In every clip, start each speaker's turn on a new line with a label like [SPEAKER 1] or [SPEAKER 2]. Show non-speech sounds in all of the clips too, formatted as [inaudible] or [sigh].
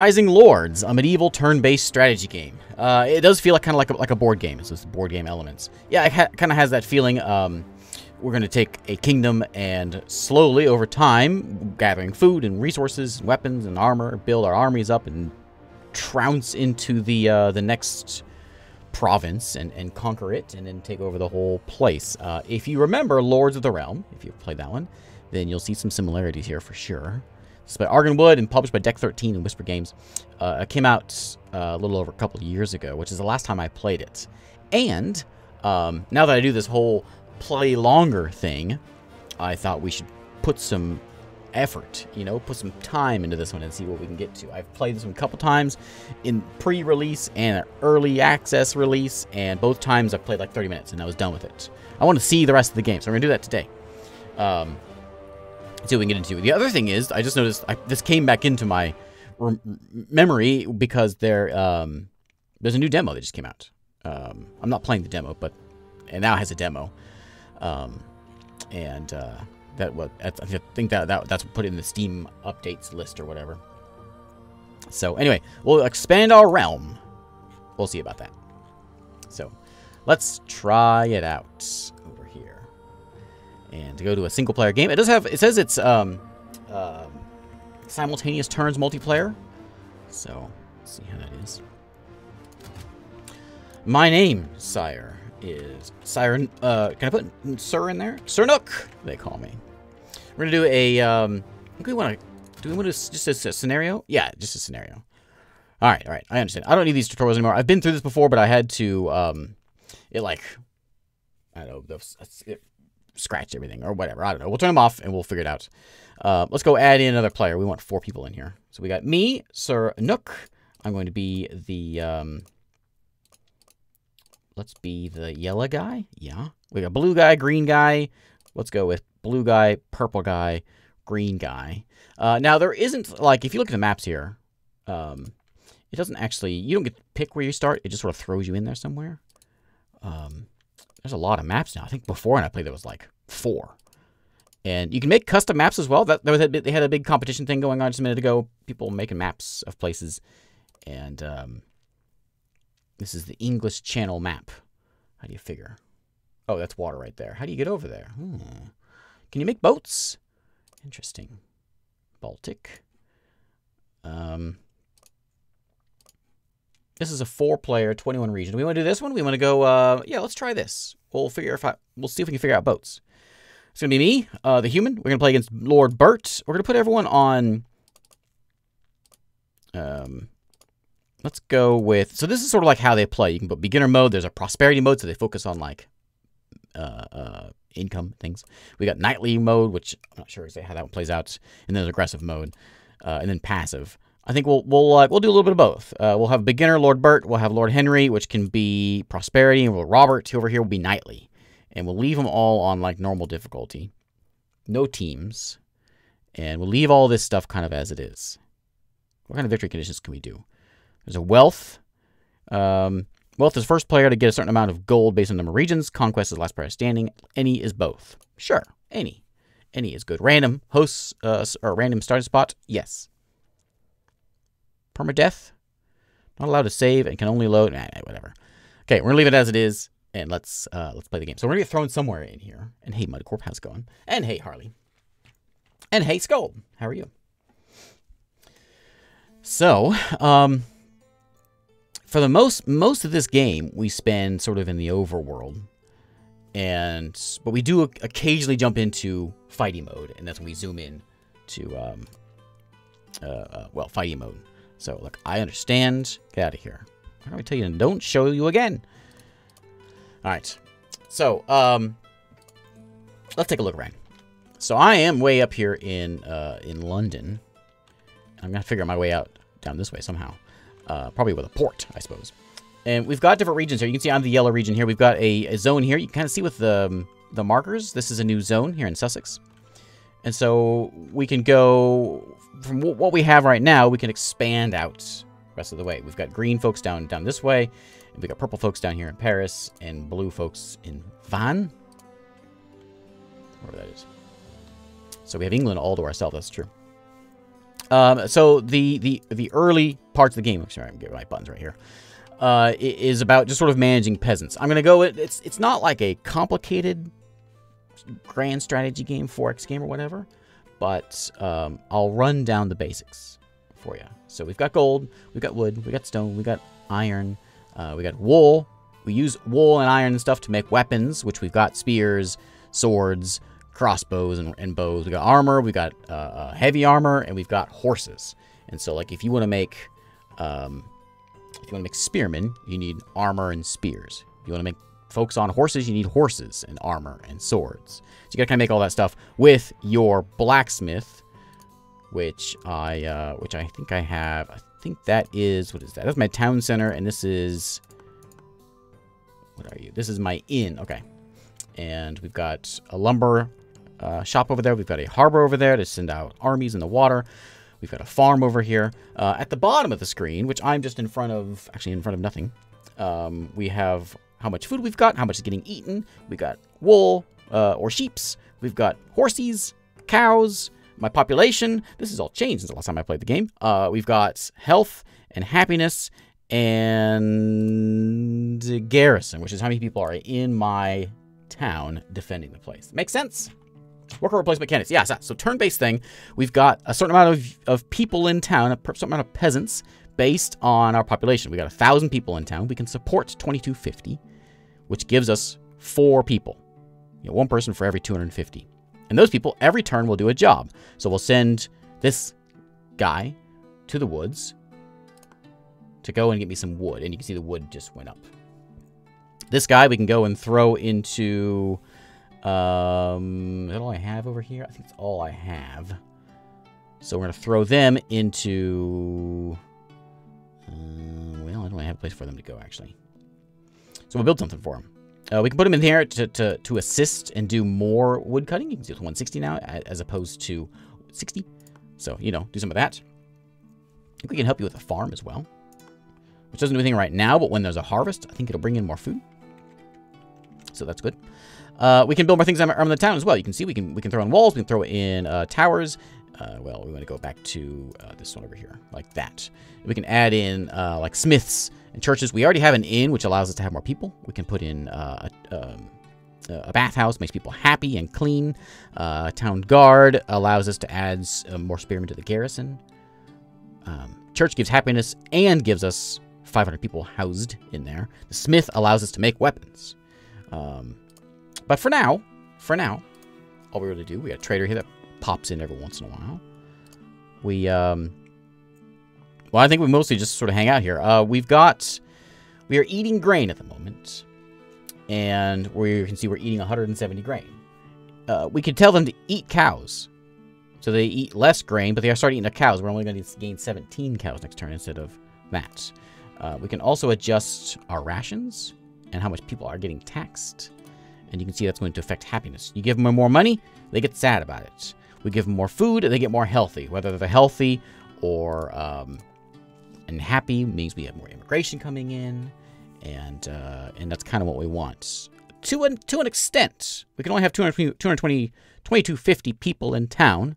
[SPEAKER 1] Rising Lords, a medieval turn-based strategy game. Uh, it does feel like kind of like a, like a board game. It's just board game elements. Yeah, it ha kind of has that feeling. Um, we're going to take a kingdom and slowly, over time, gathering food and resources, and weapons and armor, build our armies up and trounce into the uh, the next province and, and conquer it and then take over the whole place. Uh, if you remember Lords of the Realm, if you've played that one, then you'll see some similarities here for sure. It's by Argonwood and published by Deck 13 and Whisper Games. Uh, it came out uh, a little over a couple years ago, which is the last time I played it. And um, now that I do this whole play longer thing, I thought we should put some effort, you know, put some time into this one and see what we can get to. I've played this one a couple times in pre-release and early access release, and both times I played like 30 minutes and I was done with it. I want to see the rest of the game, so we're going to do that today. Um, can get into. The other thing is, I just noticed I, this came back into my memory because there um, there's a new demo that just came out. Um, I'm not playing the demo, but it now has a demo, um, and uh, that what I think that, that that's put in the Steam updates list or whatever. So anyway, we'll expand our realm. We'll see about that. So let's try it out and to go to a single player game. It does have, it says it's um, uh, simultaneous turns multiplayer. So, see how that is. My name, sire, is Sire, uh, can I put Sir in there? Sir Nook, they call me. We're gonna do a, um, do we want to, do we want to, just a, a scenario? Yeah, just a scenario. All right, all right, I understand. I don't need these tutorials anymore. I've been through this before, but I had to, um, it like, I don't know, it scratch everything or whatever. I don't know. We'll turn them off and we'll figure it out. Uh, let's go add in another player. We want four people in here. So we got me, Sir Nook. I'm going to be the, um, let's be the yellow guy. Yeah. We got blue guy, green guy. Let's go with blue guy, purple guy, green guy. Uh, now, there isn't, like, if you look at the maps here, um, it doesn't actually, you don't get to pick where you start. It just sort of throws you in there somewhere. Um, there's a lot of maps now. I think before when I played, there was like four. And you can make custom maps as well. That, that was a, they had a big competition thing going on just a minute ago. People making maps of places. And um, this is the English Channel map. How do you figure? Oh, that's water right there. How do you get over there? Hmm. Can you make boats? Interesting. Baltic. Um, this is a four-player, 21 region. We want to do this one? We want to go, uh, yeah, let's try this. We'll figure if I, we'll see if we can figure out boats. It's going to be me, uh, the human. We're going to play against Lord Bert. We're going to put everyone on, um, let's go with, so this is sort of like how they play. You can put beginner mode. There's a prosperity mode, so they focus on, like, uh, uh, income things. We got knightly mode, which I'm not sure exactly how that one plays out. And then aggressive mode, uh, and then passive. I think we'll we'll uh, we'll do a little bit of both. Uh, we'll have beginner Lord Bert, we'll have Lord Henry, which can be prosperity, and we'll Robert over here will be knightly, and we'll leave them all on like normal difficulty, no teams, and we'll leave all this stuff kind of as it is. What kind of victory conditions can we do? There's a wealth. Um, wealth is first player to get a certain amount of gold based on number of regions. Conquest is last player standing. Any is both. Sure, any, any is good. Random hosts uh, or random starting spot. Yes. Permadeath. Not allowed to save and can only load. Nah, whatever. Okay, we're gonna leave it as it is, and let's uh, let's play the game. So we're gonna get thrown somewhere in here. And hey, Mudcorp, how's it going? And hey, Harley. And hey, Skull, how are you? So, um, for the most most of this game, we spend sort of in the overworld, and but we do occasionally jump into fighting mode, and that's when we zoom in to um, uh, uh, well, fighting mode. So, look, I understand. Get out of here. Why don't I tell you and don't show you again? All right. So, um, let's take a look around. So I am way up here in uh, in London. I'm gonna figure my way out down this way somehow. Uh, probably with a port, I suppose. And we've got different regions here. You can see I'm the yellow region here. We've got a, a zone here. You can kind of see with the um, the markers. This is a new zone here in Sussex. And so we can go from what we have right now, we can expand out rest of the way. We've got green folks down down this way, we got purple folks down here in Paris, and blue folks in Van. Wherever that is. So we have England all to ourselves, that's true. Um, so the the the early parts of the game. Sorry, I'm getting my buttons right here. Uh, is about just sort of managing peasants. I'm gonna go. It's it's not like a complicated grand strategy game, 4X game or whatever, but um, I'll run down the basics for you. So we've got gold, we've got wood, we got stone, we got iron, uh, we got wool. We use wool and iron and stuff to make weapons, which we've got spears, swords, crossbows, and, and bows. We got armor, we got uh, uh, heavy armor, and we've got horses. And so, like, if you want to make, um, if you want to make spearmen, you need armor and spears. If you want to make folks on horses, you need horses and armor and swords. So you gotta kind of make all that stuff with your blacksmith, which I, uh, which I think I have. I think that is what is that? That's my town center, and this is. What are you? This is my inn. Okay, and we've got a lumber uh, shop over there. We've got a harbor over there to send out armies in the water. We've got a farm over here. Uh, at the bottom of the screen, which I'm just in front of, actually in front of nothing, um, we have how much food we've got, how much is getting eaten. We've got wool uh, or sheeps. We've got horses, cows, my population. This has all changed since the last time I played the game. Uh, we've got health and happiness and garrison, which is how many people are in my town defending the place. Makes sense? Worker replacement mechanics. Yeah, so, so turn-based thing. We've got a certain amount of, of people in town, a certain amount of peasants based on our population. We got a thousand people in town. We can support 2250, which gives us four people. You know, one person for every 250. And those people, every turn, will do a job. So we'll send this guy to the woods to go and get me some wood. And you can see the wood just went up. This guy we can go and throw into... Um, is that all I have over here? I think it's all I have. So we're going to throw them into... Uh, well, I don't have a place for them to go, actually. So we'll build something for them. Uh, we can put them in here to, to, to assist and do more wood cutting. You can it's 160 now as opposed to 60. So, you know, do some of that. I think we can help you with a farm as well. Which doesn't do anything right now, but when there's a harvest, I think it'll bring in more food. So that's good. Uh, we can build more things around the town as well. You can see we can we can throw in walls, we can throw in uh, towers. Uh, well, we want to go back to uh, this one over here, like that. We can add in uh, like smiths churches. We already have an inn, which allows us to have more people. We can put in uh, a, um, a bathhouse, makes people happy and clean. Uh, town guard allows us to add uh, more spearmen to the garrison. Um, church gives happiness and gives us 500 people housed in there. The smith allows us to make weapons. Um, but for now, for now, all we really do, we got a trader here that pops in every once in a while. We, um, well, I think we mostly just sort of hang out here. Uh, we've got, we are eating grain at the moment. And we can see we're eating 170 grain. Uh, we can tell them to eat cows. So they eat less grain, but they are starting eating the cows. We're only going to gain 17 cows next turn instead of that. Uh, we can also adjust our rations and how much people are getting taxed. And you can see that's going to affect happiness. You give them more money, they get sad about it. We give them more food, they get more healthy. Whether they're healthy or um, and happy means we have more immigration coming in, and uh, and that's kind of what we want. To an, to an extent, we can only have 220, 220 2250 people in town.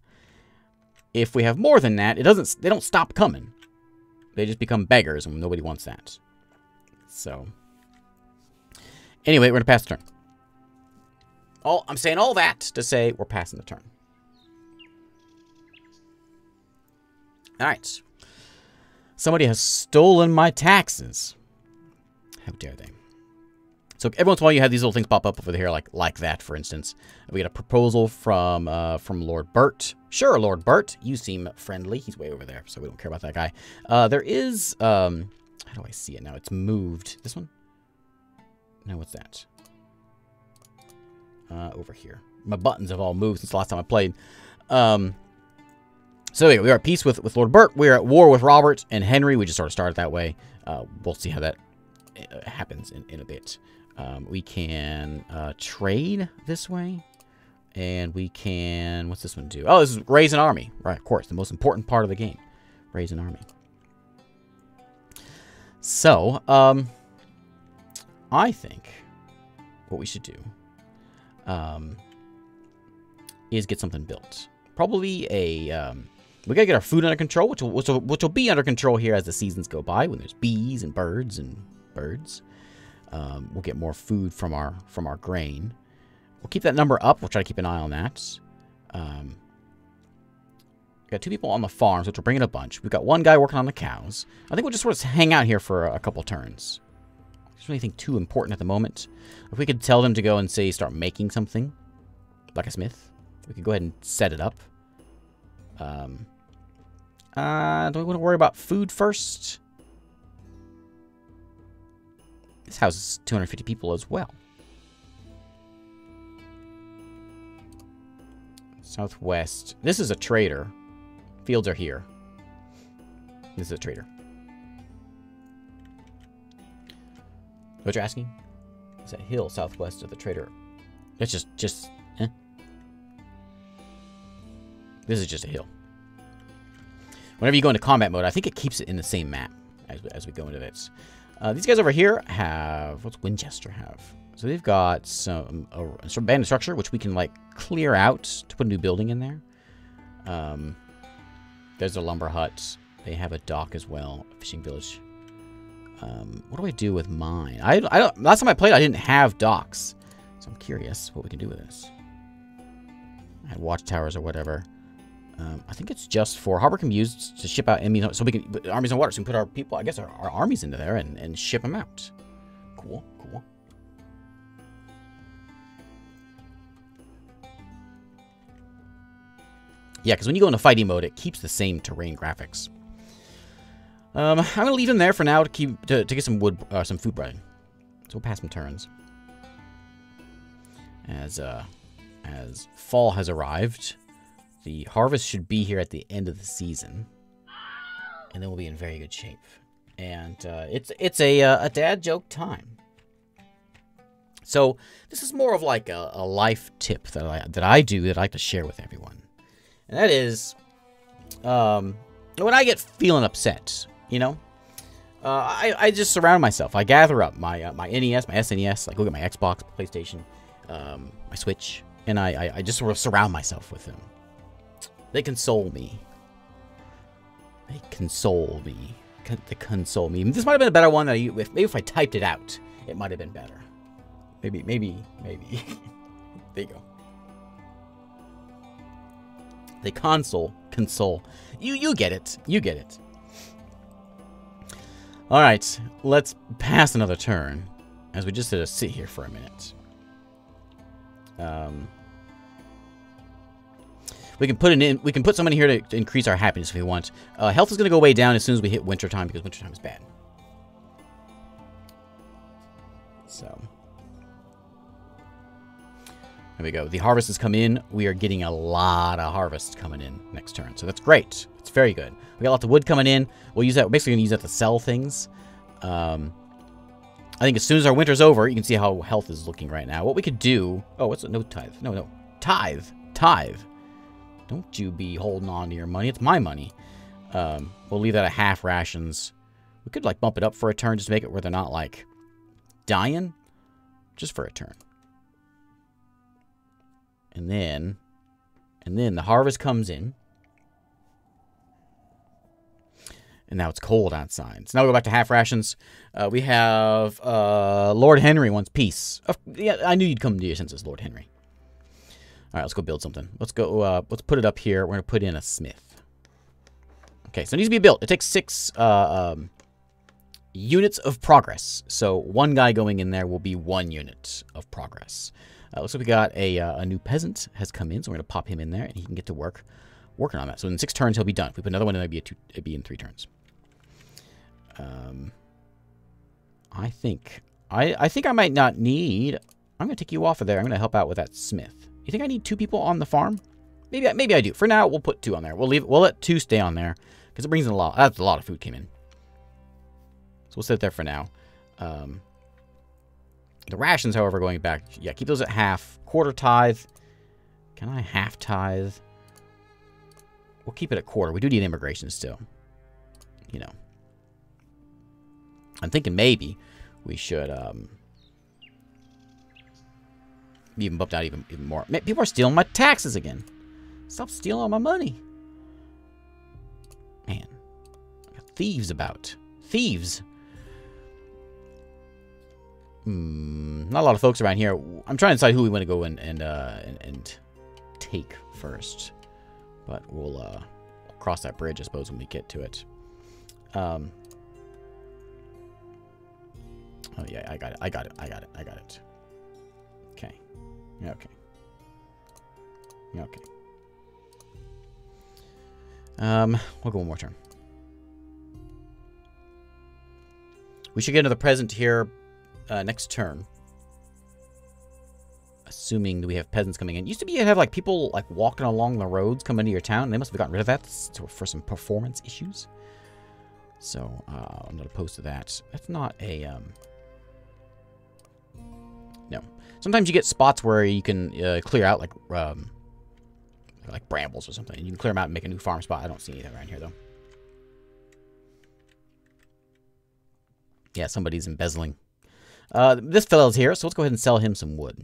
[SPEAKER 1] If we have more than that, it doesn't. They don't stop coming. They just become beggars, and nobody wants that. So, anyway, we're gonna pass the turn. All I'm saying all that to say we're passing the turn. All right. Somebody has stolen my taxes. How dare they? So every once in a while you have these little things pop up over here, like like that, for instance. We get a proposal from uh, from Lord Bert. Sure, Lord Bert, you seem friendly. He's way over there, so we don't care about that guy. Uh, there is, um, how do I see it now? It's moved. This one? No, what's that? Uh, over here. My buttons have all moved since the last time I played. Um, so we are at peace with, with Lord Bert. We are at war with Robert and Henry. We just sort of started that way. Uh, we'll see how that uh, happens in, in a bit. Um, we can uh, trade this way. And we can... What's this one do? Oh, this is raise an army. Right, of course. The most important part of the game. Raise an army. So, um, I think what we should do um, is get something built. Probably a... Um, we gotta get our food under control, which will, which will, which will be under control here as the seasons go by, when there's bees and birds and birds. Um, we'll get more food from our from our grain. We'll keep that number up. We'll try to keep an eye on that. Um, got two people on the farms, which will bring in a bunch. We've got one guy working on the cows. I think we'll just sort of hang out here for a, a couple turns. There's anything too important at the moment. If we could tell them to go and say start making something, like a smith, we could go ahead and set it up. Um, uh, do we want to worry about food first? This houses 250 people as well. Southwest. This is a trader. Fields are here. This is a trader. What you're asking? It's a hill southwest of the trader. It's just, just, eh? This is just a hill. Whenever you go into combat mode, I think it keeps it in the same map as, as we go into this. Uh, these guys over here have, what's Winchester have? So they've got some, a, some abandoned structure, which we can like clear out to put a new building in there. Um, there's a lumber hut. They have a dock as well, a fishing village. Um, what do I do with mine? I, I don't, last time I played, I didn't have docks. So I'm curious what we can do with this. I had watchtowers or whatever. Um, I think it's just for harbor can be used to ship out enemies, so we can armies on water. So we can put our people, I guess, our, our armies into there and, and ship them out. Cool, cool. Yeah, because when you go into fighting mode, it keeps the same terrain graphics. Um, I'm gonna leave them there for now to keep to, to get some wood, uh, some food bread. So we'll pass some turns. As uh, as fall has arrived, the harvest should be here at the end of the season, and then we'll be in very good shape. And uh, it's it's a uh, a dad joke time. So this is more of like a, a life tip that I that I do that I like to share with everyone, and that is, um, when I get feeling upset, you know, uh, I, I just surround myself. I gather up my uh, my NES, my SNES, like look at my Xbox, PlayStation, um, my Switch, and I, I, I just sort of surround myself with them. They console me. They console me. They console me. This might have been a better one that I, if maybe if I typed it out, it might have been better. Maybe, maybe, maybe. [laughs] there you go. They console, console. You, you get it. You get it. All right, let's pass another turn, as we just did a sit here for a minute. Um, we can put it in. We can put someone here to, to increase our happiness if we want. Uh, health is going to go way down as soon as we hit wintertime because wintertime is bad. So. There we go. The harvest has come in. We are getting a lot of harvest coming in next turn. So that's great. It's very good. We got lots of wood coming in. We'll use that. We're basically going to use that to sell things. Um, I think as soon as our winter's over, you can see how health is looking right now. What we could do... Oh, what's? No tithe. No, no. Tithe. Tithe. Don't you be holding on to your money. It's my money. Um, we'll leave that at half rations. We could, like, bump it up for a turn just to make it where they're not, like, dying. Just for a turn. And then... And then the harvest comes in. And now it's cold outside. So now we go back to half rations. Uh, we have uh, Lord Henry wants peace. Uh, yeah, I knew you'd come to your senses, Lord Henry. All right, let's go build something. Let's go. Uh, let's put it up here. We're gonna put in a smith. Okay, so it needs to be built. It takes six uh, um, units of progress. So one guy going in there will be one unit of progress. Uh, looks like we got a, uh, a new peasant has come in, so we're gonna pop him in there, and he can get to work working on that. So in six turns, he'll be done. If we put another one in, it'd be, two, it'd be in three turns. Um, I think I I think I might not need. I'm gonna take you off of there. I'm gonna help out with that smith. You think I need two people on the farm? Maybe maybe I do. For now, we'll put two on there. We'll leave. We'll let two stay on there because it brings in a lot. That's a lot of food came in. So we'll sit there for now. Um, the rations, however, going back. Yeah, keep those at half. Quarter tithe. Can I half tithe? We'll keep it at quarter. We do need immigration still. You know. I'm thinking maybe we should um, even bumped out even, even more. Man, people are stealing my taxes again. Stop stealing all my money. Man. Thieves about? Thieves? Hmm, not a lot of folks around here. I'm trying to decide who we want to go and and, uh, and, and take first, but we'll uh, cross that bridge, I suppose, when we get to it. Um. Oh yeah, I got it. I got it. I got it. I got it. Okay. Okay. Okay. Um, we'll go one more turn. We should get another present here uh, next turn. Assuming that we have peasants coming in. Used to be you have like people like walking along the roads coming into your town. They must have gotten rid of that for some performance issues. So uh, I'm not opposed to that. That's not a um. No. Sometimes you get spots where you can uh, clear out like um, like brambles or something. You can clear them out and make a new farm spot. I don't see anything around here though. Yeah, somebody's embezzling. Uh, this fellow's here, so let's go ahead and sell him some wood.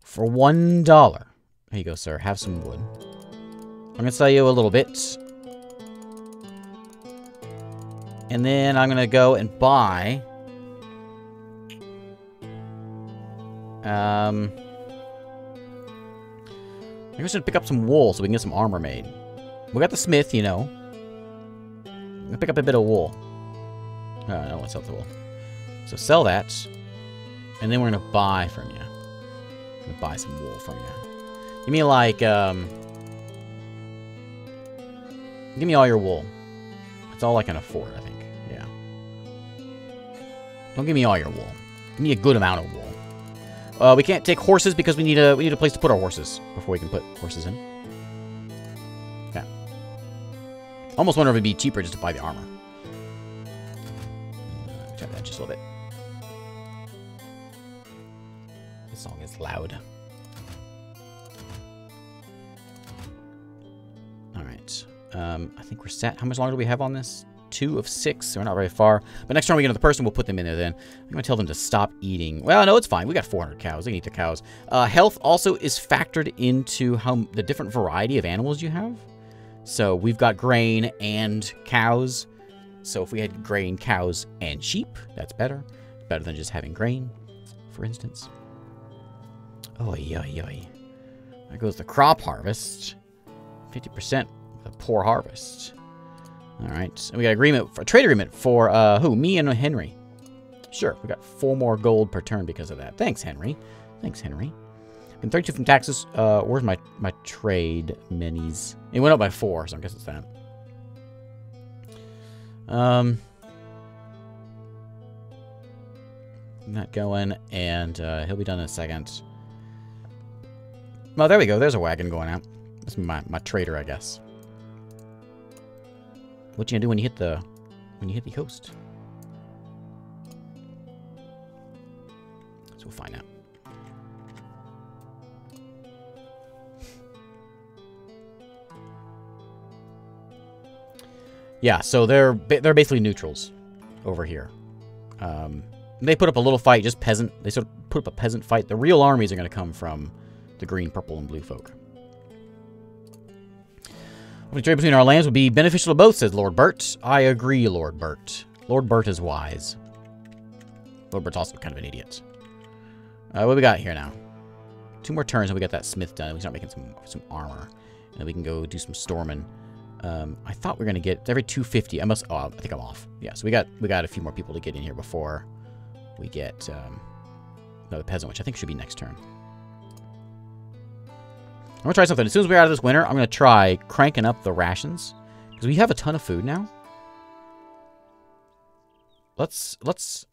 [SPEAKER 1] For one dollar. Here you go, sir. Have some wood. I'm to sell you a little bit. And then I'm going to go and buy... Um... I guess should pick up some wool so we can get some armor made. We got the smith, you know. I'm gonna pick up a bit of wool. Oh, I don't want to sell the wool. So sell that. And then we're to buy from you. I'm to buy some wool from you. Give me like, um... Give me all your wool. That's all I can afford, I think. Yeah. Don't give me all your wool. Give me a good amount of wool. Uh, we can't take horses because we need a we need a place to put our horses before we can put horses in. Yeah. Almost wonder if it'd be cheaper just to buy the armor. Try that just a little bit. This song is loud. All right. Um, I think we're set. How much longer do we have on this? Two of six. So we're not very far. But next time we get another person, we'll put them in there then. I'm going to tell them to stop eating. Well, no, it's fine. We got 400 cows. They can eat the cows. Uh, health also is factored into how the different variety of animals you have. So we've got grain and cows. So if we had grain, cows, and sheep, that's better. Better than just having grain, for instance. Oh, yeah, yeah. There goes the crop harvest. 50% the poor harvest. All right. And we got agreement, for, a trade agreement for uh, who? Me and Henry. Sure. We got four more gold per turn because of that. Thanks, Henry. Thanks, Henry. And 32 from taxes. Uh, where's my, my trade minis? It went up by four, so I guess it's that. Um, not going, and uh, he'll be done in a second. Well, there we go. There's a wagon going out. That's my, my trader, I guess. What you gonna do when you hit the when you hit the coast? So we'll find out. Yeah, so they're they're basically neutrals over here. Um, they put up a little fight, just peasant. They sort of put up a peasant fight. The real armies are going to come from the green, purple, and blue folk. Opening trade between our lands would be beneficial to both, says Lord Bert. I agree, Lord Bert. Lord Bert is wise. Lord Bert's also kind of an idiot. Uh, what we got here now? Two more turns and we got that smith done. We start making some some armor. And then we can go do some storming. Um, I thought we are gonna get every 250. I must. Oh, I think I'm off. Yeah, so we got we got a few more people to get in here before we get um, another peasant, which I think should be next turn. I'm gonna try something. As soon as we're out of this winter, I'm gonna try cranking up the rations because we have a ton of food now. Let's let's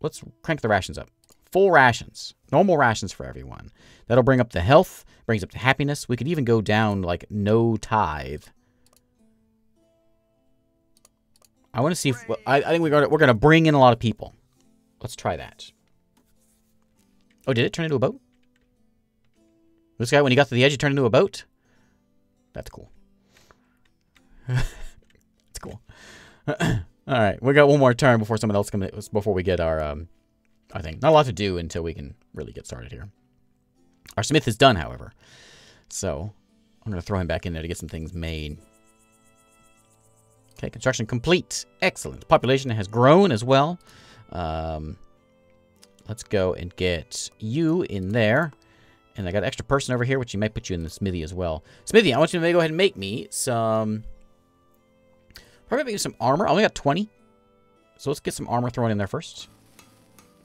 [SPEAKER 1] let's crank the rations up. Full rations, normal rations for everyone. That'll bring up the health, brings up the happiness. We could even go down like no tithe. I want to see if I, I think we're gonna we're gonna bring in a lot of people. Let's try that. Oh, did it turn into a boat? This guy, when he got to the edge, he turned into a boat? That's cool. [laughs] That's cool. [clears throat] All right, we got one more turn before someone else comes. Before we get our, um, I think not a lot to do until we can really get started here. Our smith is done, however, so I'm gonna throw him back in there to get some things made. Okay, construction complete. Excellent. Population has grown as well. Um, let's go and get you in there. And I got an extra person over here, which you might put you in the smithy as well. Smithy, I want you to go ahead and make me some... Probably make some armor. I only got 20. So let's get some armor thrown in there first.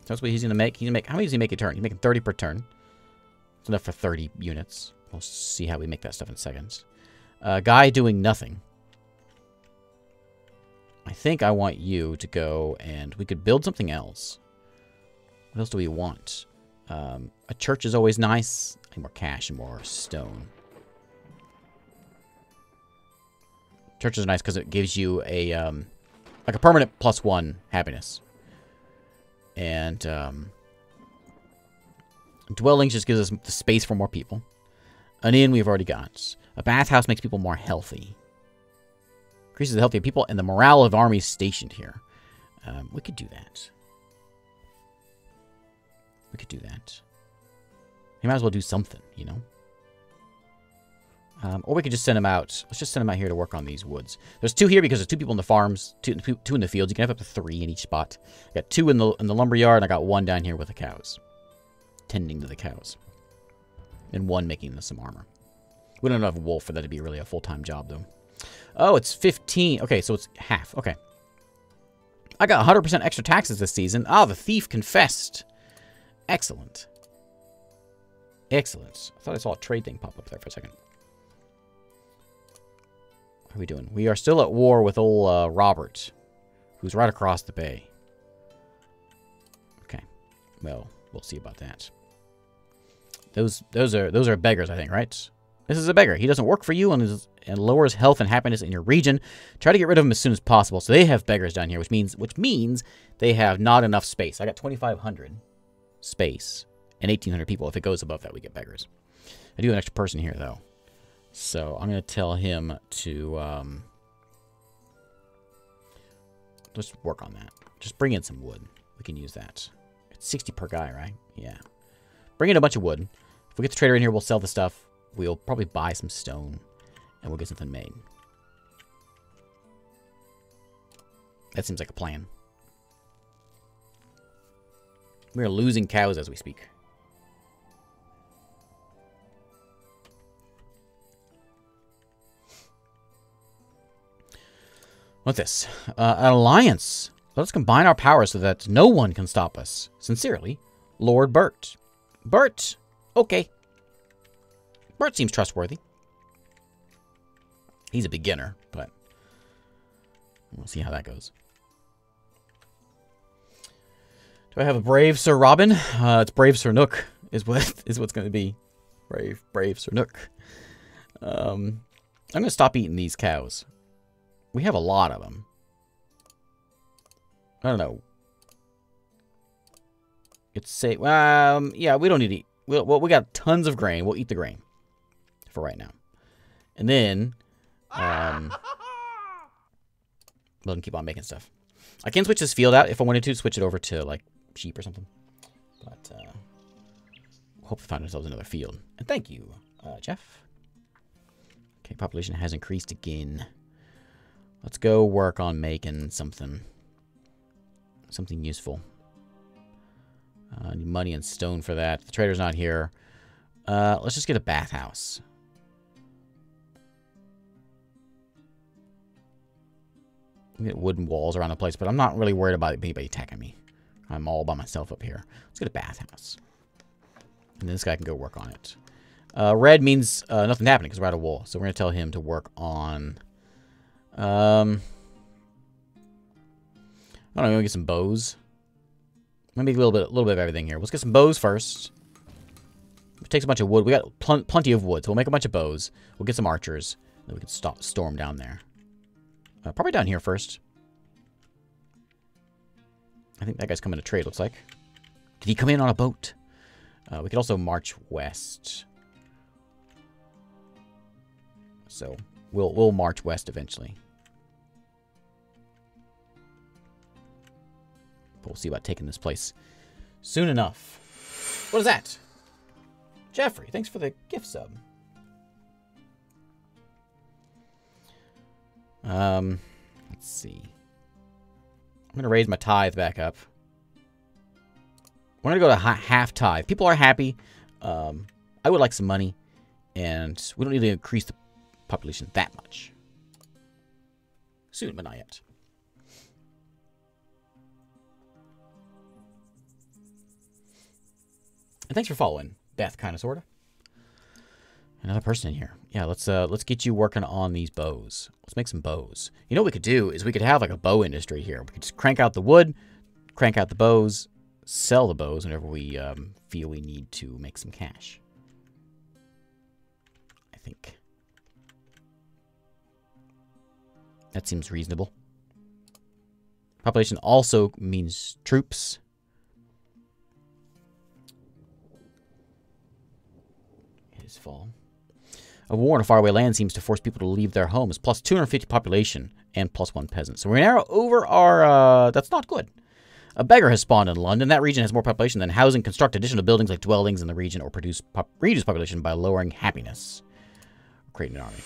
[SPEAKER 1] That's what he's going to make. He's to make... How many does he make a turn? He's making 30 per turn. It's enough for 30 units. We'll see how we make that stuff in seconds. Uh, guy doing nothing. I think I want you to go and we could build something else. What else do we want? Um, a church is always nice. I need more cash and more stone. Churches are nice because it gives you a, um, like a permanent plus one happiness. And, um, dwellings just gives us the space for more people. An inn we've already got. A bathhouse makes people more healthy. Increases the health of people and the morale of armies stationed here. Um, we could do that. We could do that. You might as well do something, you know? Um, or we could just send them out. Let's just send them out here to work on these woods. There's two here because there's two people in the farms, two, two in the fields. You can have up to three in each spot. I got two in the in the lumber yard, and I got one down here with the cows. Tending to the cows. And one making some armor. We don't have a wolf for that to be really a full-time job, though. Oh, it's 15. Okay, so it's half. Okay. I got 100% extra taxes this season. Ah, the thief confessed. Excellent. Excellent. I thought I saw a trade thing pop up there for a second. How are we doing? We are still at war with old uh, Robert, who's right across the bay. Okay. Well, we'll see about that. Those those are those are beggars, I think, right? This is a beggar. He doesn't work for you and, is, and lowers health and happiness in your region. Try to get rid of him as soon as possible. So they have beggars down here, which means which means they have not enough space. I got 2,500 space and 1,800 people. If it goes above that, we get beggars. I do have an extra person here, though. So I'm going to tell him to um, just work on that. Just bring in some wood. We can use that. It's 60 per guy, right? Yeah. Bring in a bunch of wood. If we get the trader in here, we'll sell the stuff. We'll probably buy some stone, and we'll get something made. That seems like a plan. We are losing cows as we speak. What's this? Uh, an alliance. Let us combine our powers so that no one can stop us. Sincerely, Lord Bert. Bert! Okay. Bert seems trustworthy. He's a beginner, but we'll see how that goes. Do I have a brave Sir Robin? Uh, it's brave Sir Nook is what [laughs] is what's going to be. Brave, brave Sir Nook. Um, I'm going to stop eating these cows. We have a lot of them. I don't know. It's say, um, yeah, we don't need to eat. Well, we got tons of grain. We'll eat the grain for right now. And then, um, [laughs] we'll keep on making stuff. I can switch this field out if I wanted to, switch it over to, like, sheep or something. But, uh, hope we find ourselves another field. And thank you, uh, Jeff. Okay, population has increased again. Let's go work on making something. Something useful. Uh, need money and stone for that. The trader's not here. Uh, let's just get a bathhouse. get wooden walls around the place, but I'm not really worried about anybody attacking me. I'm all by myself up here. Let's get a bathhouse. And then this guy can go work on it. Uh, red means uh, nothing happening because we're out of wool. So we're going to tell him to work on... Um, I don't know, get some bows. Maybe a little bit, a little bit of everything here. Let's get some bows first. It takes a bunch of wood. We got pl plenty of wood, so we'll make a bunch of bows. We'll get some archers. Then we can stop storm down there. Uh, probably down here first. I think that guy's coming to trade, looks like. Did he come in on a boat? Uh, we could also march west. So, we'll, we'll march west eventually. But we'll see about taking this place soon enough. What is that? Jeffrey, thanks for the gift sub. Um, let's see. I'm going to raise my tithe back up. We're going to go to half tithe. People are happy. Um, I would like some money. And we don't need to increase the population that much. Soon, but not yet. And thanks for following. Death, kind of, sort of. Another person in here. Yeah, let's uh let's get you working on these bows. Let's make some bows. You know what we could do is we could have like a bow industry here. We could just crank out the wood, crank out the bows, sell the bows whenever we um, feel we need to make some cash. I think. That seems reasonable. Population also means troops. is fall. A war in a faraway land seems to force people to leave their homes, plus 250 population and plus one peasant. So we're now over our, uh, that's not good. A beggar has spawned in London. That region has more population than housing. Construct additional buildings like dwellings in the region or produce pop reduce population by lowering happiness. Creating an army.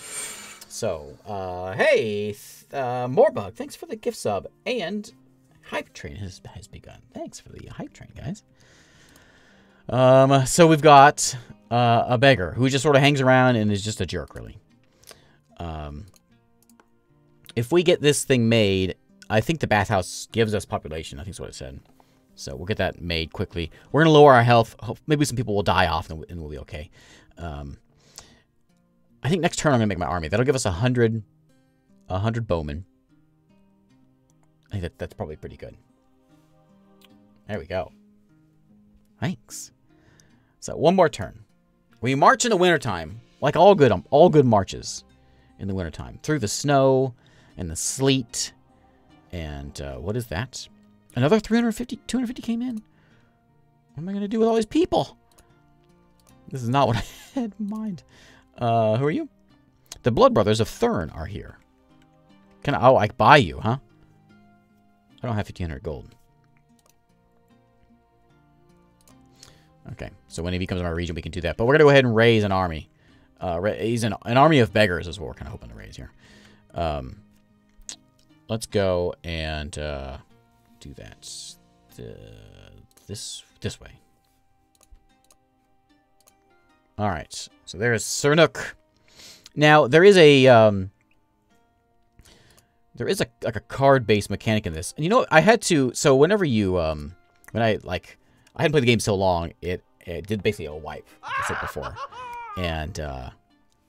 [SPEAKER 1] So, uh, hey, uh, Moorbug, thanks for the gift sub. And Hype Train has, has begun. Thanks for the Hype Train, guys. Um, so we've got uh, a beggar who just sort of hangs around and is just a jerk, really. Um, if we get this thing made, I think the bathhouse gives us population. I think that's what it said. So we'll get that made quickly. We're going to lower our health. Maybe some people will die off and we'll be okay. Um, I think next turn I'm going to make my army. That'll give us a hundred, a hundred bowmen. I think that, that's probably pretty good. There we go. Thanks. So one more turn. We march in the wintertime, like all good all good marches in the wintertime, through the snow and the sleet. And uh, what is that? Another 350, 250 came in? What am I going to do with all these people? This is not what [laughs] I had in mind. Uh, who are you? The Blood Brothers of Thurn are here. Can I, oh, I buy you, huh? I don't have 1500 gold. Okay, so when he becomes our region, we can do that. But we're going to go ahead and raise an army. Uh, he's an, an army of beggars is what we're kind of hoping to raise here. Um, let's go and uh, do that this this way. All right, so there's Sir Nook. Now there is a um, there is a like a card based mechanic in this, and you know I had to. So whenever you um, when I like I hadn't played the game so long, it, it did basically a wipe, I said before. And uh,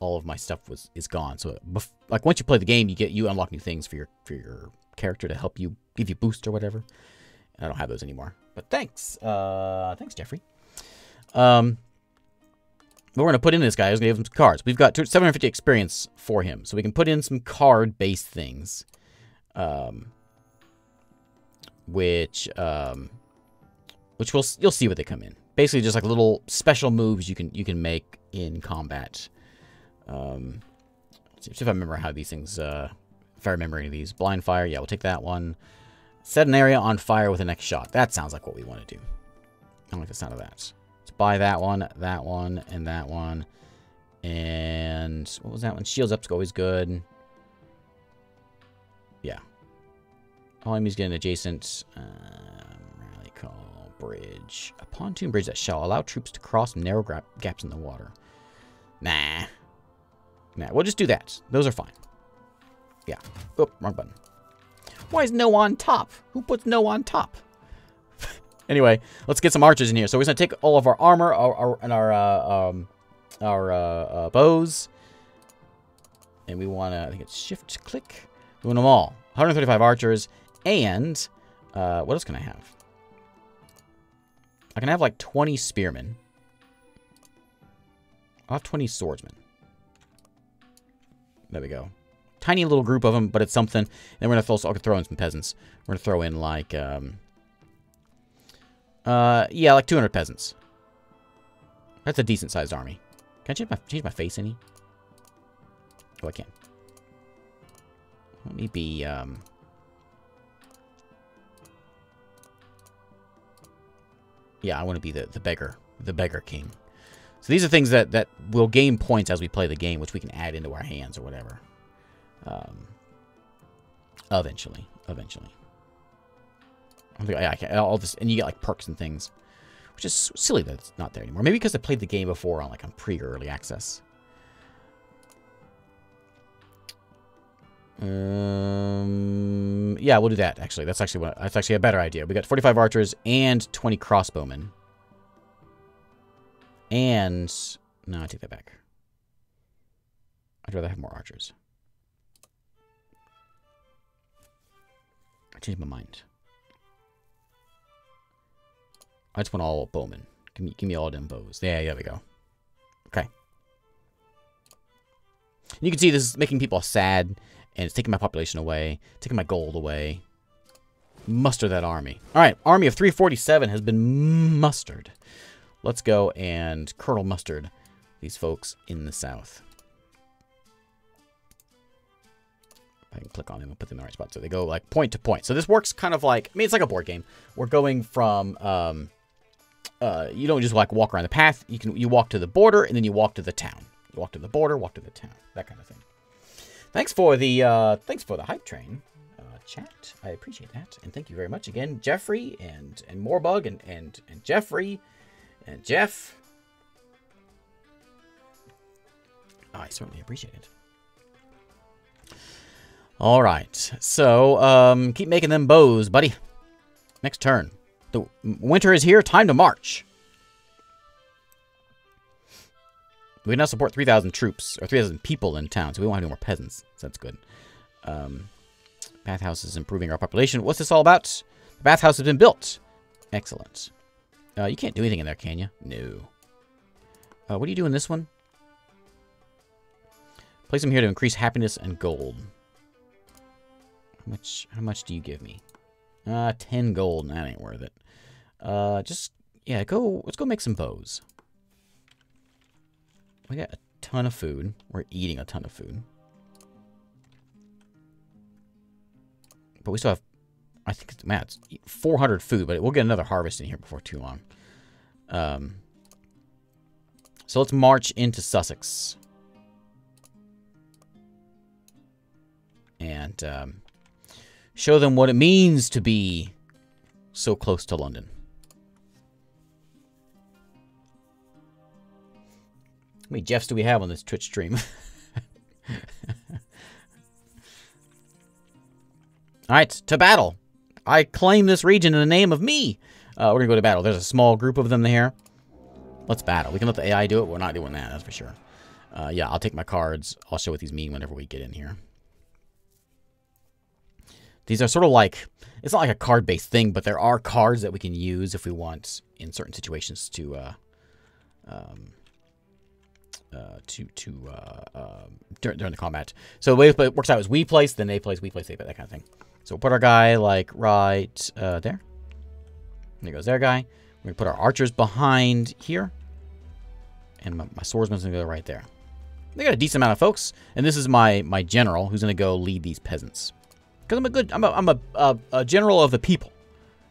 [SPEAKER 1] all of my stuff was is gone. So like once you play the game, you get you unlock new things for your for your character to help you give you boost or whatever. I don't have those anymore. But thanks. Uh, thanks, Jeffrey. Um, we're going to put in this guy. Was going to give him some cards. We've got 750 experience for him. So we can put in some card-based things. Um, which um, which we'll you'll see what they come in. Basically, just like little special moves you can you can make in combat. Um, see if I remember how these things. Uh, if I remember any of these, blind fire. Yeah, we'll take that one. Set an area on fire with the next shot. That sounds like what we want to do. I don't like the sound of that. Buy that one, that one, and that one. And what was that one? Shields up's always good. Yeah. All enemies get an adjacent. Uh, bridge. A pontoon bridge that shall allow troops to cross narrow gaps in the water. Nah. Nah, we'll just do that. Those are fine. Yeah. Oh, wrong button. Why is no on top? Who puts no on top? Anyway, let's get some archers in here. So we're going to take all of our armor our, our, and our uh, um, our uh, uh, bows. And we want to, I think it's shift click. Want them all. 135 archers. And uh, what else can I have? I can have like 20 spearmen. I'll have 20 swordsmen. There we go. Tiny little group of them, but it's something. And we're going to also throw in some peasants. We're going to throw in like, um, uh, yeah, like 200 peasants. That's a decent sized army. Can I change my, change my face any? Oh, I can. Let me be, um, Yeah, I want to be the, the beggar, the beggar king. So these are things that, that will gain points as we play the game, which we can add into our hands or whatever. Um, Eventually. Eventually. I think I, I all this, and you get like perks and things, which is silly that it's not there anymore. Maybe because I played the game before on like on pre-early access. Um, yeah, we'll do that. Actually, that's actually what that's actually a better idea. We got 45 archers and 20 crossbowmen. And no, I take that back. I'd rather have more archers. I changed my mind. I just want all bowmen. Give me, give me all them bows. Yeah, there we go. Okay. You can see this is making people sad, and it's taking my population away, taking my gold away. Muster that army. All right, army of 347 has been mustered. Let's go and Colonel Mustard these folks in the south. I can click on them and put them in the right spot. So they go like point to point. So this works kind of like, I mean, it's like a board game. We're going from, um, uh, you don't just like walk around the path. You can, you walk to the border and then you walk to the town. You walk to the border, walk to the town, that kind of thing. Thanks for the, uh, thanks for the hype train, uh, chat. I appreciate that. And thank you very much again, Jeffrey and, and Moorbug and, and, and Jeffrey and Jeff. I certainly appreciate it. All right, so um, keep making them bows, buddy. Next turn. The winter is here. Time to march. We now support 3,000 troops, or 3,000 people in town, so we won't have any more peasants. So that's good. Um, bathhouse is improving our population. What's this all about? The bathhouse has been built. Excellent. Uh, you can't do anything in there, can you? No. Uh, what do you do in this one? Place them here to increase happiness and gold. How much, how much do you give me? Uh, 10 gold. That ain't worth it. Uh, just, yeah, go, let's go make some bows. We got a ton of food. We're eating a ton of food. But we still have, I think, it's, man, it's 400 food, but we'll get another harvest in here before too long. Um, so let's march into Sussex. And um, show them what it means to be so close to London. How many Jeffs do we have on this Twitch stream? [laughs] All right, to battle. I claim this region in the name of me. Uh, we're to go to battle. There's a small group of them here. Let's battle. We can let the AI do it. We're not doing that, that's for sure. Uh, yeah, I'll take my cards. I'll show what these mean whenever we get in here. These are sort of like, it's not like a card-based thing, but there are cards that we can use if we want in certain situations to, uh, um, uh, to, to, uh, uh, during, during the combat. So the way it works out is we place, then they place, we place, they place, that kind of thing. So we'll put our guy, like, right, uh, there. There goes their guy. To put our archers behind here. And my, my swordsman's to go right there. They got a decent amount of folks. And this is my, my general who's to go lead these peasants. Because I'm a good, I'm a, I'm a, a, a, general of the people.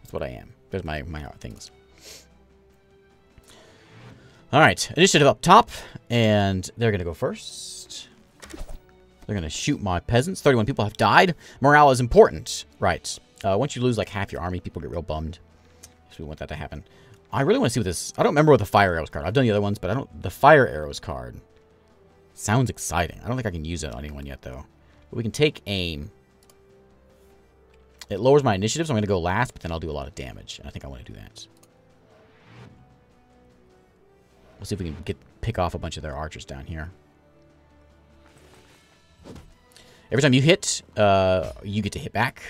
[SPEAKER 1] That's what I am. There's my, my things. All right, initiative up top, and they're going to go first. They're going to shoot my peasants. 31 people have died. Morale is important. Right. Uh, once you lose like half your army, people get real bummed. So we want that to happen. I really want to see what this... I don't remember what the fire arrows card. I've done the other ones, but I don't... The fire arrows card sounds exciting. I don't think I can use it on anyone yet, though. But we can take aim it lowers my initiative, so I'm going to go last, but then I'll do a lot of damage. And I think I want to do that. We'll see if we can get pick off a bunch of their archers down here. Every time you hit, uh, you get to hit back,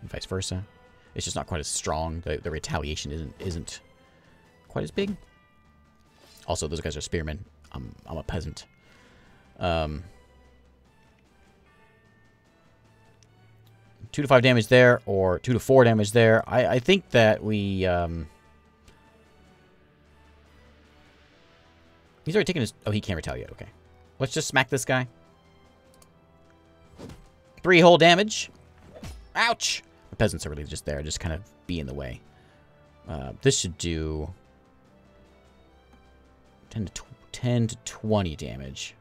[SPEAKER 1] and vice versa. It's just not quite as strong. The, the retaliation isn't isn't quite as big. Also, those guys are spearmen. I'm I'm a peasant. Um, two to five damage there, or two to four damage there. I, I think that we... Um, he's already taken his... Oh, he can't retaliate. Okay. Let's just smack this guy. Three whole damage. Ouch! The peasants are really just there, just kind of be in the way. Uh, this should do... 10 to, 10 to 20 damage.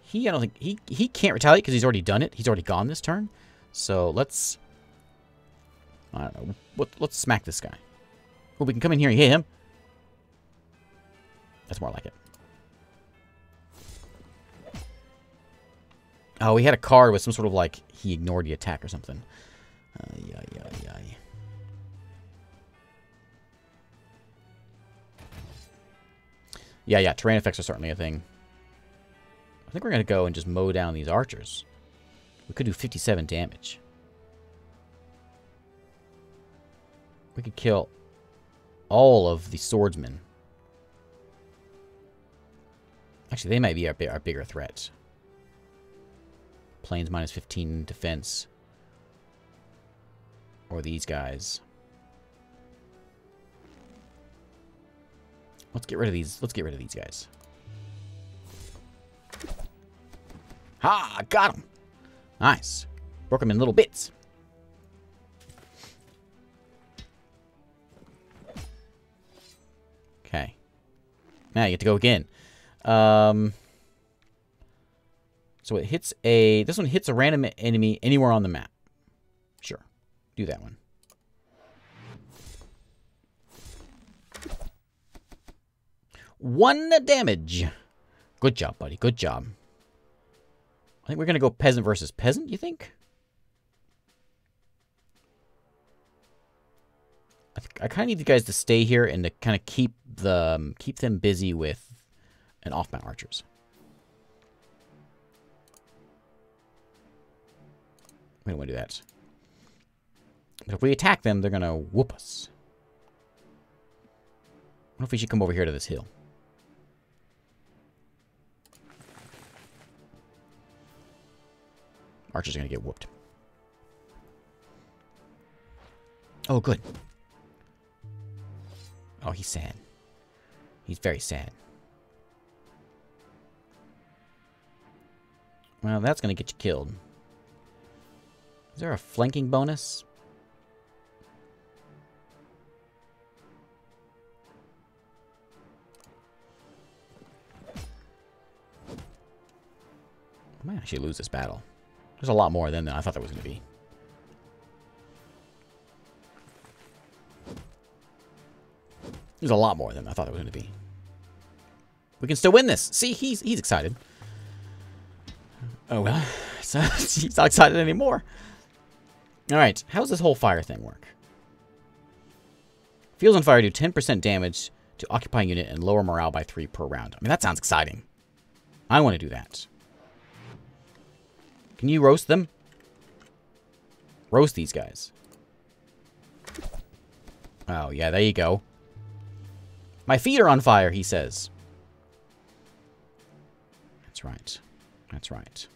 [SPEAKER 1] He, I don't think... He, he can't retaliate because he's already done it. He's already gone this turn. So let's... I don't know. Let's smack this guy. Well, we can come in here and hit him. That's more like it. Oh, he had a card with some sort of like he ignored the attack or something. Yeah, yeah, yeah. Yeah, yeah, terrain effects are certainly a thing. I think we're going to go and just mow down these archers. We could do 57 damage. We could kill all of the swordsmen. Actually, they might be our, bigger threat. Plains minus 15 defense. Or these guys. Let's get rid of these. Let's get rid of these guys. Ha! Got him! Nice. Broke him in little bits. Okay. Now you get to go again. Um, so it hits a... This one hits a random enemy anywhere on the map. Sure. Do that one. One damage. Good job, buddy. Good job. I think we're going to go peasant versus peasant, you think? I, I kind of need you guys to stay here and to kind of keep the um, keep them busy with an off-mount archers. We don't want to do that. But if we attack them, they're going to whoop us. What if we should come over here to this hill? Archer's gonna get whooped. Oh, good. Oh, he's sad. He's very sad. Well, that's gonna get you killed. Is there a flanking bonus? I might actually lose this battle. There's a lot more than I thought there was going to be. There's a lot more than I thought there was going to be. We can still win this. See, he's he's excited. Oh, well. [laughs] So he's not excited anymore. Alright, how does this whole fire thing work? Fields on fire do 10% damage to occupying unit and lower morale by 3 per round. I mean, that sounds exciting. I want to do that. Can you roast them? Roast these guys. Oh, yeah, there you go. My feet are on fire, he says. That's right. That's right.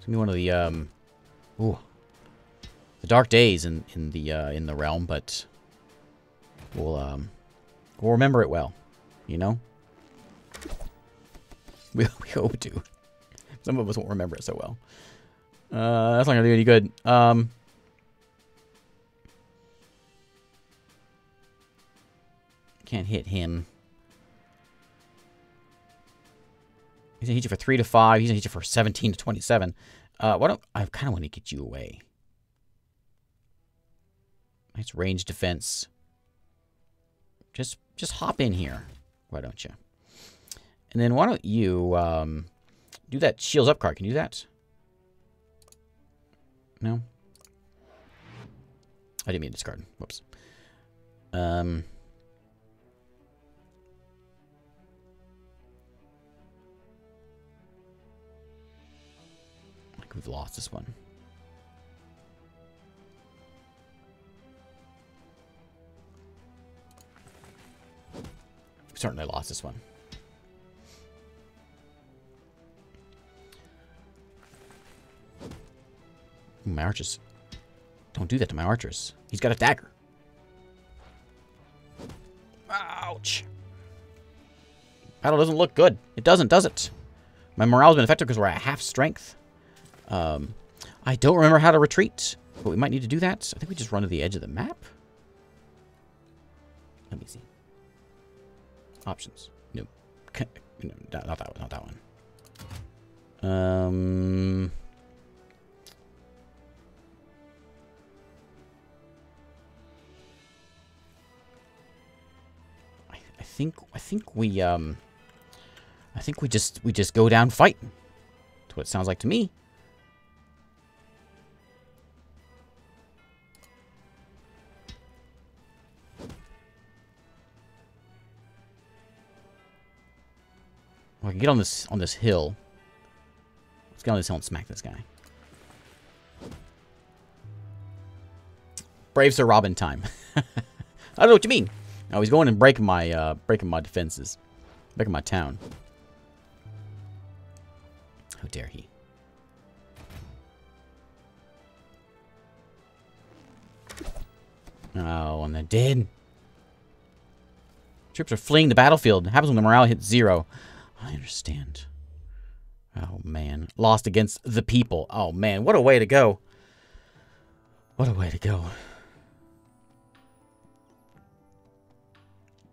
[SPEAKER 1] It's gonna be one of the um, ooh, the dark days in in the uh, in the realm, but we'll um, we'll remember it well, you know. [laughs] We we hope to. Some of us won't remember it so well. Uh, that's not gonna do any good. Um. Can't hit him. He's gonna hit you for three to five. He's gonna hit you for seventeen to twenty-seven. Uh, why don't I kind of want to get you away? Nice range defense. Just just hop in here. Why don't you? And then why don't you um, do that shields up card? Can you do that? No. I didn't mean to discard. Whoops. Um. We've lost this one. We've certainly lost this one. my archers. Don't do that to my archers. He's got a dagger. Ouch. Battle doesn't look good. It doesn't, does it? My morale's been affected because we're at half strength. Um, I don't remember how to retreat, but we might need to do that. I think we just run to the edge of the map. Let me see. Options. No. no not, that one. Not that one. Um... I think I think we um I think we just we just go down fight. That's what it sounds like to me. I can get on this on this hill. Let's get on this hill and smack this guy. Brave Sir Robin time. [laughs] I don't know what you mean. Oh, he's going and breaking my uh, breaking my defenses, breaking my town. How dare he? Oh, and they did. Troops are fleeing the battlefield. It happens when the morale hits zero. I understand. Oh, man. Lost against the people. Oh, man. What a way to go. What a way to go.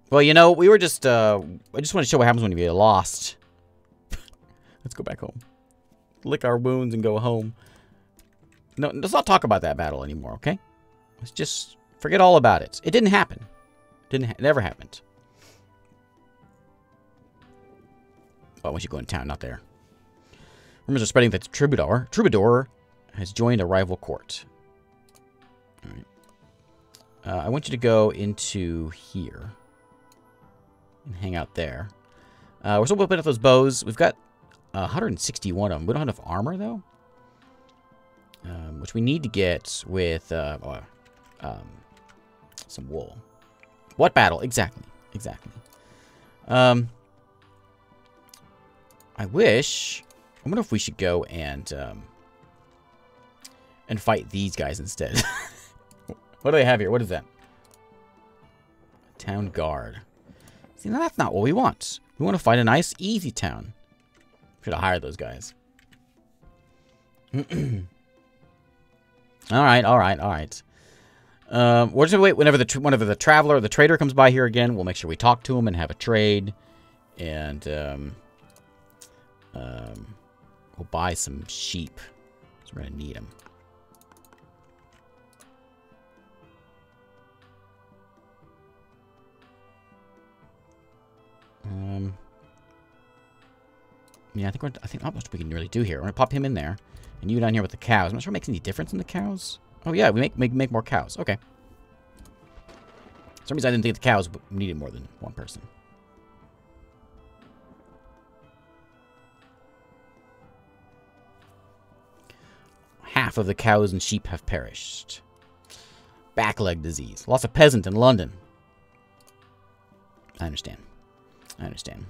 [SPEAKER 1] Well, you know, we were just, uh, I just want to show what happens when you get lost. [laughs] Let's go back home. Lick our wounds and go home. No, let's not talk about that battle anymore, okay? Let's just forget all about it. It didn't happen. Didn't, ha never happened. Oh, once you go in town, not there. Rumors are spreading that Troubadour, Troubadour has joined a rival court. All right. Uh, I want you to go into here and hang out there. Uh, we're still whipping up those bows. We've got uh, 161 of them. We don't have enough armor, though. Um, which we need to get with uh, uh, um, some wool. What battle? Exactly. Exactly. Um, I wish... I wonder if we should go and um, and fight these guys instead. [laughs] what do they have here? What is that? Town guard. See, now that's not what we want. We want to find a nice, easy town. Should have hired those guys. [clears throat] all right, all right, all right. Um, we're just gonna wait whenever the whenever the traveler the trader comes by here again. We'll make sure we talk to him and have a trade, and um, um, we'll buy some sheep. Because we're gonna need them. Um, yeah, I think we're, I think not much we can really do here. We're gonna pop him in there, and you down here with the cows. I'm not sure it makes any difference in the cows. Oh yeah, we make make make more cows. Okay. For some reason I didn't think the cows needed more than one person. Half of the cows and sheep have perished. Blackleg disease. Lost a peasant in London. I understand. I understand.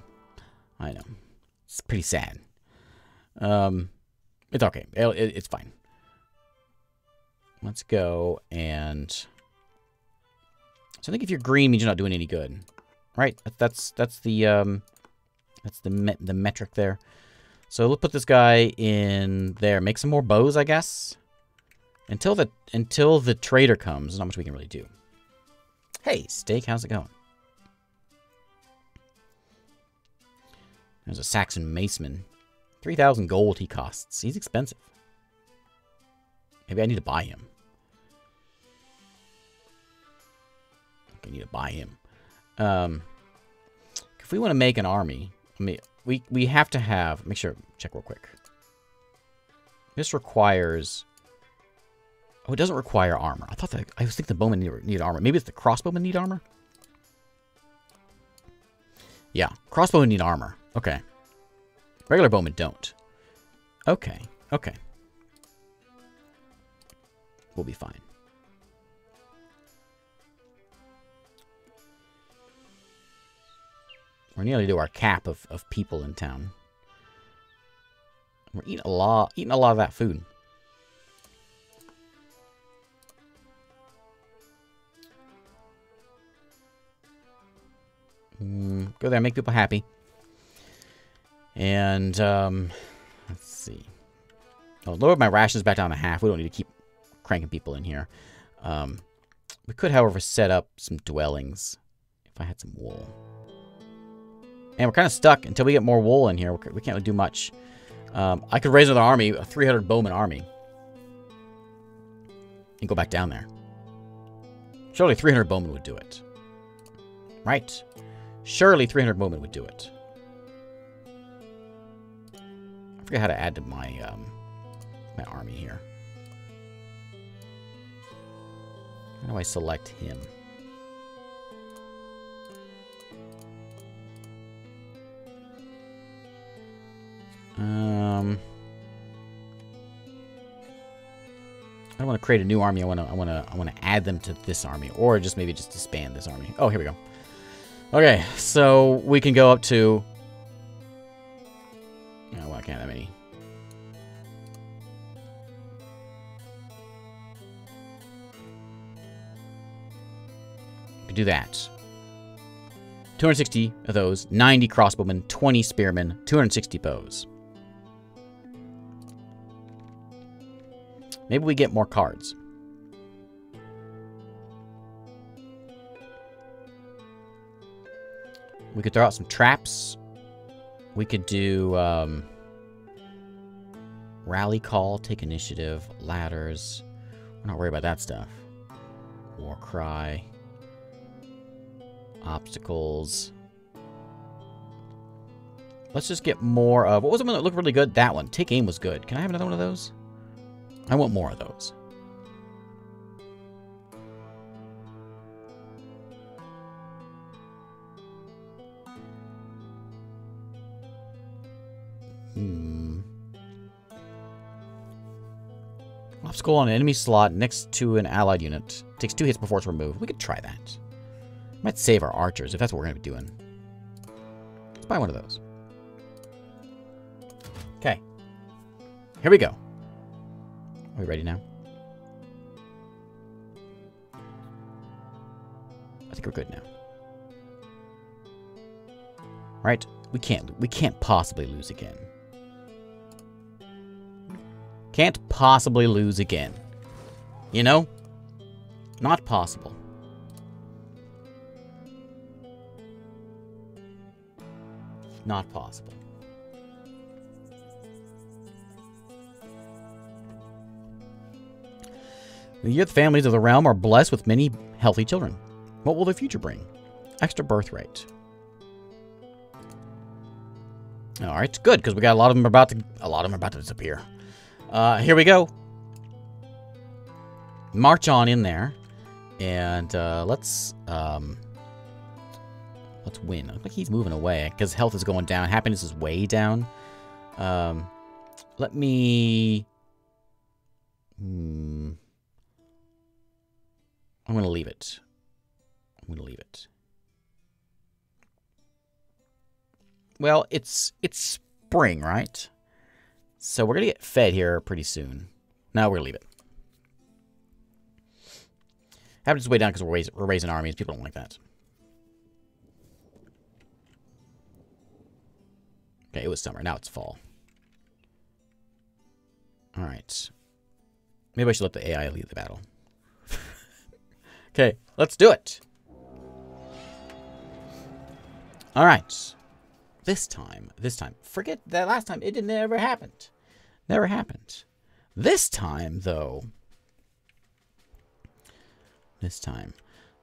[SPEAKER 1] I know. It's pretty sad. Um, it's okay. It, it, it's fine. Let's go and... So I think if you're green means you're not doing any good. Right? That's that's the um that's the me the metric there. So let's put this guy in there. Make some more bows, I guess. Until the until the trader comes, there's not much we can really do. Hey, Steak, how's it going? There's a Saxon maceman. 3,000 gold he costs. He's expensive. Maybe I need to buy him. I need to buy him. Um, if we want to make an army, I mean, we, we have to have... Make sure... Check real quick. This requires... Oh, it doesn't require armor. I thought that... I was thinking the bowmen need, need armor. Maybe it's the crossbowmen need armor? Yeah, crossbowmen need armor. Okay. Regular bowmen don't. Okay. Okay. We'll be fine. We're nearly to our cap of, of people in town. We're eating a lot eating a lot of that food. Mm, go there, make people happy. And, um, let's see. I'll lower my rations back down to half. We don't need to keep cranking people in here. Um, we could, however, set up some dwellings if I had some wool. And we're kind of stuck until we get more wool in here. We can't really do much. Um, I could raise another army, a 300 bowman army. And go back down there. Surely 300 bowmen would do it. Right? Surely 300 bowmen would do it. I forget how to add to my, um, my army here. How do I select him? Um, I don't want to create a new army. I want to. I want to. I want to add them to this army, or just maybe just disband this army. Oh, here we go. Okay, so we can go up to. Oh, well, I can't have many. do that. 260 of those, 90 crossbowmen, 20 spearmen, 260 bows. Maybe we get more cards. We could throw out some traps. We could do um, rally call, take initiative, ladders. We're not worried about that stuff. War cry. Obstacles. Let's just get more of... What was the one that looked really good? That one. Take aim was good. Can I have another one of those? I want more of those. Hmm. Obstacle on an enemy slot next to an allied unit. Takes two hits before it's removed. We could try that. Might save our archers if that's what we're going to be doing. Let's buy one of those. Okay. Here we go. Are we ready now? I think we're good now. Right? We can't we can't possibly lose again. Can't possibly lose again. You know? Not possible. Not possible. The youth families of the realm are blessed with many healthy children. What will the future bring? Extra birth rate. All right, good because we got a lot of them about to a lot of them about to disappear. Uh, here we go. March on in there, and uh, let's um, let's win. Looks like he's moving away because health is going down. Happiness is way down. Um, let me. Hmm. I'm going to leave it. I'm going to leave it. Well, it's it's spring, right? So we're going to get fed here pretty soon. Now we're going to leave it. Just way down because we're, we're raising armies. People don't like that. Okay, it was summer. Now it's fall. All right. Maybe I should let the AI lead the battle. Okay, let's do it. All right. This time, this time. Forget that last time. It didn't ever happened. Never happened. This time, though. This time.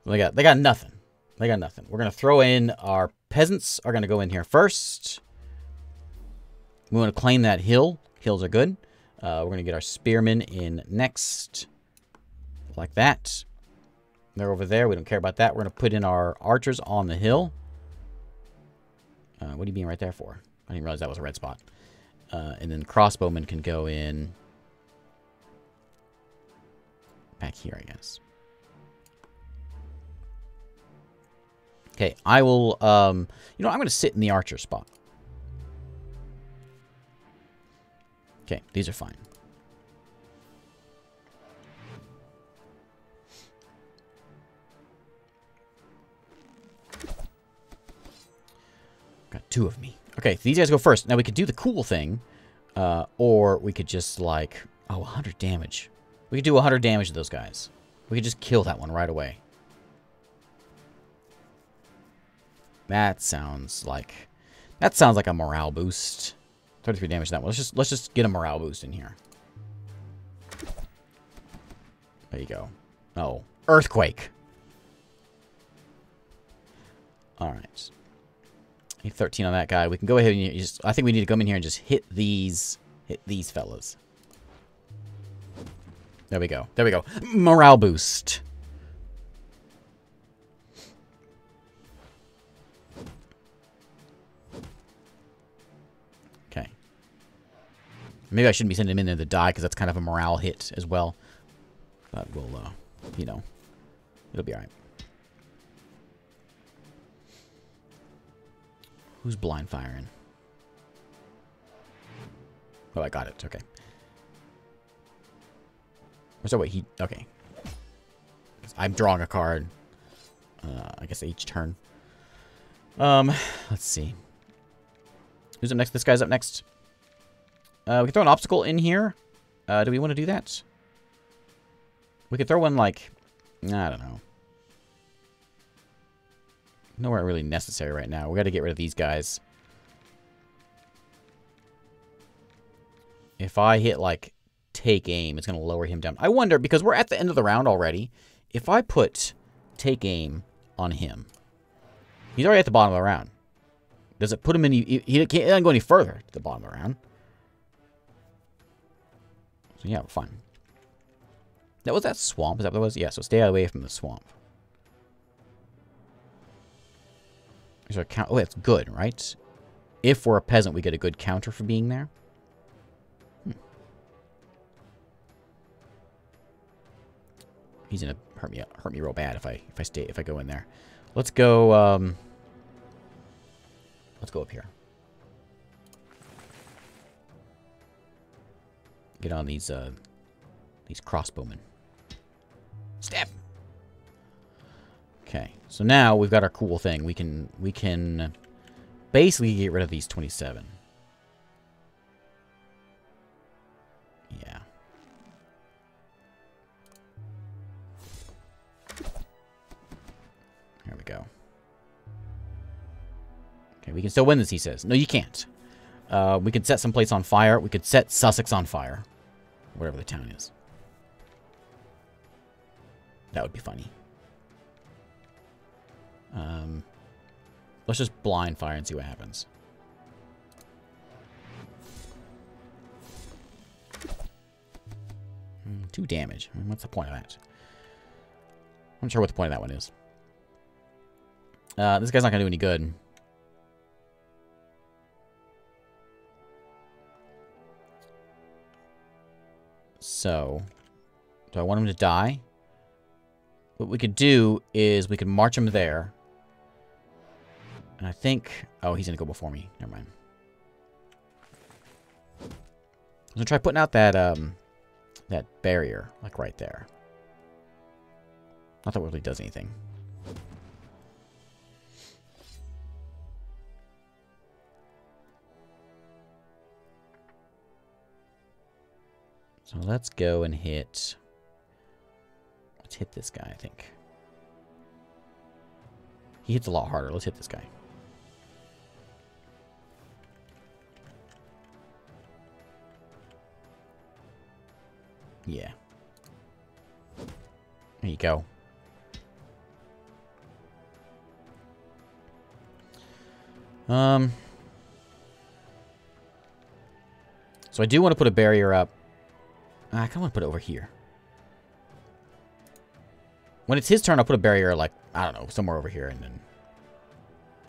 [SPEAKER 1] They got, they got nothing. They got nothing. We're going to throw in our peasants are going to go in here first. We want to claim that hill. Hills are good. Uh, we're going to get our spearmen in next. Like that. They're over there. We don't care about that. We're going to put in our archers on the hill. Uh, what are you being right there for? I didn't realize that was a red spot. Uh, and then crossbowmen can go in back here, I guess. Okay, I will, um, you know, I'm going to sit in the archer spot. Okay, these are fine. Got two of me. Okay, these guys go first. Now we could do the cool thing Uh, or we could just like... Oh, 100 damage. We could do 100 damage to those guys. We could just kill that one right away. That sounds like... That sounds like a morale boost. 33 damage to that one. Let's just, let's just get a morale boost in here. There you go. Oh. Earthquake. Alright. 13 on that guy. We can go ahead and just... I think we need to come in here and just hit these... Hit these fellas. There we go. There we go. Morale boost. Okay. Maybe I shouldn't be sending him in there to die because that's kind of a morale hit as well. But we'll, uh, you know, it'll be alright. Who's blind firing? Oh, I got it. Okay. So wait, he... Okay. I'm drawing a card. Uh, I guess each turn. Um, let's see. Who's up next? This guy's up next. Uh, we can throw an obstacle in here. Uh, do we want to do that? We could throw one like... I don't know. Nowhere really necessary right now. We got to get rid of these guys. If I hit like take aim, it's going to lower him down. I wonder, because we're at the end of the round already, if I put take aim on him, he's already at the bottom of the round. Does it put him any... he, can't go any further to the bottom of the round. So yeah, we're fine. That was that swamp, is that what it was? Yeah, so stay away from the swamp. Is there count? Oh, that's good, right? If we're a peasant, we get a good counter for being there. He's gonna hurt me hurt me real bad if I if I stay if I go in there. Let's go um let's go up here. Get on these uh these crossbowmen. Stab. Okay. So now we've got our cool thing. We can we can basically get rid of these 27. Yeah. Here We go. Okay, we can still win this, he says. No, you can't. Uh, we could set some place on fire. We could set Sussex on fire. Wherever the town is. That would be funny. Um, let's just blind fire and see what happens. Mm, two damage. I mean, what's the point of that? I'm not sure what the point of that one is. Uh, this guy's not going to do any good. So, do I want him to die? What we could do is we could march him there. And I think... Oh, he's going to go before me. Never mind. I'm going to try putting out that, um, that barrier, like right there. Not that it really does anything. So let's go and hit... Let's hit this guy, I think. He hits a lot harder. Let's hit this guy. Yeah. There you go. Um... So I do want to put a barrier up I kind of want to put it over here. When it's his turn, I'll put a barrier, like, I don't know, somewhere over here, and then...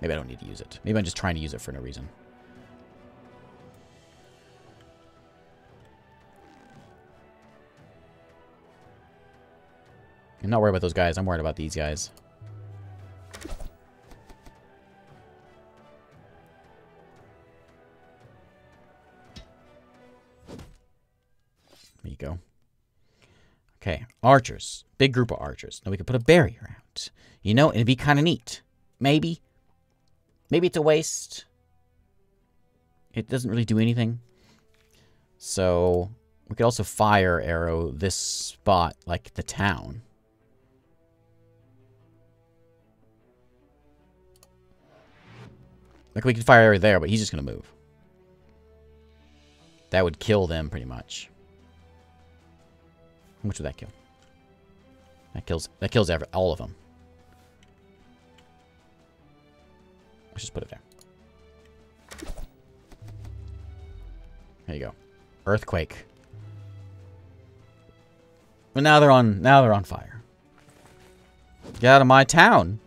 [SPEAKER 1] Maybe I don't need to use it. Maybe I'm just trying to use it for no reason. I'm not worried about those guys. I'm worried about these guys. There you go. Okay, archers. Big group of archers. Now we could put a barrier out. You know, it'd be kind of neat. Maybe. Maybe it's a waste. It doesn't really do anything. So we could also fire arrow this spot, like the town. Like we could fire arrow there, but he's just going to move. That would kill them pretty much. How much would that kill? That kills that kills every, all of them. Let's just put it there. There you go. Earthquake. But now they're on now they're on fire. Get out of my town.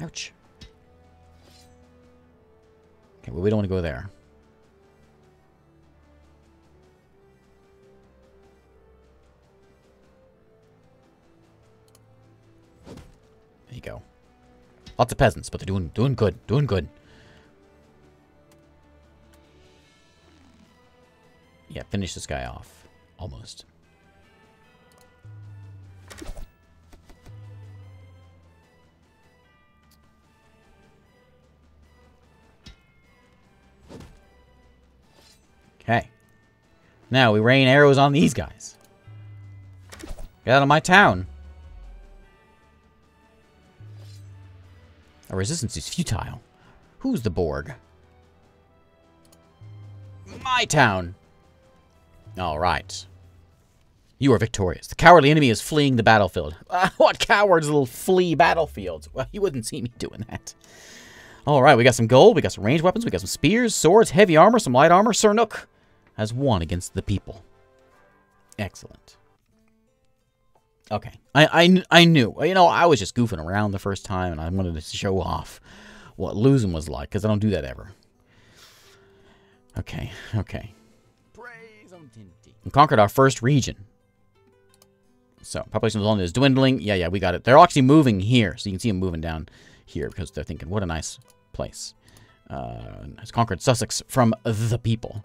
[SPEAKER 1] Ouch. Okay, well we don't want to go there. There you go. Lots of peasants, but they're doing doing good, doing good. Yeah, finish this guy off. Almost. Okay. Now we rain arrows on these guys. Get out of my town. Our resistance is futile. Who's the Borg? My town. All right. You are victorious. The cowardly enemy is fleeing the battlefield. Uh, [laughs] what cowards will flee battlefields? Well, you wouldn't see me doing that. All right, we got some gold, we got some ranged weapons, we got some spears, swords, heavy armor, some light armor. Sir Nook has won against the people. Excellent. Okay. I, I, I knew. You know, I was just goofing around the first time, and I wanted to show off what losing was like, because I don't do that ever. Okay, okay. We conquered our first region. So, population of London is dwindling. Yeah, yeah, we got it. They're actually moving here, so you can see them moving down here, because they're thinking, what a nice place. Uh, has conquered Sussex from the people.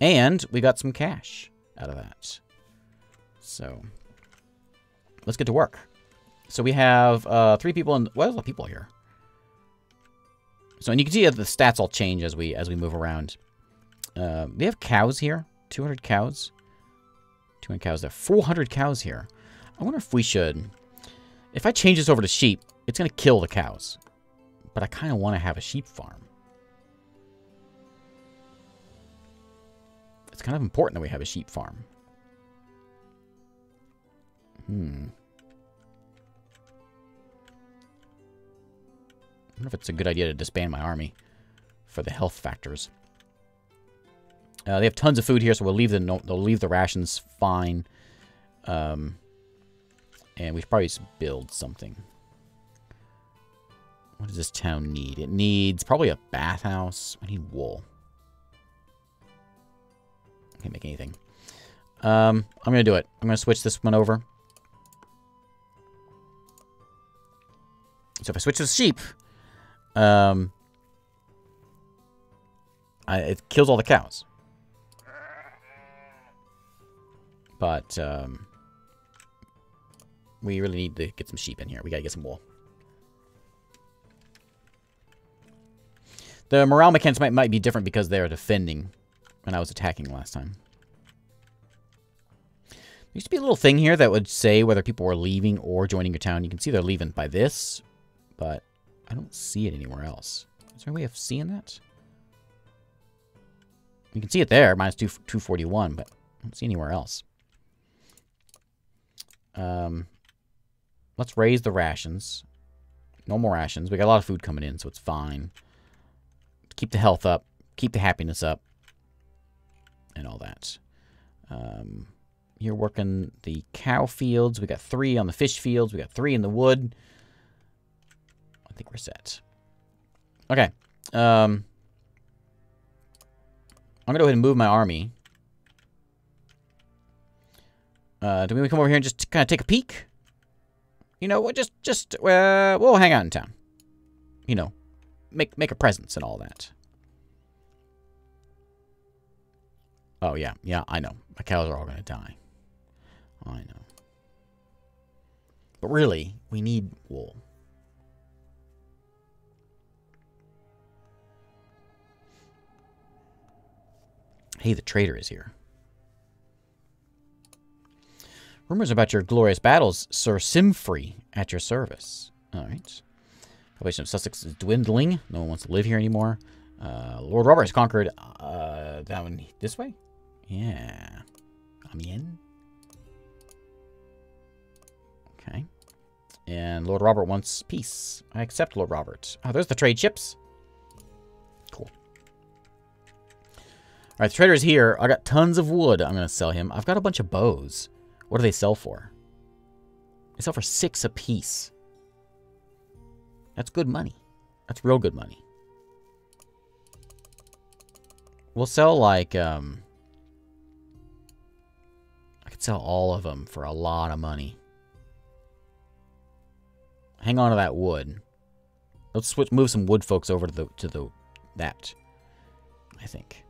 [SPEAKER 1] And we got some cash out of that. So, let's get to work. So we have uh, three people in. Well, a lot of people here. So and you can see the stats all change as we as we move around. Uh, we have cows here. 200 cows. 200 cows there. 400 cows here. I wonder if we should. If I change this over to sheep, it's going to kill the cows. But I kind of want to have a sheep farm. It's kind of important that we have a sheep farm. Hmm. I wonder if it's a good idea to disband my army for the health factors. Uh, they have tons of food here, so we'll leave the no they'll leave the rations fine. Um, and we should probably build something. What does this town need? It needs probably a bathhouse. I need wool. Can't make anything. Um, I'm gonna do it. I'm gonna switch this one over. So if I switch to sheep, um, I, it kills all the cows. But, um, we really need to get some sheep in here. We gotta get some wool. The morale mechanics might, might be different because they're defending when I was attacking last time. There used to be a little thing here that would say whether people were leaving or joining your town. You can see they're leaving by this, but I don't see it anywhere else. Is there a way of seeing that? You can see it there, minus two, 241, but I don't see anywhere else. Um, let's raise the rations. No more rations. We got a lot of food coming in, so it's fine. Keep the health up. Keep the happiness up. And all that. Um, you're working the cow fields. We got three on the fish fields. We got three in the wood. I think we're set. Okay. Um, I'm going to go ahead and move my army. Uh, do we come over here and just kind of take a peek? You know, just, just, uh, we'll hang out in town. You know, make, make a presence and all that. Oh, yeah. Yeah, I know. My cows are all going to die. I know. But really, we need wool. Hey, the traitor is here. Rumors about your glorious battles, Sir Simfrey, at your service. All right. Population of Sussex is dwindling. No one wants to live here anymore. Uh, Lord Robert has conquered uh, down this way? Yeah. i Amiens. Okay. And Lord Robert wants peace. I accept Lord Robert. Oh, there's the trade ships. Cool. All right, the trader's here. I got tons of wood I'm going to sell him. I've got a bunch of bows. What do they sell for? They sell for six apiece. That's good money. That's real good money. We'll sell like, um... I could sell all of them for a lot of money. Hang on to that wood. Let's switch, move some wood folks over to the to the that. I think.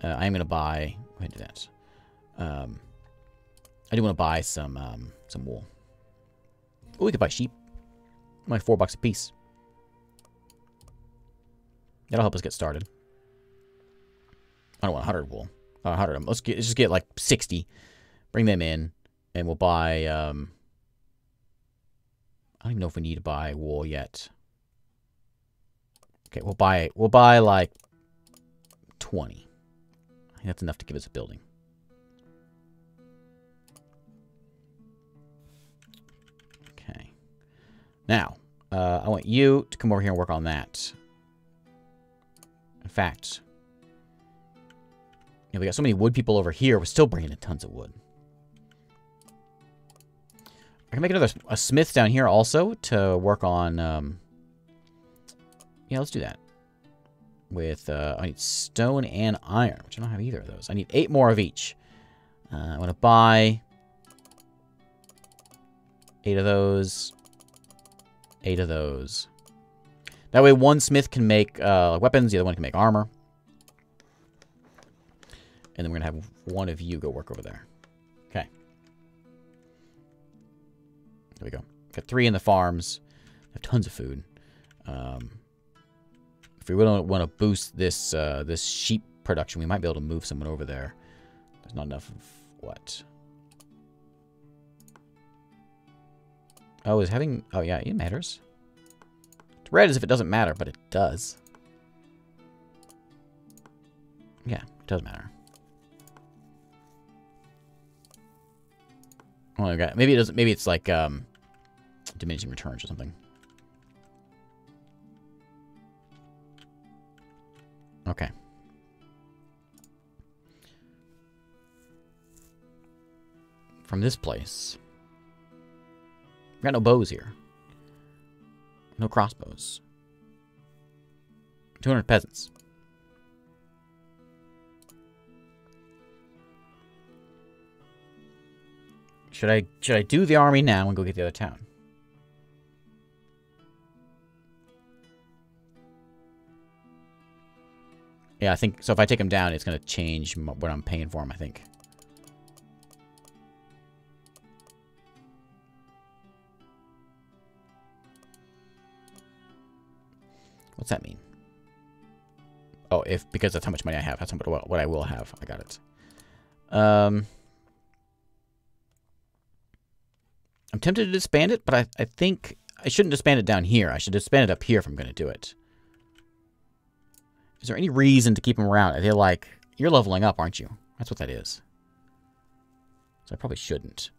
[SPEAKER 1] Uh, I'm gonna buy. Go ahead do that. Um, I do want to buy some um, some wool. Oh, we could buy sheep. Like four bucks a piece. That'll help us get started. I don't want 100 wool. Not 100. Let's, get, let's just get like 60. Bring them in. And we'll buy... Um, I don't even know if we need to buy wool yet. Okay, we'll buy... We'll buy like 20. I think that's enough to give us a building. Okay. Now, uh, I want you to come over here and work on that. In fact, you know, we got so many wood people over here. We're still bringing in tons of wood. Can make another a smith down here also to work on. Um, yeah, let's do that. With uh, I need stone and iron, which I don't have either of those. I need eight more of each. Uh, I want to buy eight of those eight of those. That way one smith can make uh, weapons, the other one can make armor. And then we're going to have one of you go work over there. There we go. Got three in the farms. Have tons of food. Um, if we really want to boost this uh, this sheep production, we might be able to move someone over there. There's not enough of what? Oh, is having... Oh, yeah, it matters. It's red as if it doesn't matter, but it does. Yeah, it does matter. Oh my god. Maybe it doesn't maybe it's like um diminishing returns or something. Okay. From this place. We got no bows here. No crossbows. 200 peasants. Should I should I do the army now and go get the other town? Yeah, I think so. If I take him down, it's going to change what I'm paying for him. I think. What's that mean? Oh, if because that's how much money I have. That's much what I will have. I got it. Um, I'm tempted to disband it, but I, I think I shouldn't disband it down here. I should disband it up here if I'm going to do it. Is there any reason to keep them around? Are They're like, you're leveling up, aren't you? That's what that is. So I probably shouldn't.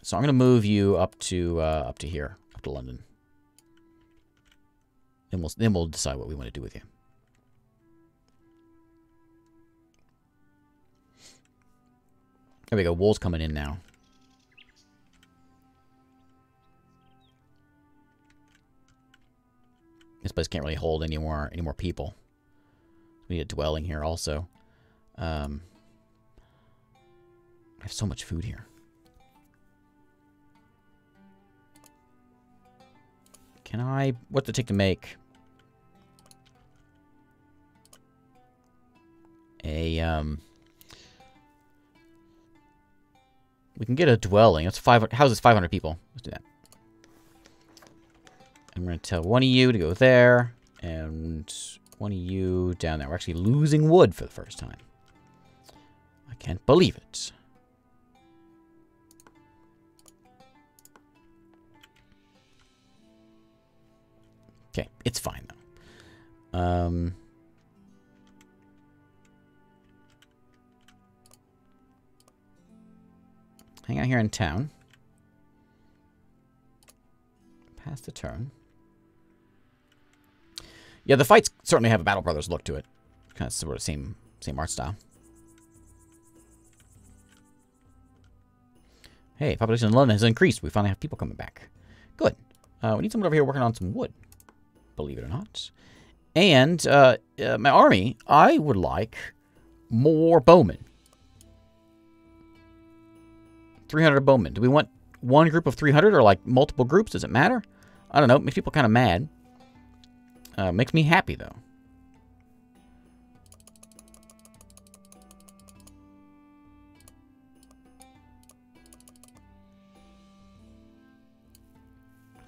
[SPEAKER 1] So I'm going to move you up to uh, up to here, up to London. Then we'll, then we'll decide what we want to do with you. There we go. Wool's coming in now. This place can't really hold any more, any more people. We need a dwelling here also. Um, I have so much food here. Can I... What's it take to make? A, um... We can get a dwelling. That's five. How's this 500 people? Let's do that. I'm going to tell one of you to go there. And One of you down there. We're actually losing wood for the first time. I can't believe it. Okay, it's fine though. Um, hang out here in town. Pass the turn. Yeah, the fights certainly have a Battle Brothers look to it. Kind of sort of same same art style. Hey, population in London has increased. We finally have people coming back. Good. Uh, we need someone over here working on some wood. Believe it or not. And uh, uh, my army, I would like more bowmen. 300 bowmen. Do we want one group of 300 or like multiple groups? Does it matter? I don't know. It makes people kind of mad. Uh, makes me happy, though.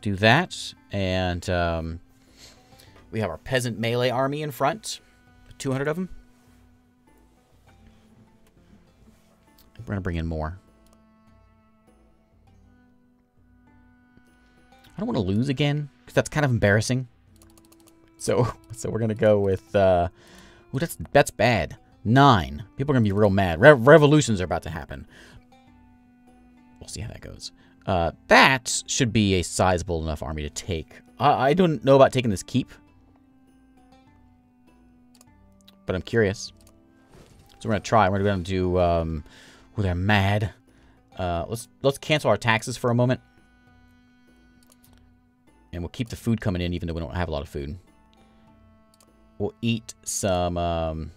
[SPEAKER 1] Do that, and um, we have our peasant melee army in front. 200 of them. We're going to bring in more. I don't want to lose again, because that's kind of embarrassing. So, [laughs] so we're gonna go with. Uh, ooh, that's that's bad. Nine. People are gonna be real mad. Re revolutions are about to happen. We'll see how that goes. Uh, that should be a sizable enough army to take. I, I don't know about taking this keep, but I'm curious. So we're gonna try. We're gonna do. Um, ooh, they're mad. Uh, let's let's cancel our taxes for a moment, and we'll keep the food coming in, even though we don't have a lot of food. We'll eat some, um...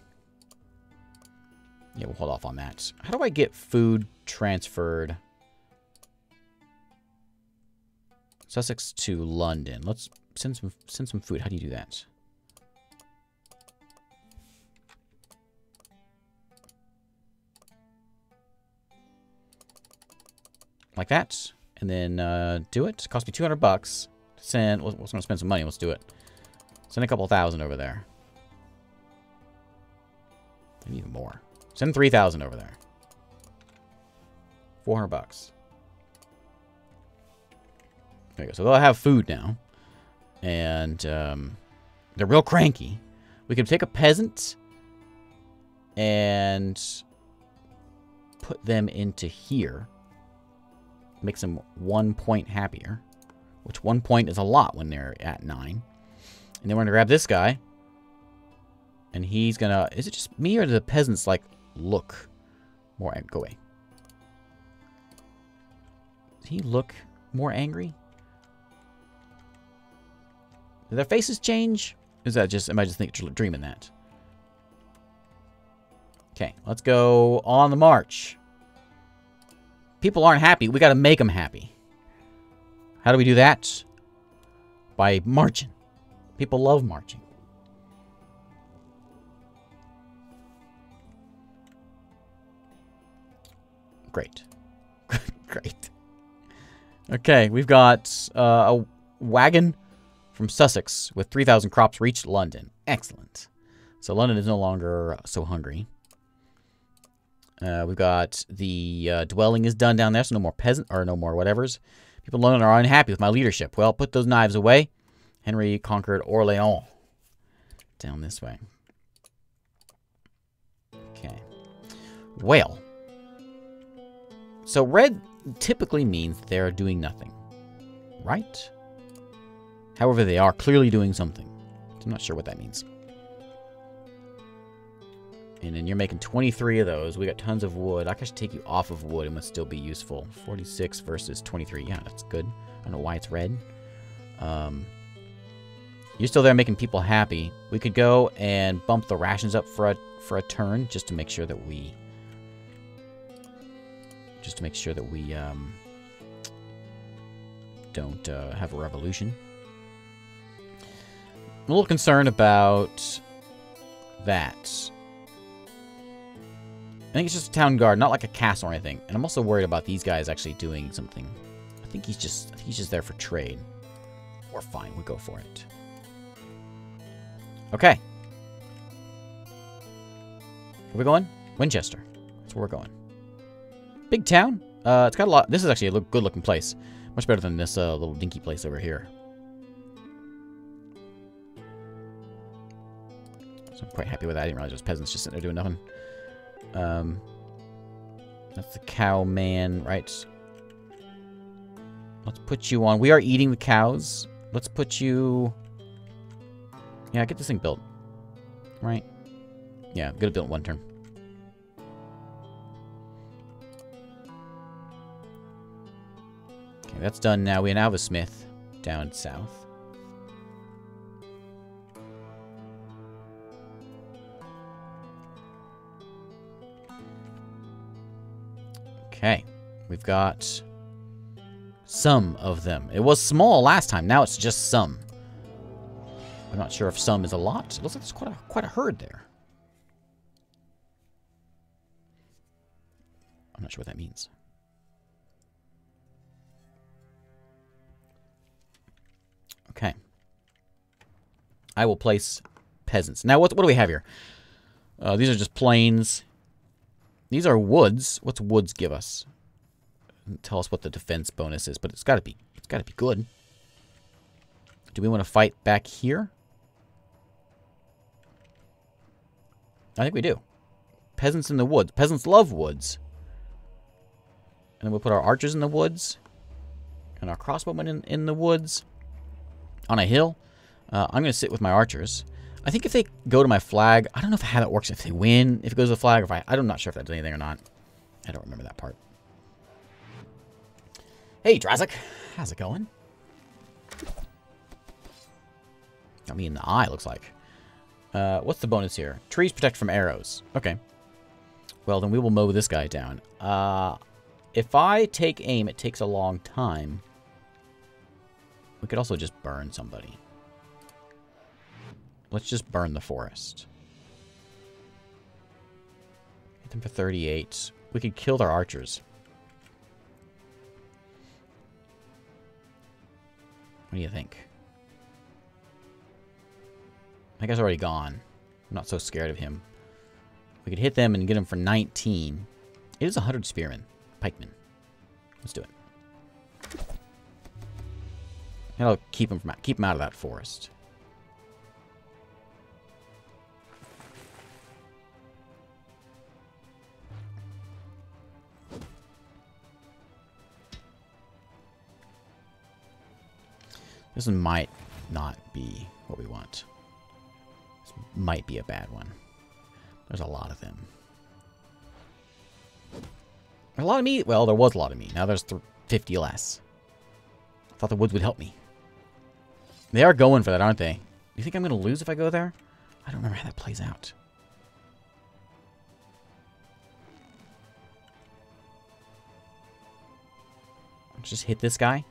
[SPEAKER 1] Yeah, we'll hold off on that. How do I get food transferred? Sussex to London. Let's send some send some food. How do you do that? Like that. And then uh, do it. Cost me 200 bucks. Send. We're going to spend some money. Let's do it. Send a couple thousand over there. And even more. Send 3,000 over there. 400 bucks. There you go. So they'll have food now. And um, they're real cranky. We can take a peasant and put them into here. Makes them one point happier. Which one point is a lot when they're at nine. And then we're going to grab this guy. And he's gonna... Is it just me or do the peasants, like, look more... Go away. Does he look more angry? Do their faces change? Is that just... Am I just thinking, dreaming that? Okay, let's go on the march. People aren't happy. We gotta make them happy. How do we do that? By marching. People love marching. Great. [laughs] Great. Okay, we've got uh, a wagon from Sussex with 3,000 crops reached London. Excellent. So London is no longer so hungry. Uh, we've got the uh, dwelling is done down there, so no more peasant or no more whatevers. People in London are unhappy with my leadership. Well, put those knives away. Henry conquered Orleans. Down this way. Okay. Well, so red typically means they're doing nothing, right? However, they are clearly doing something. I'm not sure what that means. And then you're making 23 of those. We got tons of wood. I could take you off of wood and would still be useful. 46 versus 23. Yeah, that's good. I don't know why it's red. Um, you're still there making people happy. We could go and bump the rations up for a, for a turn just to make sure that we just to make sure that we um, don't uh, have a revolution. I'm a little concerned about that. I think it's just a town guard, not like a castle or anything. And I'm also worried about these guys actually doing something. I think he's just he's just there for trade. We're fine. We go for it. Okay. Where we going? Winchester. That's where we're going. Big town. Uh, it's got a lot. This is actually a good looking place. Much better than this uh, little dinky place over here. So I'm quite happy with that. I didn't realize those peasants just sitting there doing nothing. Um, that's the cow man, right? Let's put you on. We are eating the cows. Let's put you... Yeah, get this thing built. Right? Yeah, built in one turn. Okay, that's done now. We now have a smith down south. Okay. We've got some of them. It was small last time. Now it's just some. I'm not sure if some is a lot. It looks like there's quite a, quite a herd there. I'm not sure what that means. Okay. I will place peasants. Now, what, what do we have here? Uh, these are just plains. These are woods. What's woods give us? Tell us what the defense bonus is, but it's got to be it's got to be good. Do we want to fight back here? I think we do. Peasants in the woods. Peasants love woods. And then we'll put our archers in the woods. And our crossbowmen in, in the woods. On a hill. Uh, I'm going to sit with my archers. I think if they go to my flag, I don't know if how that works. If they win, if it goes to the flag, or if I, I'm not sure if that does anything or not. I don't remember that part. Hey, Drazik. How's it going? Got me in the eye, looks like. Uh, what's the bonus here? Trees protect from arrows. Okay. Well, then we will mow this guy down. Uh, if I take aim, it takes a long time. We could also just burn somebody. Let's just burn the forest. Hit them for 38. We could kill their archers. What do you think? That guy's already gone. I'm not so scared of him. We could hit them and get him for 19. It is 100 spearmen. Pikemen. Let's do it. I'll keep him from keep him out of that forest. This might not be what we want. This might be a bad one. There's a lot of them. a lot of meat? Well, there was a lot of meat. Now there's 50 less. I thought the woods would help me. They are going for that, aren't they? You think I'm going to lose if I go there? I don't remember how that plays out. Let's just hit this guy.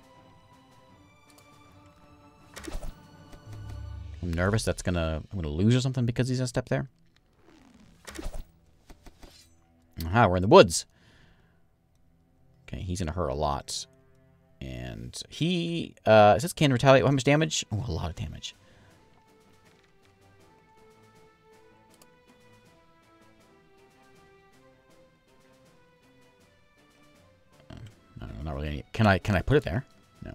[SPEAKER 1] I'm nervous that's gonna I'm gonna lose or something because he's a step there. Aha, we're in the woods. Okay, he's gonna hurt a lot. And he uh says can retaliate how much damage? Oh, a lot of damage. Don't not really any can I can I put it there? No.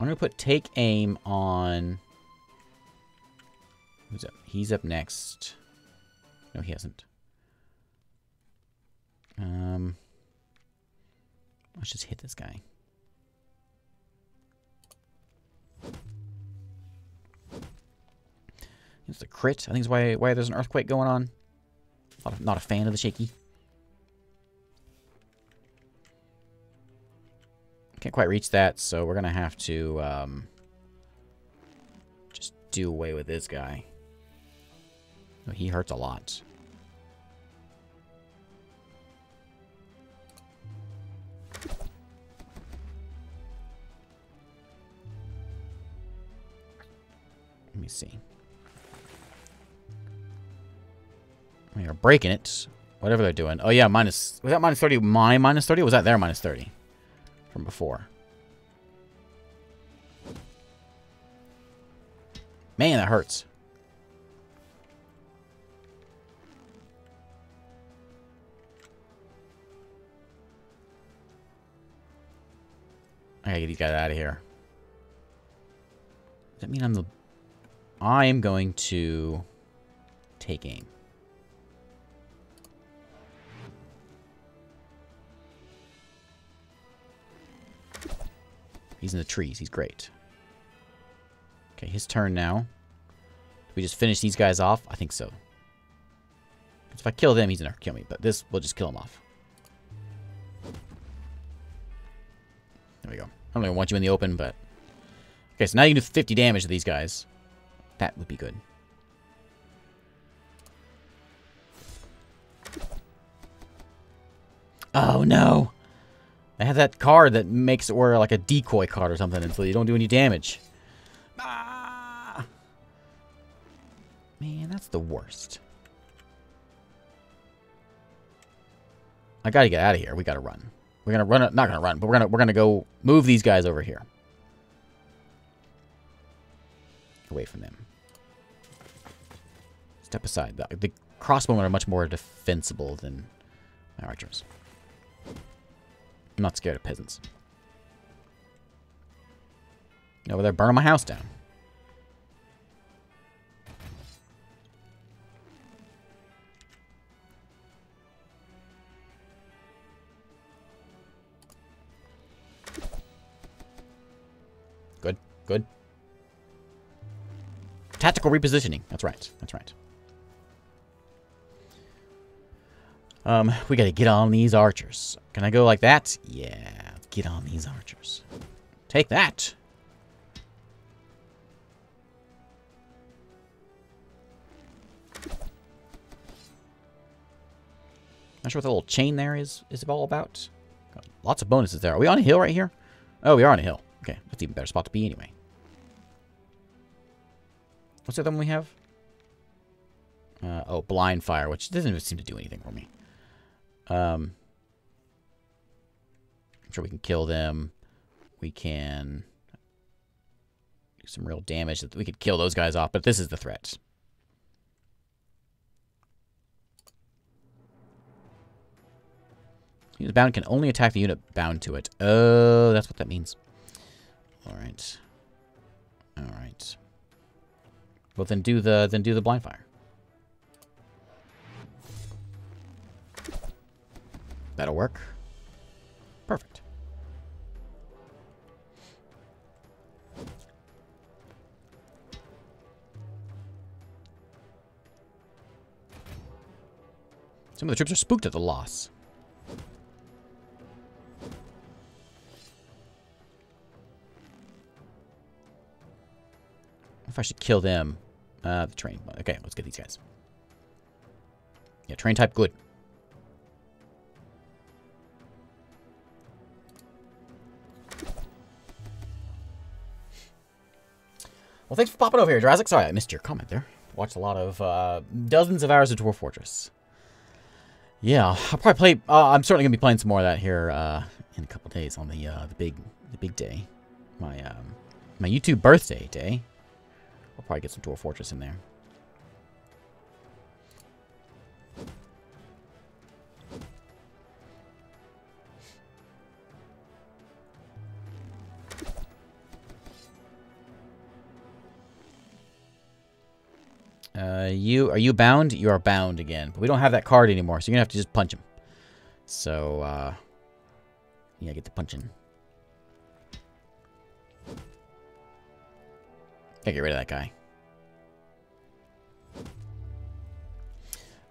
[SPEAKER 1] I'm to put take aim on... Who's up? He's up next. No, he hasn't. Um, let's just hit this guy. It's a crit. I think it's why why there's an earthquake going on. Not a, not a fan of the shaky. Can't quite reach that, so we're going to have to um, just do away with this guy. He hurts a lot. Let me see. We are breaking it. Whatever they're doing. Oh, yeah, minus... Was that minus 30 my minus 30? was that their minus 30? From before. Man, that hurts. I gotta get these guys out of here. Does that mean I'm the I am going to take aim. He's in the trees. He's great. Okay, his turn now. Do we just finish these guys off? I think so. If I kill them, he's gonna kill me. But this, we'll just kill him off. There we go. I don't even want you in the open, but... Okay, so now you can do 50 damage to these guys. That would be good. Oh, no. I have that card that makes it where like a decoy card or something until you don't do any damage. Ah! Man, that's the worst. I gotta get out of here. We gotta run. We're gonna run. Not gonna run, but we're gonna we're gonna go move these guys over here, away from them. Step aside. The, the crossbowmen are much more defensible than my archers. I'm not scared of peasants. Over there, burning my house down. Good, good. Tactical repositioning. That's right. That's right. Um, we gotta get on these archers. Can I go like that? Yeah, get on these archers. Take that. Not sure what the little chain there is is all about. Got lots of bonuses there. Are we on a hill right here? Oh, we are on a hill. Okay, that's even better spot to be anyway. What's the other one we have? Uh, oh, blind fire, which doesn't even seem to do anything for me. Um, I'm sure we can kill them. We can do some real damage. That we could kill those guys off, but this is the threat. Unit bound can only attack the unit bound to it. Oh, that's what that means. Alright. Alright. Well then do the then do the blind fire. That'll work. Perfect. Some of the troops are spooked at the loss. if I should kill them. Uh, the train. Okay, let's get these guys. Yeah, train type, good. Well, thanks for popping over here, Jurassic. Sorry, I missed your comment there. Watched a lot of, uh, dozens of hours of Dwarf Fortress. Yeah, I'll probably play, uh, I'm certainly going to be playing some more of that here, uh, in a couple days on the, uh, the big, the big day. My, um, my YouTube birthday day. I'll probably get some Dwarf Fortress in there. Uh, you are you bound? You are bound again. But we don't have that card anymore, so you're gonna have to just punch him. So, uh, yeah, get the punching. Gotta get rid of that guy.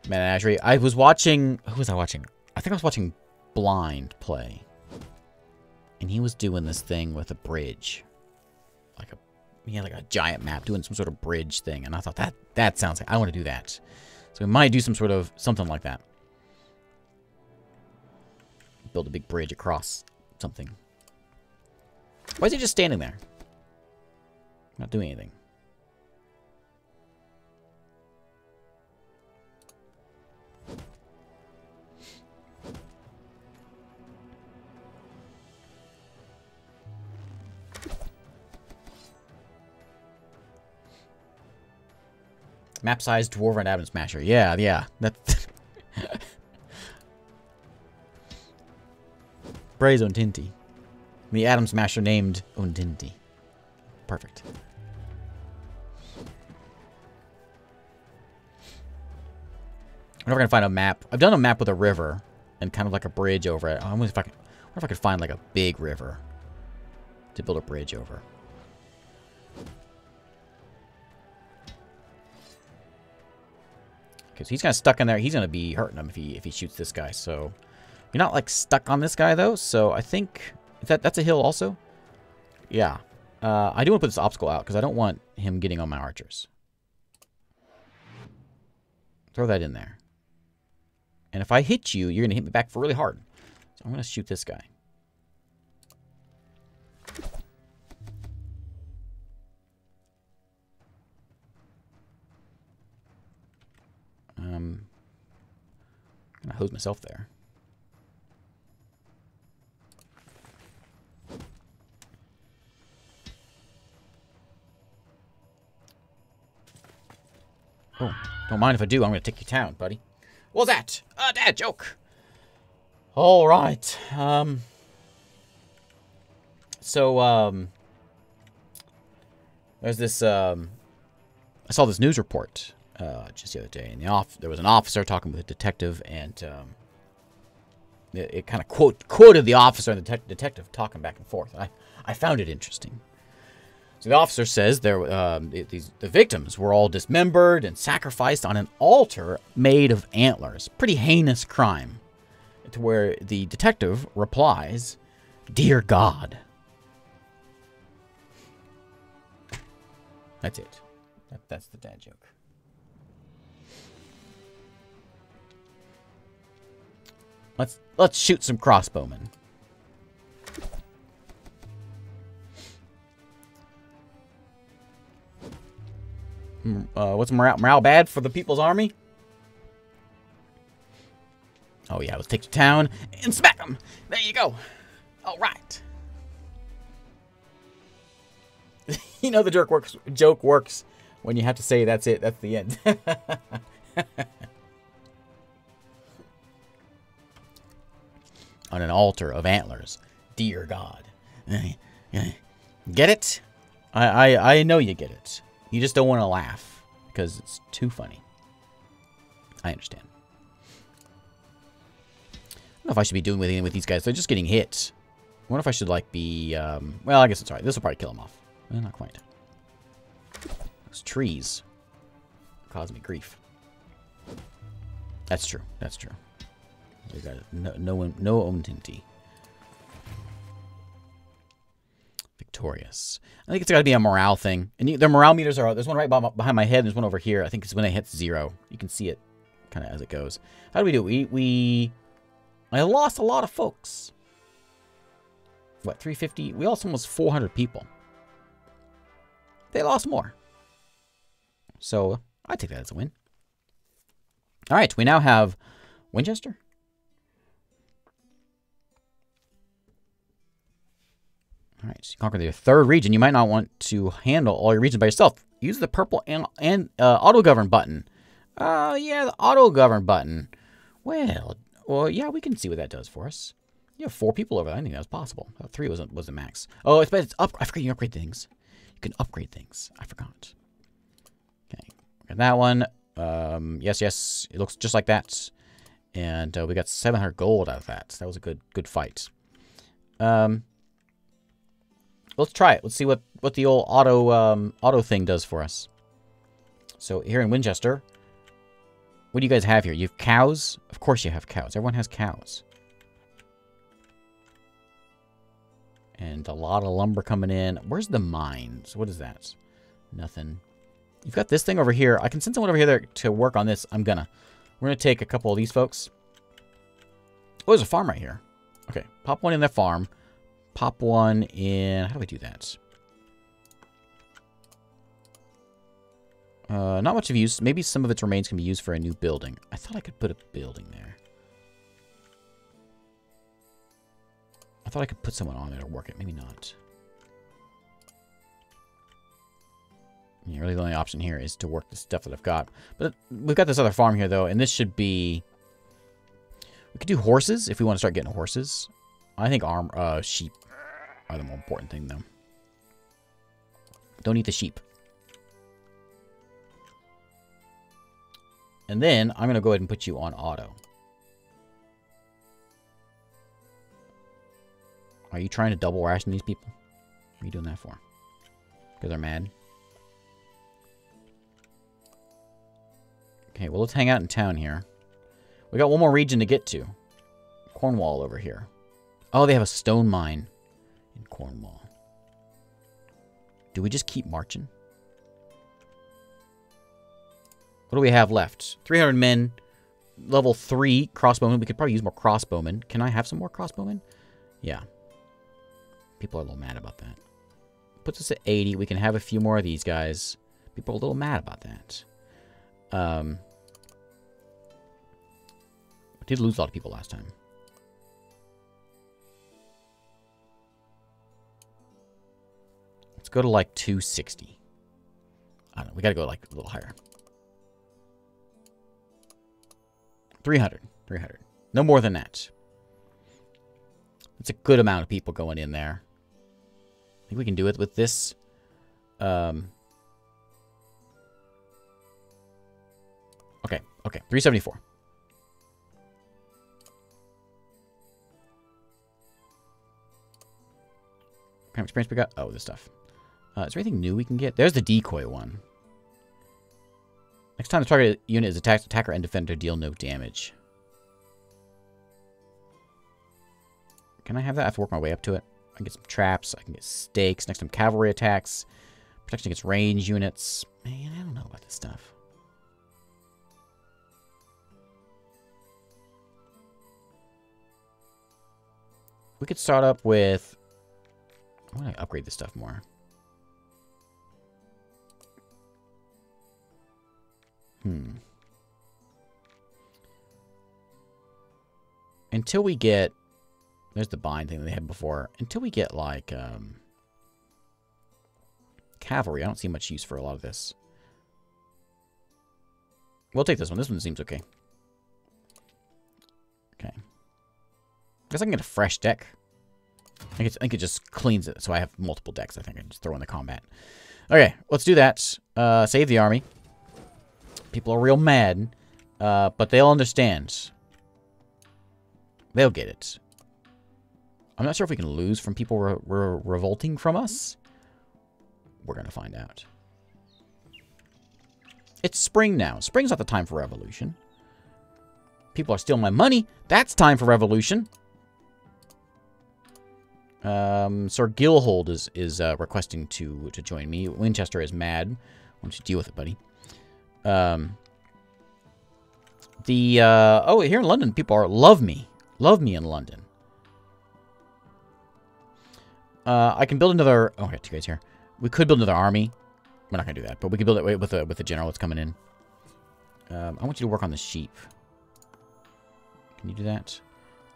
[SPEAKER 1] Menagerie. I was watching. Who was I watching? I think I was watching Blind play. And he was doing this thing with a bridge. He had like a giant map doing some sort of bridge thing, and I thought that that sounds like I want to do that. So we might do some sort of something like that. Build a big bridge across something. Why is he just standing there? Not doing anything. Map size Dwarven Atom Smasher. Yeah, yeah. That. [laughs] Brazo and The Atom Smasher named Ondindi. Perfect. I'm never gonna find a map. I've done a map with a river and kind of like a bridge over it. I wonder if I can. What if I could find like a big river to build a bridge over? So he's kind of stuck in there. He's gonna be hurting him if he if he shoots this guy. So you're not like stuck on this guy though. So I think that that's a hill also. Yeah, uh, I do want to put this obstacle out because I don't want him getting on my archers. Throw that in there. And if I hit you, you're going to hit me back for really hard. So I'm going to shoot this guy. Um, to hose myself there. Oh, don't mind if I do. I'm going to take your town, buddy. What's that? A dad joke. All right. Um. So, um. There's this, um. I saw this news report, uh, just the other day. In the off, there was an officer talking with a detective, and, um. It, it kind of quote quoted the officer and the detective talking back and forth. I I found it interesting. So the officer says there, um, these, the victims were all dismembered and sacrificed on an altar made of antlers. Pretty heinous crime. To where the detective replies, Dear God. That's it. That, that's the dad joke. Let's let's shoot some crossbowmen. Uh, what's morale, morale bad for the People's Army? Oh yeah, let's take the town and smack them. There you go. All right. [laughs] you know the joke works. Joke works when you have to say that's it. That's the end. [laughs] On an altar of antlers, dear God. [laughs] Get it? I I I know you get it. You just don't want to laugh because it's too funny. I understand. I don't know if I should be doing anything with these guys. They're just getting hit. I wonder if I should, like, be... Um, well, I guess it's alright. This will probably kill them off. Well, not quite. Those trees cause me grief. That's true. That's true. We got no no no victorious. I think it's got to be a morale thing. And their morale meters are, there's one right behind my head, And there's one over here. I think it's when it hits zero. You can see it kind of as it goes. How do we do? We, we, I lost a lot of folks. What, 350? We lost almost 400 people. They lost more. So, I take that as a win. All right, we now have Winchester. All right, so you conquer the third region. You might not want to handle all your regions by yourself. Use the purple and, and uh, auto govern button. Uh, yeah, the auto govern button. Well, well, yeah, we can see what that does for us. You have four people over there. I think that was possible. Uh, three was was the max. Oh, it's, it's up. I forgot you can upgrade things. You can upgrade things. I forgot. Okay, got that one. Um, yes, yes, it looks just like that. And uh, we got 700 gold out of that. So That was a good good fight. Um, let's try it. Let's see what, what the old auto um, auto thing does for us. So here in Winchester, what do you guys have here? You have cows? Of course you have cows. Everyone has cows. And a lot of lumber coming in. Where's the mines? What is that? Nothing. You've got this thing over here. I can send someone over here to work on this. I'm gonna. We're gonna take a couple of these folks. Oh, there's a farm right here. Okay, pop one in that farm. Pop one in... How do we do that? Uh, not much of use. Maybe some of its remains can be used for a new building. I thought I could put a building there. I thought I could put someone on it or work it. Maybe not. Yeah, really the only option here is to work the stuff that I've got. But we've got this other farm here, though, and this should be... We could do horses if we want to start getting horses. I think arm, uh, sheep are the more important thing, though. Don't eat the sheep. And then I'm going to go ahead and put you on auto. Are you trying to double ration these people? What are you doing that for? Because they're mad? Okay, well, let's hang out in town here. We got one more region to get to. Cornwall over here. Oh, they have a stone mine in Cornwall. Do we just keep marching? What do we have left? 300 men. Level 3 crossbowmen. We could probably use more crossbowmen. Can I have some more crossbowmen? Yeah. People are a little mad about that. Puts us at 80. We can have a few more of these guys. People are a little mad about that. Um, we did lose a lot of people last time. Go to like 260. I don't know. We got to go like a little higher. 300. 300. No more than that. It's a good amount of people going in there I think we can do it with this. Um, okay, okay. 374. What kind of experience we got? Oh, this stuff. Uh, is there anything new we can get? There's the decoy one. Next time the target unit is attacked, attacker and defender deal no damage. Can I have that? I have to work my way up to it. I can get some traps. I can get stakes. Next time, cavalry attacks. Protection against range units. Man, I don't know about this stuff. We could start up with... I want to upgrade this stuff more. Hmm. Until we get there's the bind thing that they had before. Until we get, like, um, cavalry, I don't see much use for a lot of this. We'll take this one. This one seems okay. Okay. Guess I can get a fresh deck. I think, it just cleans it, so I have multiple decks. I think I just throw in the combat. Okay, let's do that. Uh, save the army. People are real mad, uh, but they'll understand. They'll get it. I'm not sure if we can lose from people re re revolting from us. We're going to find out. It's spring now. Spring's not the time for revolution. People are stealing my money. That's time for revolution. Um, Sir Gilhold is is uh, requesting to to join me. Winchester is mad. Why don't you deal with it, buddy? Um, the uh, oh, here in London, people are love me, love me in London. Uh, I can build another... Oh, I got two guys here. We could build another army. We're not going to do that, but we can build it with a, with the general that's coming in. Um, I want you to work on the sheep. Can you do that?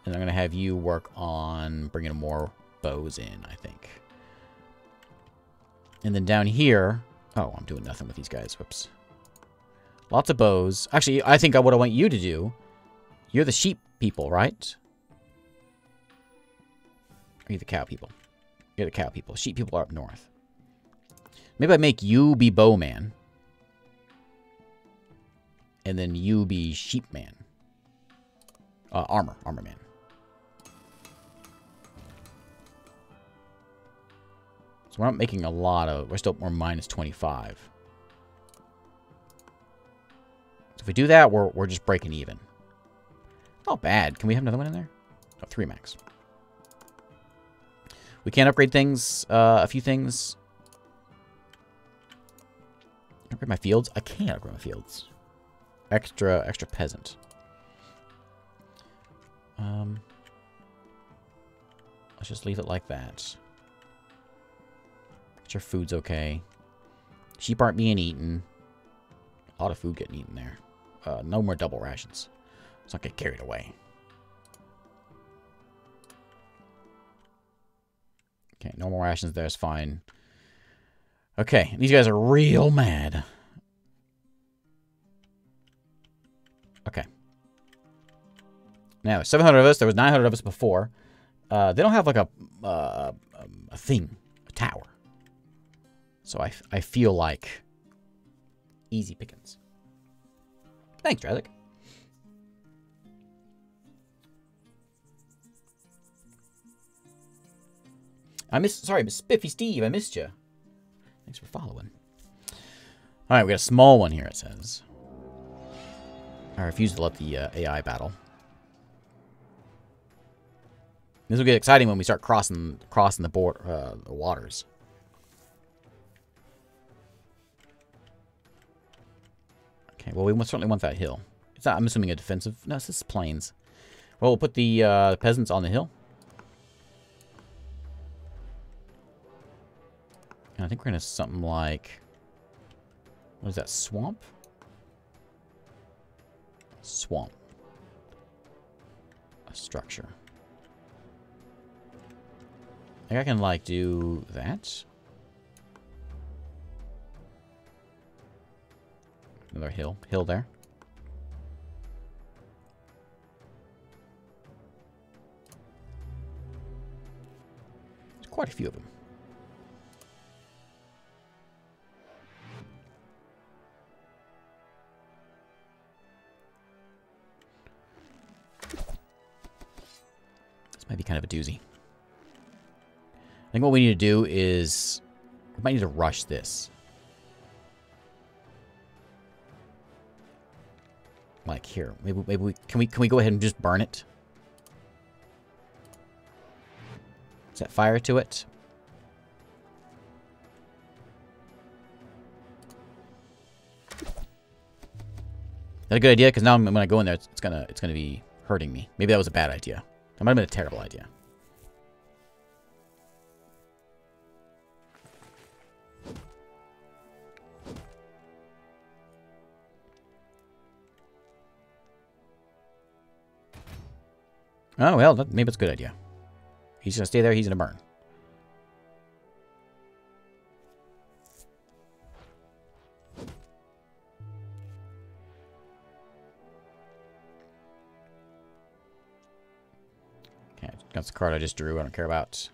[SPEAKER 1] And I'm going to have you work on bringing more bows in, I think. And then down here... Oh, I'm doing nothing with these guys. Whoops. Lots of bows. Actually, I think I what I want you to do... You're the sheep people, right? Are you the cow people? You're the cow people. Sheep people are up north. Maybe I make you be bowman. And then you be sheep man. Uh, armor. Armor man. So we're not making a lot of... We're still... We're minus 25. If we do that, we're, we're just breaking even. Not bad. Can we have another one in there? Oh, three max. We can upgrade things, uh, a few things. Upgrade my fields? I can't upgrade my fields. Extra, extra peasant. Um, let's just leave it like that. Get your food's okay. Sheep aren't being eaten. A lot of food getting eaten there. Uh, no more double rations. Let's not get carried away. Okay, normal rations there is fine. Okay, these guys are real mad. Okay. Now, 700 of us. There was 900 of us before. Uh, they don't have like a, uh, um, a thing, a tower. So I, I feel like easy pickings. Thanks, Drazik. I missed. Sorry, Miss Spiffy Steve. I missed you. Thanks for following. All right, we got a small one here. It says. I refuse to let the uh, AI battle. This will get exciting when we start crossing crossing the board, uh, the waters. Okay, well, we certainly want that hill. It's not, I'm assuming a defensive. No, this is plains. Well, we'll put the uh, peasants on the hill. And I think we're going to something like... What is that, swamp? Swamp. A structure. I think I can, like, do that. Another hill. Hill there. There's quite a few of them. This might be kind of a doozy. I think what we need to do is... We might need to rush this. Like here. Maybe maybe we can we can we go ahead and just burn it? Set fire to it. That a good idea? Because now when I go in there, it's, it's, gonna it's gonna be hurting me. Maybe that was a bad idea. That might have been a terrible idea. Oh, well, that, maybe it's a good idea. He's going to stay there. He's going to burn. Okay, that's the card I just drew. I don't care about.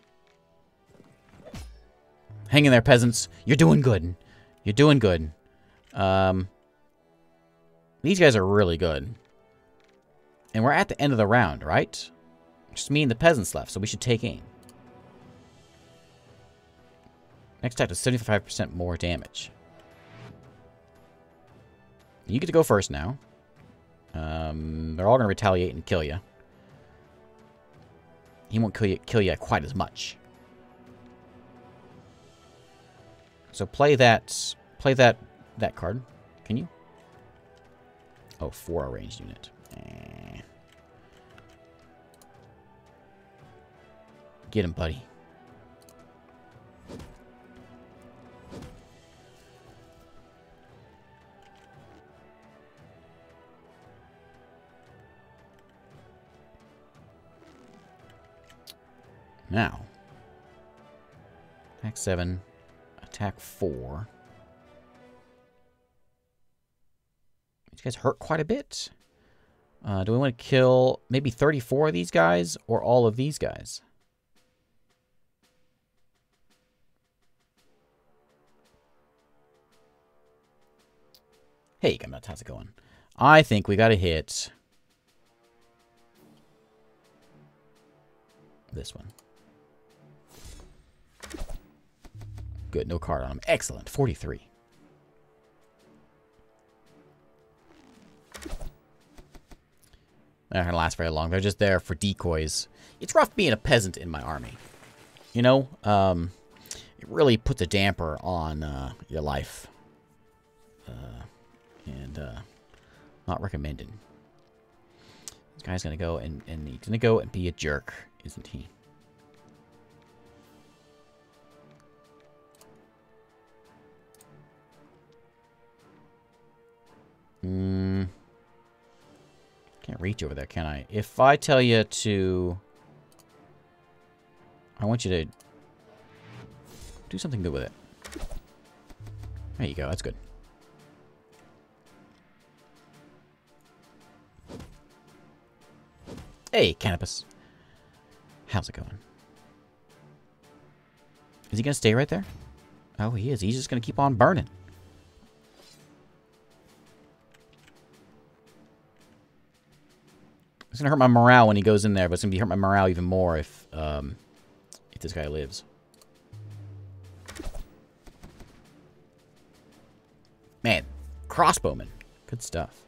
[SPEAKER 1] Hang in there, peasants. You're doing good. You're doing good. Um, these guys are really good. And we're at the end of the round, right? Just me and the peasants left, so we should take aim. Next attack does 75% more damage. You get to go first now. Um, they're all going to retaliate and kill you. He won't kill you, kill you quite as much. So play that, play that, that card. Can you? Oh, four ranged unit. Eh. Get him, buddy. Now, attack 7, attack 4. These guys hurt quite a bit. Uh, do we want to kill maybe 34 of these guys or all of these guys? Hey, Gumnuts, how's it going? I think we got to hit this one. Good, no card on him. Excellent, 43. They're not to last very long. They're just there for decoys. It's rough being a peasant in my army. You know, um, it really puts a damper on uh, your life. And uh, not recommended. This guy's gonna go and, and he's gonna go and be a jerk, isn't he? Hmm. Can't reach over there, can I? If I tell you to... I want you to do something good with it. There you go, that's good. Hey, Canopus. How's it going? Is he going to stay right there? Oh, he is. He's just going to keep on burning. It's to hurt my morale when he goes in there, but it's going to hurt my morale even more if, um, if this guy lives. Man, crossbowman. Good stuff.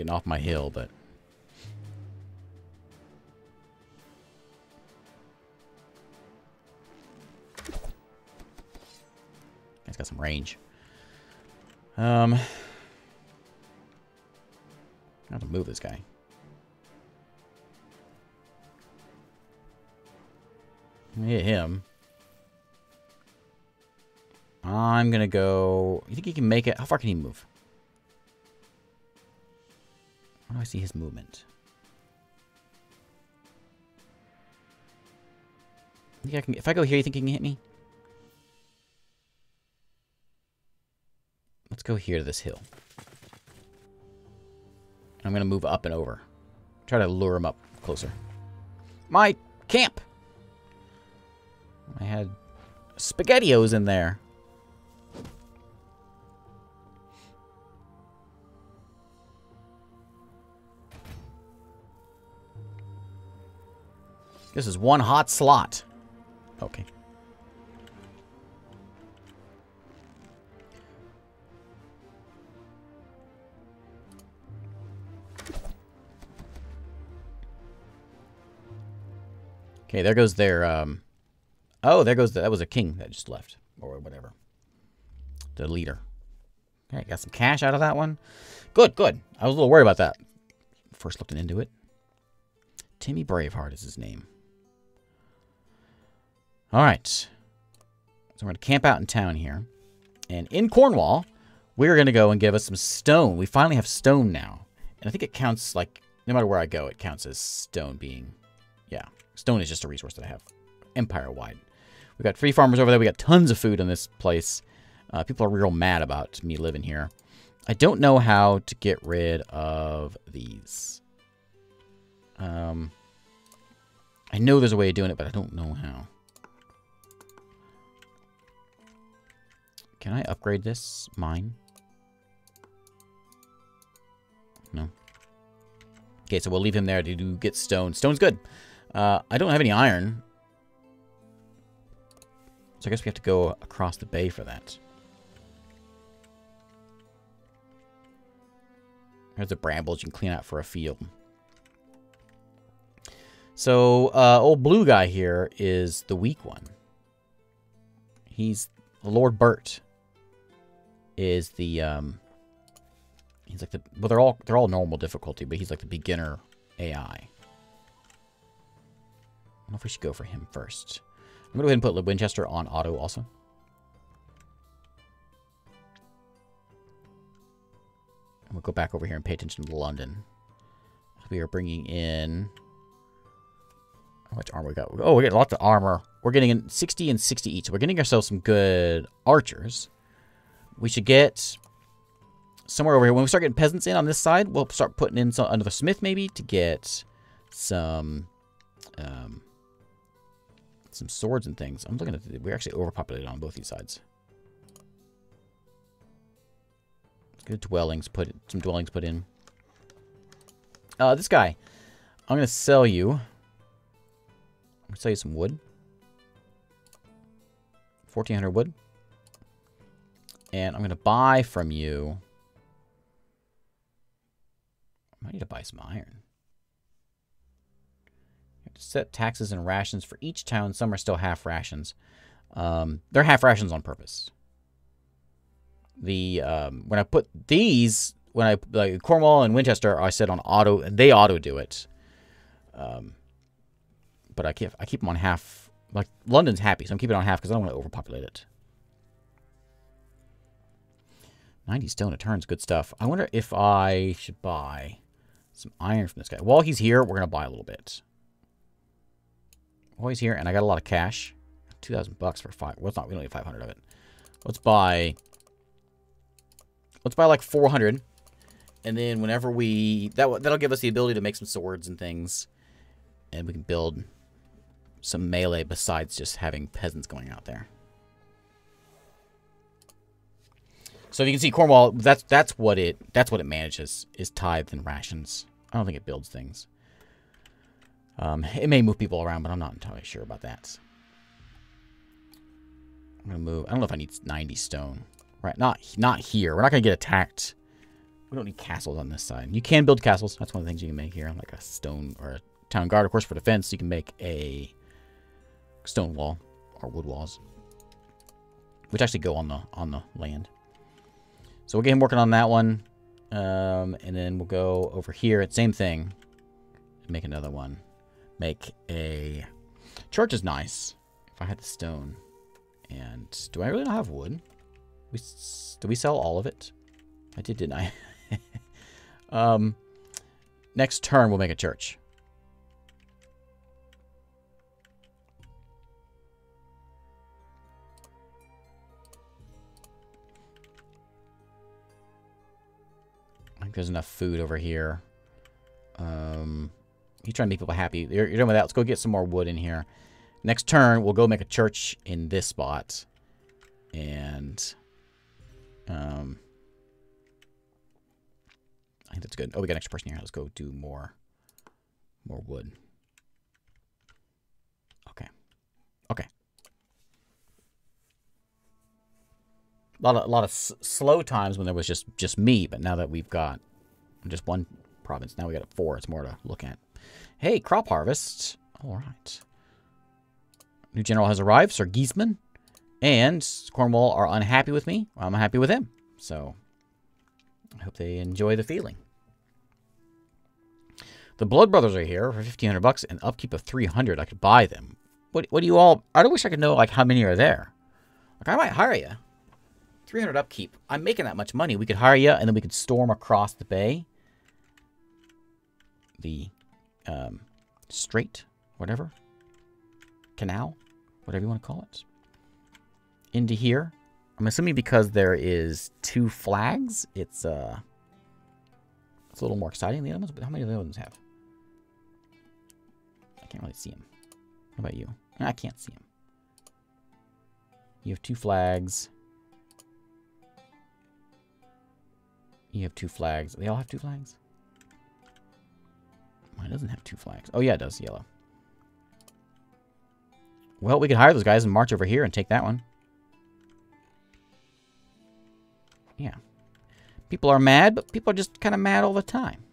[SPEAKER 1] Getting off my hill, but... He's got some range. Um... I have to move this guy. Hit him. I'm gonna go... You think he can make it? How far can he move? Do I see his movement? think I can, if I go here, you think he can hit me? Let's go here to this hill. I'm to move up and over. Try to lure him up closer. My camp! I had SpaghettiOs in there. This is one hot slot. Okay. Okay, there goes their, um... Oh, there goes... The, that was a king that just left. Or whatever. The leader. Okay, got some cash out of that one. Good, good. I was a little worried about that. First looking into it. Timmy Braveheart is his name. All right. So we're going to camp out in town here. And in Cornwall, we're going to go and give us some stone. We finally have stone now. And I think it counts, like, no matter where I go, it counts as stone being, yeah. Stone is just a resource that I have empire-wide. We got free farmers over there. We got tons of food in this place. Uh, people are real mad about me living here. I don't know how to get rid of these. Um, I know there's a way of doing it, but I don't know how. Can I upgrade this? Mine? No. Okay, so we'll leave him there to do, get stone. Stone's good. Uh, I don't have any iron. So I guess we have to go across the bay for that. There's the brambles you can clean out for a field. So, uh, old blue guy here is the weak one. He's Lord Burt is the um he's like the well they're all they're all normal difficulty, but he's like the beginner AI. I don't know if we should go for him first. I'm gonna go ahead and put Winchester on auto also. And we'll go back over here and pay attention to London. We are bringing in how much armor we got? Oh, we got lots of armor. We're getting in 60 and 60 each. So we're getting ourselves some good archers. We should get somewhere over here. When we start getting peasants in on this side, we'll start putting in some, another smith maybe to get some um, some swords and things. I'm looking at the, we're actually overpopulated on both these sides. Get dwellings put some dwellings put in. Uh, this guy, I'm gonna sell you. I'm gonna sell you some wood. 1400 wood. And I'm going to buy from you... I might need to buy some iron. Set taxes and rations for each town. Some are still half rations. Um, they're half rations on purpose. The um, When I put these... When I like Cornwall and Winchester, I said on auto, and they auto do it. Um, but I keep I keep them on half. Like London's happy, so I'm keeping it on half because I don't want to overpopulate it. 90 stone a turn's good stuff. I wonder if I should buy some iron from this guy. While he's here, we're going to buy a little bit. While he's here, and I got a lot of cash. 2,000 bucks for five. Well, it's not, we don't need 500 of it. Let's buy Let's buy like 400. And then whenever we... That, that'll give us the ability to make some swords and things. And we can build some melee besides just having peasants going out there. So if you can see Cornwall, that's that's what it that's what it manages is tithe and rations. I don't think it builds things. Um, it may move people around, but I'm not entirely sure about that. I'm gonna move. I don't know if I need 90 stone. Right, not not here. We're not gonna get attacked. We don't need castles on this side. You can build castles. That's one of the things you can make here, like a stone or a town guard. Of course, for defense, you can make a stone wall or wood walls, which actually go on the on the land. So we'll get him working on that one. Um, and then we'll go over here. Same thing. Make another one. Make a... Church is nice. If I had the stone. And do I really not have wood? We, do we sell all of it? I did, didn't I? [laughs] um, next turn, we'll make a church. There's enough food over here. Um, he's trying to make people happy. You're, you're done with that. Let's go get some more wood in here. Next turn, we'll go make a church in this spot. And, um, I think that's good. Oh, we got an extra person here. Let's go do more, more wood. Okay. Okay. A lot of, a lot of slow times when there was just, just me, but now that we've got just one province, now we got four. It's more to look at. Hey, crop harvest. All right. New general has arrived, Sir Giesman. And Cornwall are unhappy with me. I'm happy with him. So, I hope they enjoy the feeling. The Blood Brothers are here for 1500 bucks and upkeep of 300. I could buy them. What, what do you all... I wish I could know, like, how many are there. Like, I might hire you. 300 upkeep. I'm making that much money. We could hire you, and then we could storm across the bay. The um, strait, whatever. Canal, whatever you want to call it. Into here. I'm assuming because there is two flags, it's uh, it's a little more exciting the other ones. But how many of the other ones have? I can't really see them. How about you? I can't see them. You have two flags. You have two flags. They all have two flags? Mine doesn't have two flags. Oh, yeah, it does. Yellow. Well, we could hire those guys and march over here and take that one. Yeah. People are mad, but people are just kind of mad all the time.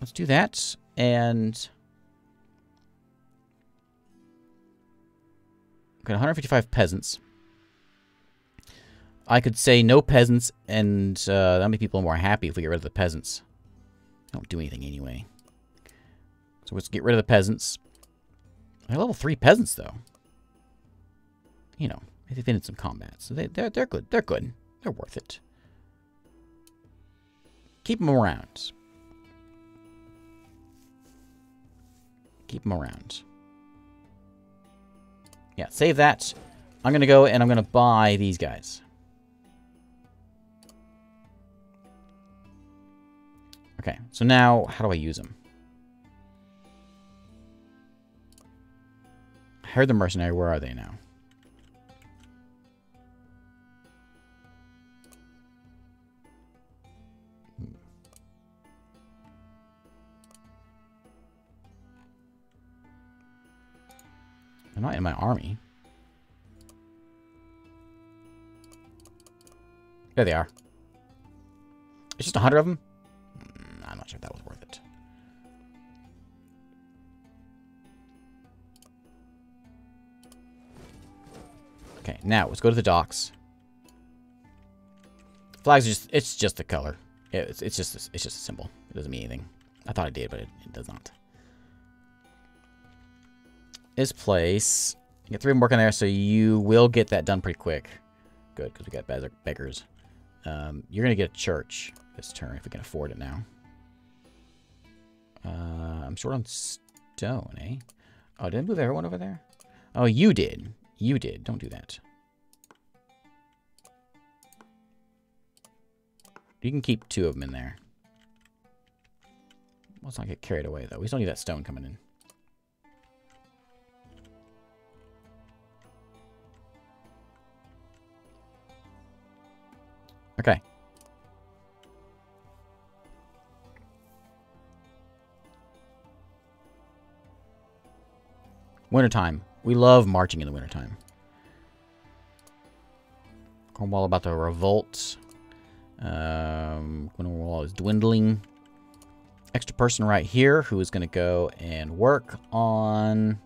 [SPEAKER 1] Let's do that. And... Got 155 peasants. I could say no peasants, and uh, that many people more happy if we get rid of the peasants. Don't do anything anyway. So let's get rid of the peasants. They're level 3 peasants, though. You know, they've been in some combat, so they, they're, they're good. They're good. They're worth it. Keep them around. Keep them around. Yeah, save that. I'm going to go and I'm going to buy these guys. Okay, so now how do I use them? I heard the mercenary. Where are they now? They're not in my army. There they are. It's just a hundred of them? Mm, I'm not sure if that was worth it. Okay, now let's go to the docks. Flags are just, it's just a color. It's, it's just, it's just a symbol. It doesn't mean anything. I thought it did, but it, it does not this place. You get three more working there, so you will get that done pretty quick. Good, because we got beggars. Um, you're going to get a church this turn, if we can afford it now. Uh, I'm short on stone, eh? Oh, did I move everyone over there? Oh, you did. You did. Don't do that. You can keep two of them in there. Let's not get carried away, though. We still need that stone coming in. Okay. Wintertime. We love marching in the wintertime. Cornwall about to revolt. Um, Cornwall is dwindling. Extra person right here who is going to go and work on...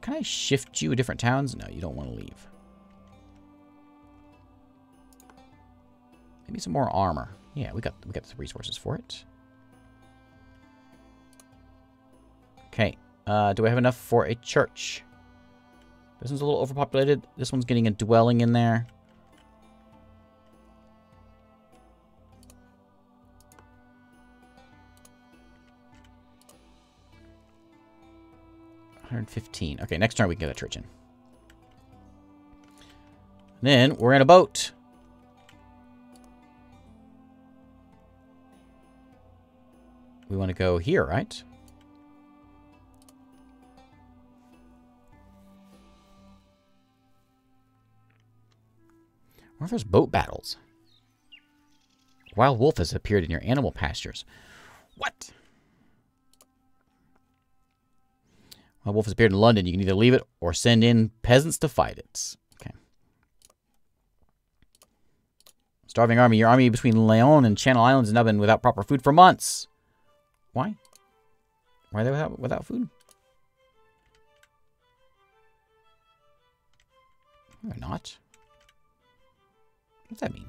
[SPEAKER 1] Can I shift you to different towns? No, you don't want to leave. Maybe some more armor. Yeah, we got we got the resources for it. Okay. Uh, do I have enough for a church? This one's a little overpopulated. This one's getting a dwelling in there. Hundred fifteen. Okay, next turn we can get a church in. Then we're in a boat. We want to go here, right? What if there's boat battles? Wild wolf has appeared in your animal pastures. What? Wild wolf has appeared in London. You can either leave it or send in peasants to fight it. Okay. Starving army. Your army between Leon and Channel Islands has now been without proper food for months. Why? Why are they without, without food? They're not. What's that mean?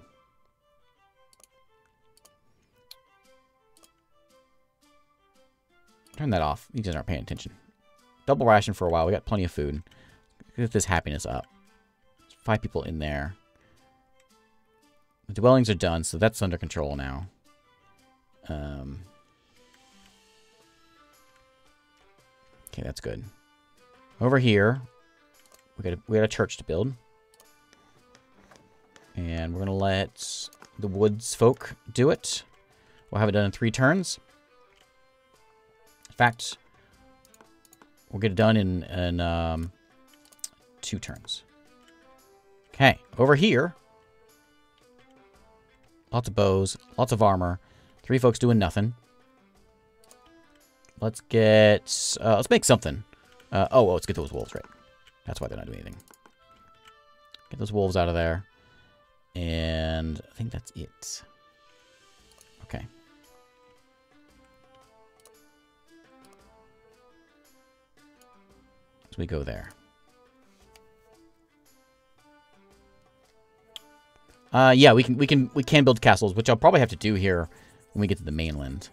[SPEAKER 1] Turn that off. You guys aren't paying attention. Double ration for a while. We got plenty of food. Get this happiness up. There's five people in there. The dwellings are done, so that's under control now. Um, okay, that's good. Over here, we got a, we got a church to build. And we're going to let the woods folk do it. We'll have it done in three turns. In fact, we'll get it done in, in um, two turns. Okay, over here. Lots of bows, lots of armor. Three folks doing nothing. Let's get... Uh, let's make something. Uh, oh, well, let's get those wolves, right. That's why they're not doing anything. Get those wolves out of there. And I think that's it. Okay. So we go there. Uh, yeah, we can we can we can build castles, which I'll probably have to do here when we get to the mainland.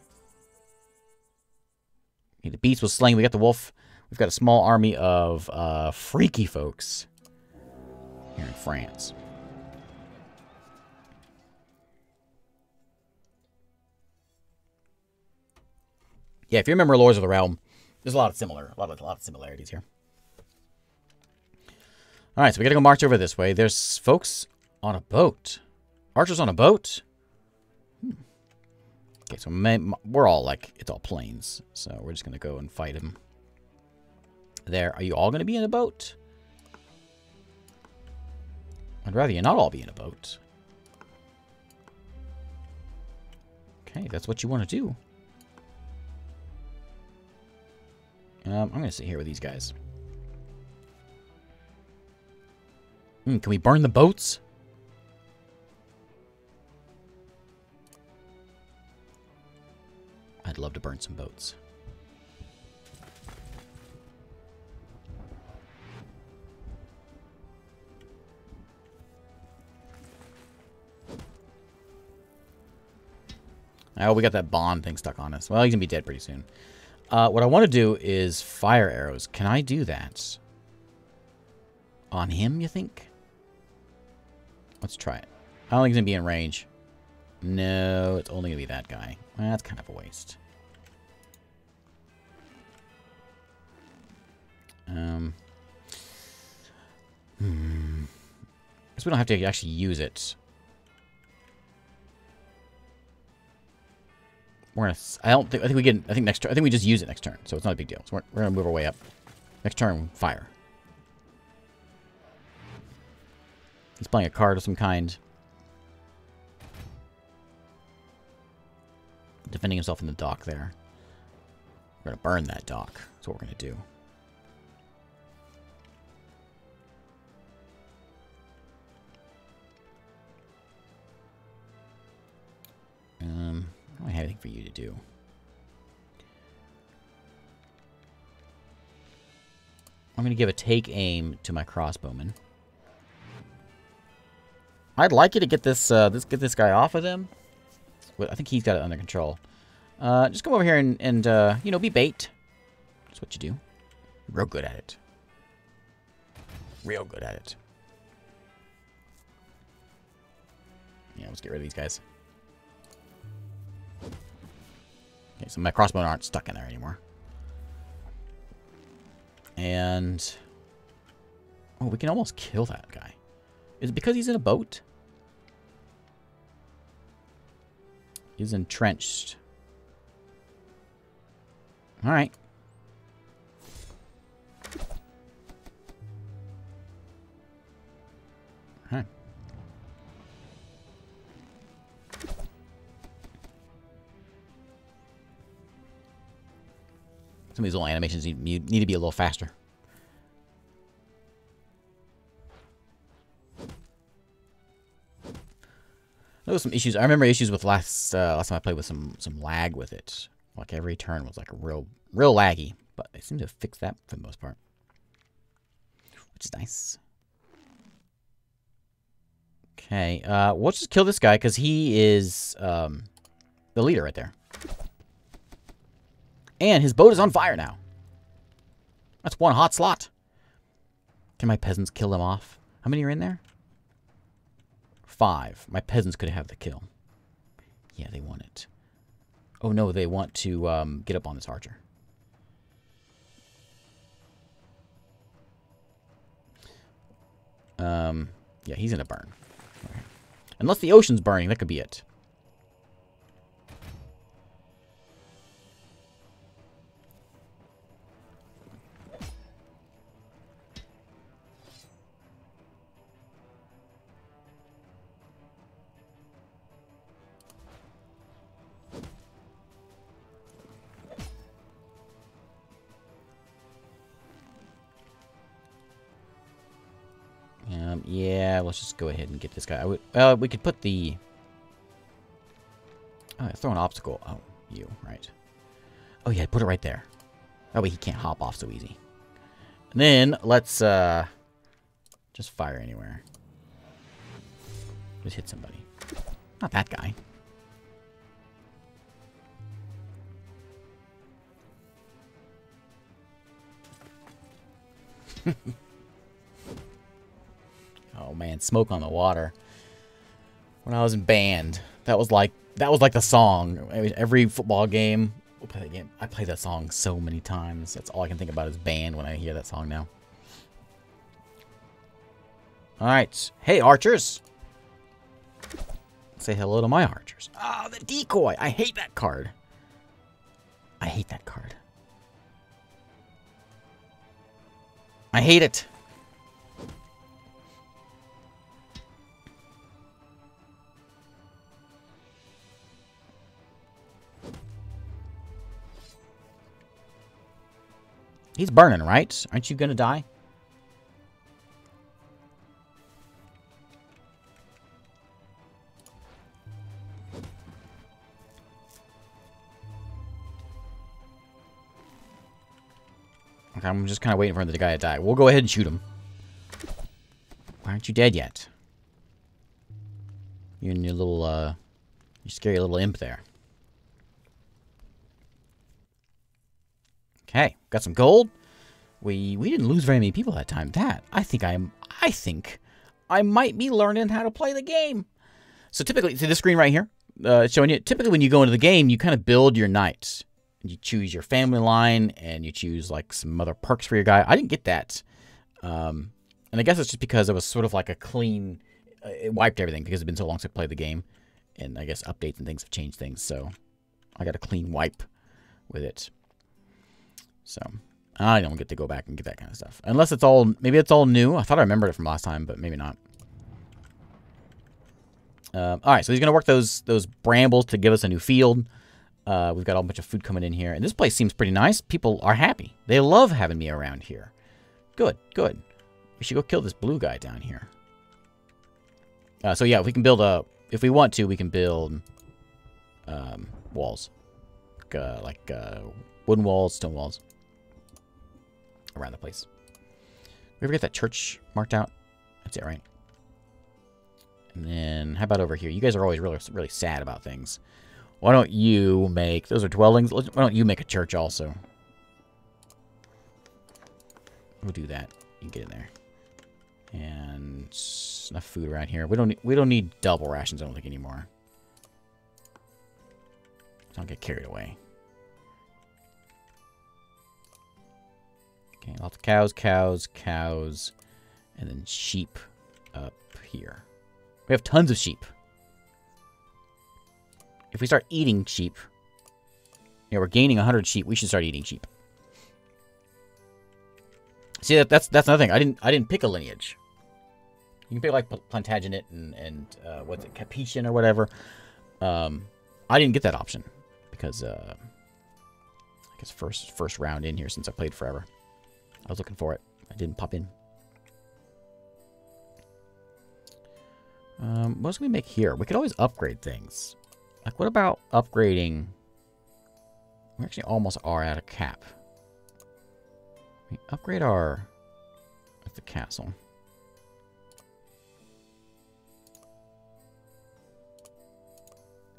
[SPEAKER 1] Okay, the beast was slain. We got the wolf. We've got a small army of uh, freaky folks here in France. Yeah, if you remember Lords of the Realm, there's a lot of similar, a lot of, a lot of similarities here. All right, so we got to go march over this way. There's folks on a boat. Archers on a boat? Okay, so we're all like, it's all plains. So we're just going to go and fight him. There. Are you all going to be in a boat? I'd rather you not all be in a boat. Okay, that's what you want to do. Um, I'm going to sit here with these guys. Mm, can we burn the boats? I'd love to burn some boats. Oh, we got that bond thing stuck on us. Well, he's going to be dead pretty soon. Uh, what I want to do is fire arrows. Can I do that? On him, you think? Let's try it. I don't think he's going to be in range. No, it's only going to be that guy. That's kind of a waste. Um, Hmm. Guess we don't have to actually use it. We're gonna. I don't think. I think we get. I think next. I think we just use it next turn, so it's not a big deal. So we're, we're gonna move our way up. Next turn, fire. He's playing a card of some kind. Defending himself in the dock there. We're gonna burn that dock. That's what we're gonna do. Um, I don't have anything for you to do. I'm going to give a take aim to my crossbowman. I'd like you to get this, uh, this get this guy off of them. I think he's got it under control. Uh, just come over here and, and uh, you know, be bait. That's what you do. Real good at it. Real good at it. Yeah, let's get rid of these guys. Okay, so my crossbow aren't stuck in there anymore. And... Oh, we can almost kill that guy. Is it because he's in a boat? He's entrenched. Alright. Alright. Some of these little animations need, need to be a little faster. There was some issues. I remember issues with last uh, last time I played with some some lag with it. Like every turn was like a real real laggy, but they seem to have fixed that for the most part, which is nice. Okay, uh, we'll just kill this guy because he is um, the leader right there. And his boat is on fire now. That's one hot slot. Can my peasants kill them off? How many are in there? Five. My peasants could have the kill. Yeah, they want it. Oh no, they want to um, get up on this archer. Um, yeah, he's gonna burn. Okay. Unless the ocean's burning, that could be it. Um, yeah, let's just go ahead and get this guy. I would, uh, we could put the... Oh, throw an obstacle. Oh, you, right. Oh, yeah, put it right there. That way he can't hop off so easy. And then, let's, uh... Just fire anywhere. Just hit somebody. Not that guy. [laughs] Oh man, Smoke on the Water. When I was in band, that was like that was like the song. Every football game, we'll play that game. I play that song so many times. That's all I can think about is band when I hear that song now. All right, hey archers. Say hello to my archers. Ah, oh, the decoy. I hate that card. I hate that card. I hate it. He's burning, right? Aren't you gonna die? Okay, I'm just kind of waiting for the guy to die. We'll go ahead and shoot him. Why aren't you dead yet? You and your little, uh, your scary little imp there. Okay, got some gold. We we didn't lose very many people that time. That I think I'm I think I might be learning how to play the game. So typically, see this screen right here, uh, showing you. Typically, when you go into the game, you kind of build your knights. You choose your family line, and you choose like some other perks for your guy. I didn't get that. Um, And I guess it's just because it was sort of like a clean, uh, it wiped everything because it's been so long since I played the game. And I guess updates and things have changed things. So I got a clean wipe with it. So I don't get to go back and get that kind of stuff. Unless it's all, maybe it's all new. I thought I remembered it from last time, but maybe not. Um, all right, so he's going to work those those brambles to give us a new field. Uh, we've got a bunch of food coming in here. And this place seems pretty nice. People are happy. They love having me around here. Good, good. We should go kill this blue guy down here. Uh, so yeah, if we can build a... If we want to, we can build um, walls. Like, uh, like uh, wooden walls, stone walls. Around the place. We ever get that church marked out? That's it, right? And then, how about over here? You guys are always really, really sad about things. Why don't you make... Those are dwellings. Why don't you make a church also? We'll do that. You can get in there. And enough food around here. We don't we don't need double rations, I don't think, anymore. Don't get carried away. Okay, lots of cows, cows, cows, and then sheep up here. We have tons of sheep. If we start eating sheep, yeah, we're gaining 100 sheep. We should start eating sheep. See, that, that's that's another thing. I didn't I didn't pick a lineage. You can pick like Plantagenet and and uh, what's it, Capetian or whatever. Um, I didn't get that option because uh, I guess first first round in here since I played forever. I was looking for it. I didn't pop in. Um, what else can we make here? We could always upgrade things. Like, what about upgrading... We actually almost are at a cap. We upgrade our... The castle.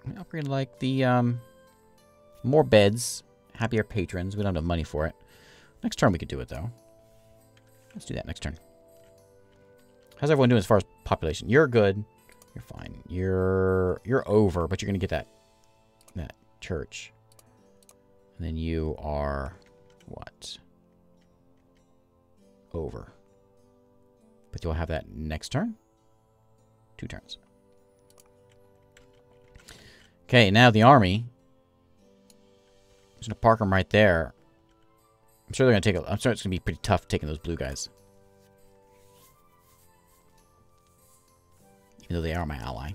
[SPEAKER 1] We upgrade, like, the, um... More beds. Happier patrons. We don't have money for it. Next turn we could do it, though. Let's do that next turn. How's everyone doing as far as population? You're good. You're fine. You're you're over, but you're gonna get that that church. And then you are what? Over. But you'll have that next turn? Two turns. Okay, now the army. I'm just gonna park them right there. I'm sure they're gonna take a, I'm sure it's gonna be pretty tough taking those blue guys. Even though they are my ally.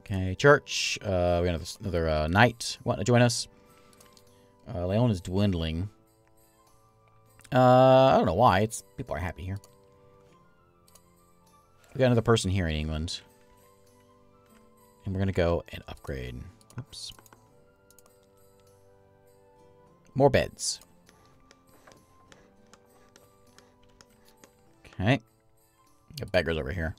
[SPEAKER 1] Okay, church. Uh, we have another uh, knight wanting to join us. Uh, Leon is dwindling. Uh, I don't know why. It's people are happy here. We got another person here in England. And we're going to go and upgrade. Oops. More beds. Okay. Got beggars over here.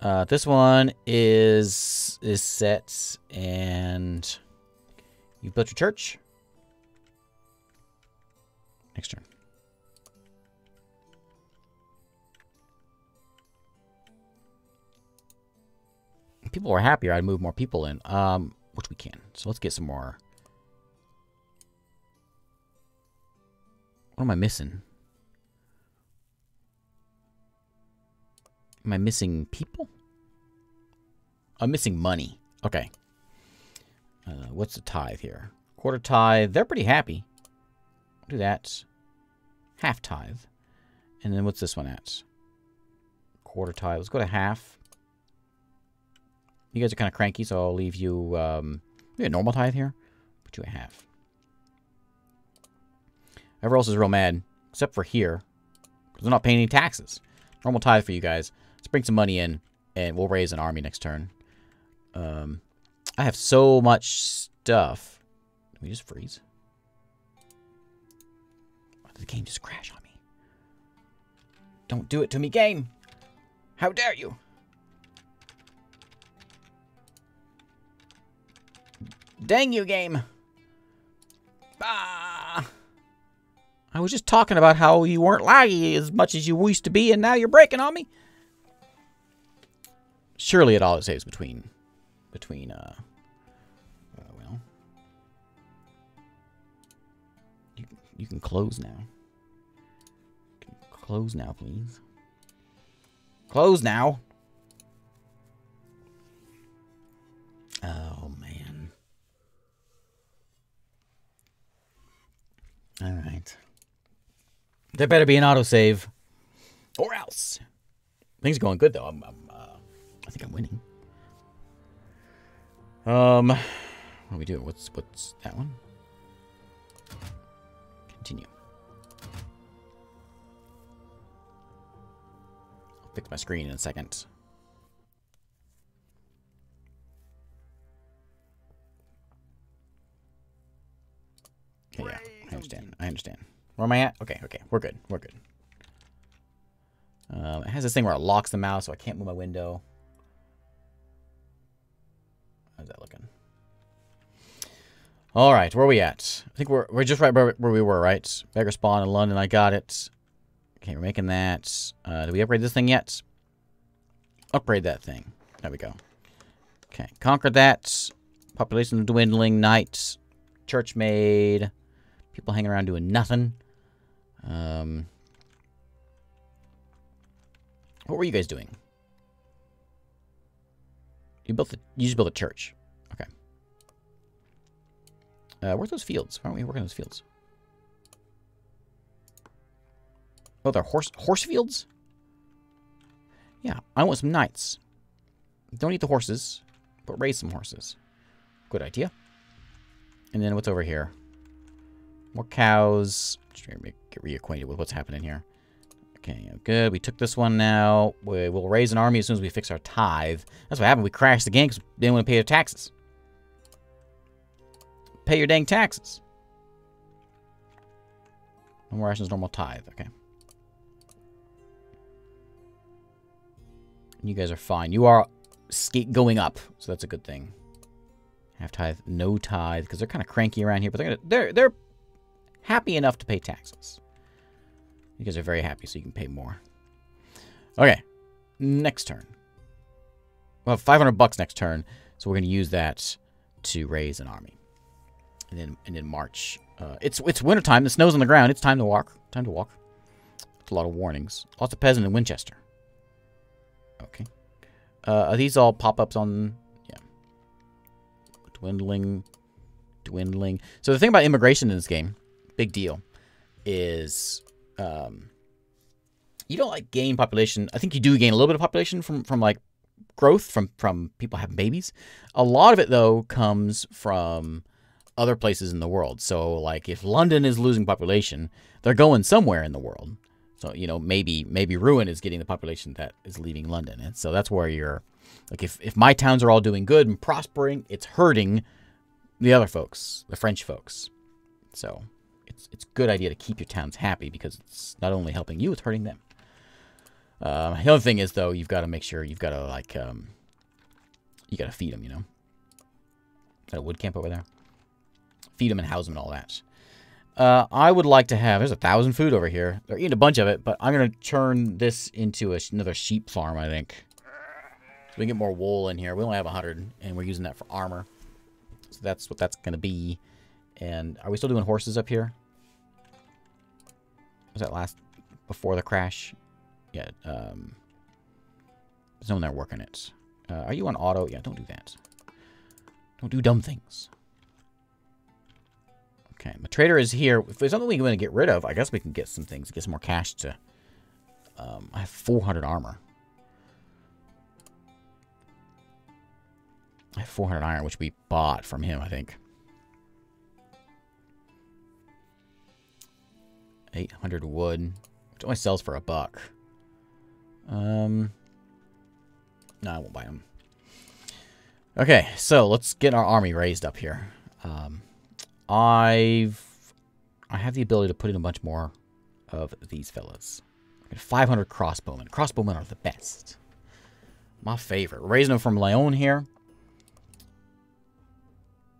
[SPEAKER 1] Uh, this one is is set, and you built your church. Next turn. People were happier, I'd move more people in, um, which we can. So let's get some more. What am I missing? Am I missing people? I'm missing money. Okay. Uh, what's the tithe here? Quarter tithe. They're pretty happy. do that. Half tithe. And then what's this one at? Quarter tithe. Let's go to half. You guys are kind of cranky, so I'll leave you um, a normal tithe here. Put you at half. Everyone else is real mad, except for here. Because they're not paying any taxes. Normal tithe for you guys. Let's bring some money in, and we'll raise an army next turn. Um, I have so much stuff. Can we just freeze? did the game just crash on me? Don't do it to me, game! How dare you! Dang you, game. Ah. I was just talking about how you weren't laggy as much as you used to be, and now you're breaking on me. surely it auto saves between between uh, uh well you you can close now. Can close now, please. Close now. Oh man. All right. There better be an autosave. Or else. Things are going good, though. I'm, I'm uh, I think I'm winning. Um, what are we doing? What's, what's that one? Continue. I'll fix my screen in a second. Okay, yeah, I understand. I understand. Where am I at? Okay, okay. We're good. We're good. Um, it has this thing where it locks the mouse, so I can't move my window. How's that looking? All right, where are we at? I think we're we're just right where, where we were, right? Beggar spawn in London. I got it. Okay, we're making that. Uh, did we upgrade this thing yet? Upgrade that thing. There we go. Okay, conquer that. Population dwindling. knights, Church made. People hanging around doing nothing. Um, what were you guys doing? You built you just built a church. Okay. Uh, where's those fields? Why aren't we working those fields? Oh, they're horse horse fields? Yeah, I want some knights. Don't eat the horses, but raise some horses. Good idea. And then what's over here? More cows. Just to get reacquainted with what's happening here. Okay, good. We took this one now. We, will raise an army as soon as we fix our tithe. That's what happened. We crashed the game because we didn't want to pay our taxes. Pay your dang taxes. No more rations, normal tithe. Okay. You guys are fine. You are going up, so that's a good thing. Half tithe, no tithe, because they're kind of cranky around here, but they're gonna, they're they're happy enough to pay taxes. Guys are very happy, so you can pay more. Okay, next turn. Well, 500 bucks next turn, so we're going to use that to raise an army. And then and then march. Uh, it's it's wintertime. The snow's on the ground. It's time to walk. Time to walk. It's a lot of warnings. Lots of peasant in Winchester. Okay. Uh, are these all pop-ups on... Yeah. Dwindling. Dwindling. So the thing about immigration in this game, big deal, is um, you don't like gain population. I think you do gain a little bit of population from from like growth from from people having babies. A lot of it though comes from other places in the world. So like if London is losing population, they're going somewhere in the world. So you know maybe maybe Ruin is getting the population that is leaving London, and so that's where you're like if if my towns are all doing good and prospering, it's hurting the other folks, the French folks. So it's it's a good idea to keep your towns happy because it's not only helping you, it's hurting them. Uh, the other thing is though, you've got to make sure you've got to like um, you got to feed them. You know, that wood camp over there. Feed them and house them and all that. Uh, I would like to have, there's a thousand food over here. They're eating a bunch of it, but I'm going to turn this into a, another sheep farm, I think. So we get more wool in here. We only have 100, and we're using that for armor. So that's what that's going to be. And are we still doing horses up here? Was that last before the crash? Yeah. Um, there's no one there working it. Uh, are you on auto? Yeah, don't do that. Don't do dumb things. Okay, my trader is here. If there's something we want to get rid of, I guess we can get some things, get some more cash to... Um, I have 400 armor. I have 400 iron, which we bought from him, I think. 800 wood. Which only sells for a buck. Um, no, I won't buy them. Okay, so let's get our army raised up here. Um, I've I have the ability to put in a bunch more of these fellas. 500 crossbowmen. Crossbowmen are the best. My favorite. Raising them from Lyon here.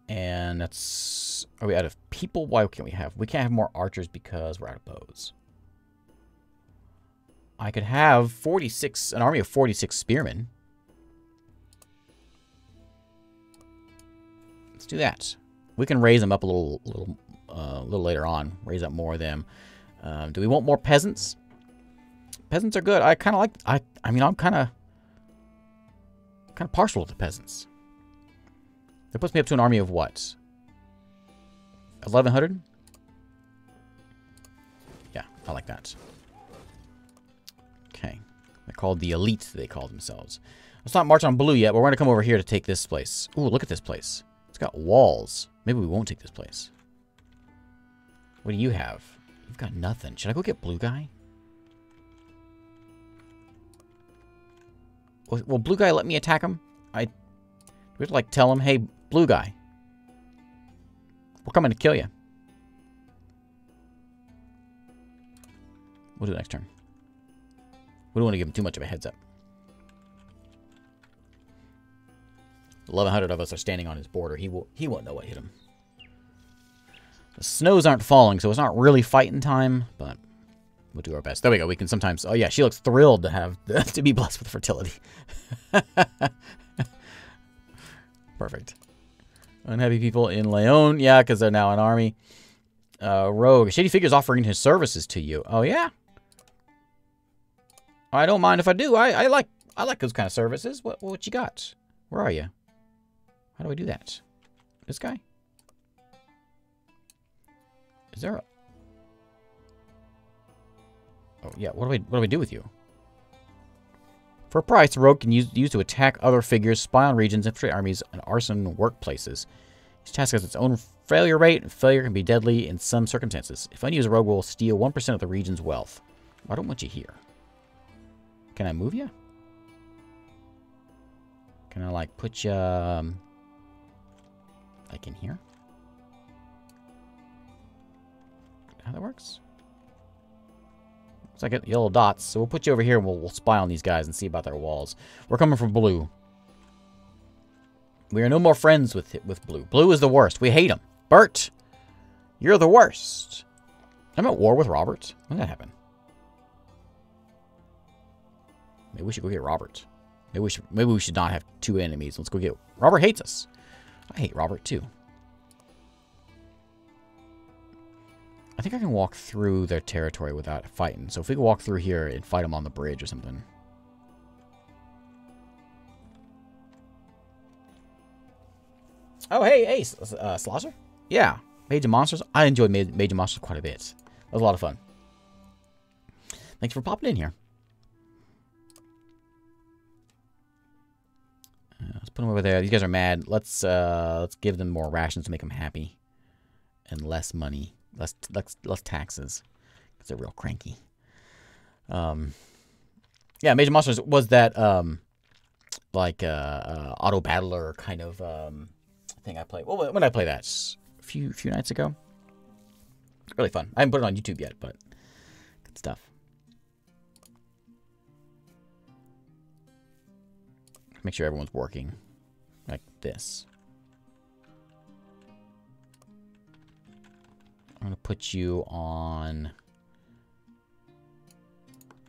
[SPEAKER 1] And that's... Are we out of people? Why can't we have... We can't have more archers because we're out of bows. I could have 46... An army of 46 spearmen. Let's do that. We can raise them up a little, little, uh, a little later on. Raise up more of them. Um, do we want more peasants? Peasants are good. I kind of like... I, I mean, I'm kind of... Kind of partial to peasants. That puts me up to an army of what? 1100. Yeah, I like that. Okay. They're called the elite. They call themselves. Let's not march on blue yet, but we're going to come over here to take this place. Ooh, look at this place. It's got walls. Maybe we won't take this place. What do you have? You've got nothing. Should I go get blue guy? Will, blue guy let me attack him? I... We have to, like, tell him, hey, blue guy. We're coming to kill you. We'll do it next turn. We don't want to give him too much of a heads up. 1,100 of us are standing on his border. He will he won't know what hit him. The snows aren't falling, so it's not really fighting time, but we'll do our best. There we go. We can sometimes... Oh, yeah, she looks thrilled to have [laughs] to be blessed with fertility. [laughs] Perfect. Unhappy people in Leon. Yeah, because they're now an army. Uh, Rogue. Shady Figure's offering his services to you. Oh, yeah? I don't mind if I do. I, I like I like those kind of services. What, what you got? Where are you? How do I do that? This guy? Is there a... Oh, yeah. What do we, what do we do with you? For price, rogue can use used to attack other figures, spy on regions, infiltrate armies, and arson workplaces. Each task has its own failure rate, and failure can be deadly in some circumstances. If unused, a rogue will steal 1% of the region's wealth. I don't want you here. Can I move you? Can I, like, put you... Um, like in here? How that works? Looks like yellow dots. So we'll put you over here and we'll, we'll spy on these guys and see about their walls. We're coming from blue. We are no more friends with with blue. Blue is the worst. We hate him. Bert, you're the worst. I'm at war with Robert. When did that happen? Maybe we should go get Robert. Maybe we should maybe we should not have two enemies. Let's go get Robert hates us. I hate Robert too. I think I can walk through their territory without fighting. So if we can walk through here and fight them on the bridge or something. Oh, hey, hey, uh? Yeah, and Monsters. I enjoyed and Monsters quite a bit. That was a lot of fun. Thanks for popping in here. Uh, let's put them over there. These guys are mad. Let's uh, let's give them more rations to make them happy, and less money, less less less taxes, because they're real cranky. Um, yeah, Major Monsters was that um, like uh, uh auto battler kind of um thing I played. Well, when I play that? A few few nights ago. Really fun. I haven't put it on YouTube yet, but good stuff. Make sure everyone's working like this. I'm to put you on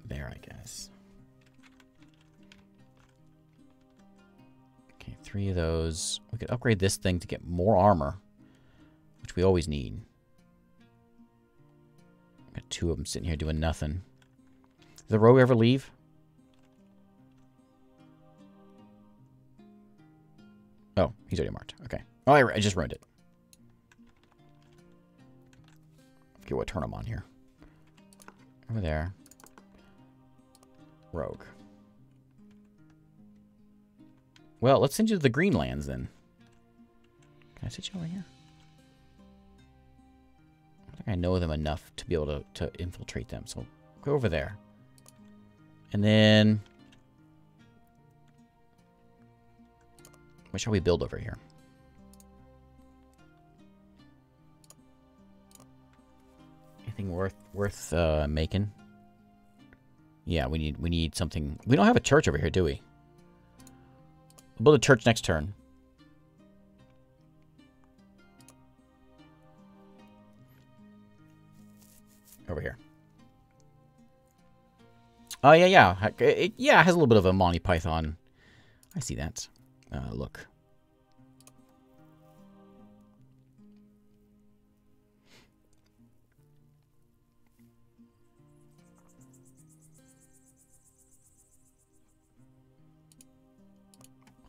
[SPEAKER 1] there, I guess. Okay, three of those. We could upgrade this thing to get more armor, which we always need. Got two of them sitting here doing nothing. Did the rogue ever leave? Oh, he's already marked. Okay. Oh, I, I just ruined it. Okay, what turn I'm on here. Over there. Rogue. Well, let's send you to the Greenlands then. Can I sit you over here? I think I know them enough to be able to, to infiltrate them. So go over there. And then What shall we build over here? Anything worth worth uh, making? Yeah, we need we need something. We don't have a church over here, do we? We'll build a church next turn. Over here. Oh, yeah, yeah. It, yeah, it has a little bit of a Monty Python. I see that uh, look.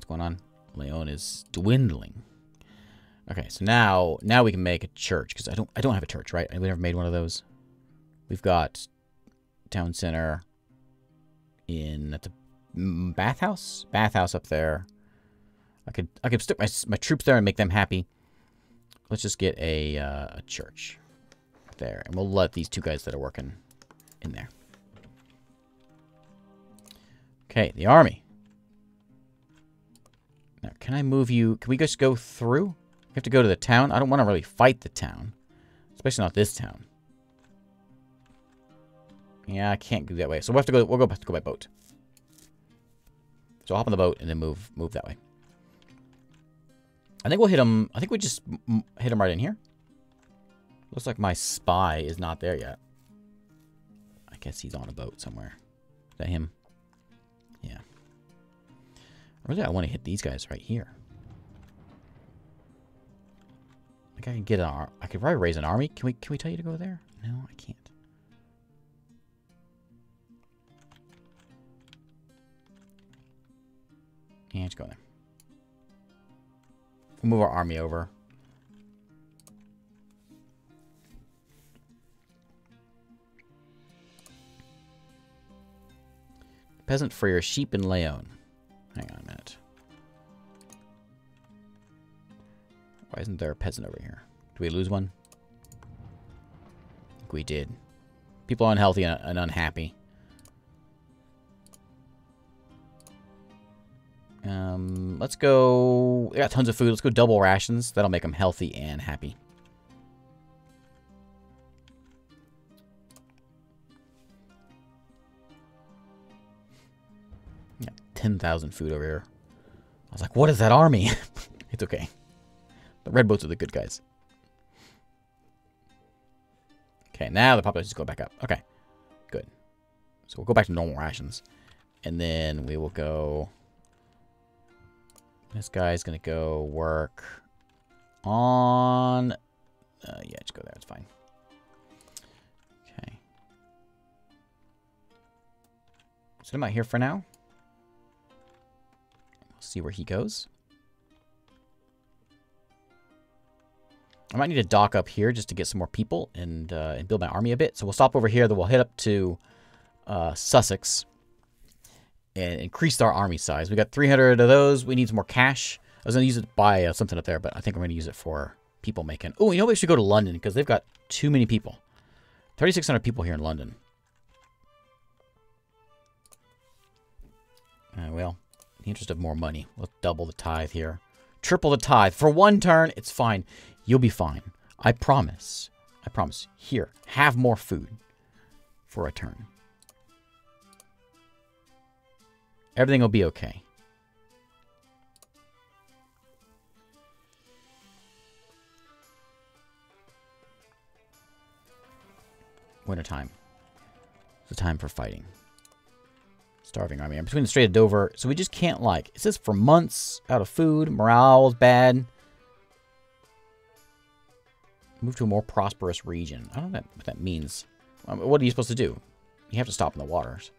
[SPEAKER 1] Going on? Leon is dwindling. Okay, so now now we can make a church because I don't I don't have a church, right? We never made one of those. We've got town center in at the bathhouse, bathhouse up there. I could I could stick my my troops there and make them happy. Let's just get a uh, a church there, and we'll let these two guys that are working in there. Okay, the army. Now, can I move you? Can we just go through? We have to go to the town. I don't want to really fight the town, especially not this town. Yeah, I can't go that way. So we'll have to go. We'll go, to go by boat. So I'll hop on the boat and then move move that way. I think we'll hit him. I think we just hit him right in here. Looks like my spy is not there yet. I guess he's on a boat somewhere. Is that him? Really, I want to hit these guys right here. I I can get an. I could probably raise an army. Can we? Can we tell you to go there? No, I can't. Yeah, let's go there. We'll move our army over. Peasant for your sheep in Leon. Hang on a minute. Why isn't there a peasant over here? Do we lose one? I think we did. People are unhealthy and unhappy. Um, let's go... We got tons of food. Let's go double rations. That'll make them healthy and happy. 10,000 food over here. I was like, what is that army? [laughs] it's okay. The red boats are the good guys. Okay, now the population is going back up. Okay, good. So we'll go back to normal rations. And then we will go... This guy's going to go work on... Uh, yeah, just go there. It's fine. Okay. Set him out here for now. See where he goes. I might need to dock up here just to get some more people and, uh, and build my army a bit. So we'll stop over here. Then we'll head up to uh, Sussex and increase our army size. We got 300 of those. We need some more cash. I was going to use it to buy uh, something up there, but I think I'm going to use it for people making. Oh, you know, we should go to London because they've got too many people. 3,600 people here in London. Uh, well, the interest of more money, let's double the tithe here. Triple the tithe. For one turn, it's fine. You'll be fine. I promise. I promise. Here, have more food for a turn. Everything will be okay. Wintertime. It's the time for fighting. Starving army. I'm between the Strait of Dover, so we just can't, like... It says for months, out of food, morale is bad. Move to a more prosperous region. I don't know what that means. Um, what are you supposed to do? You have to stop in the waters.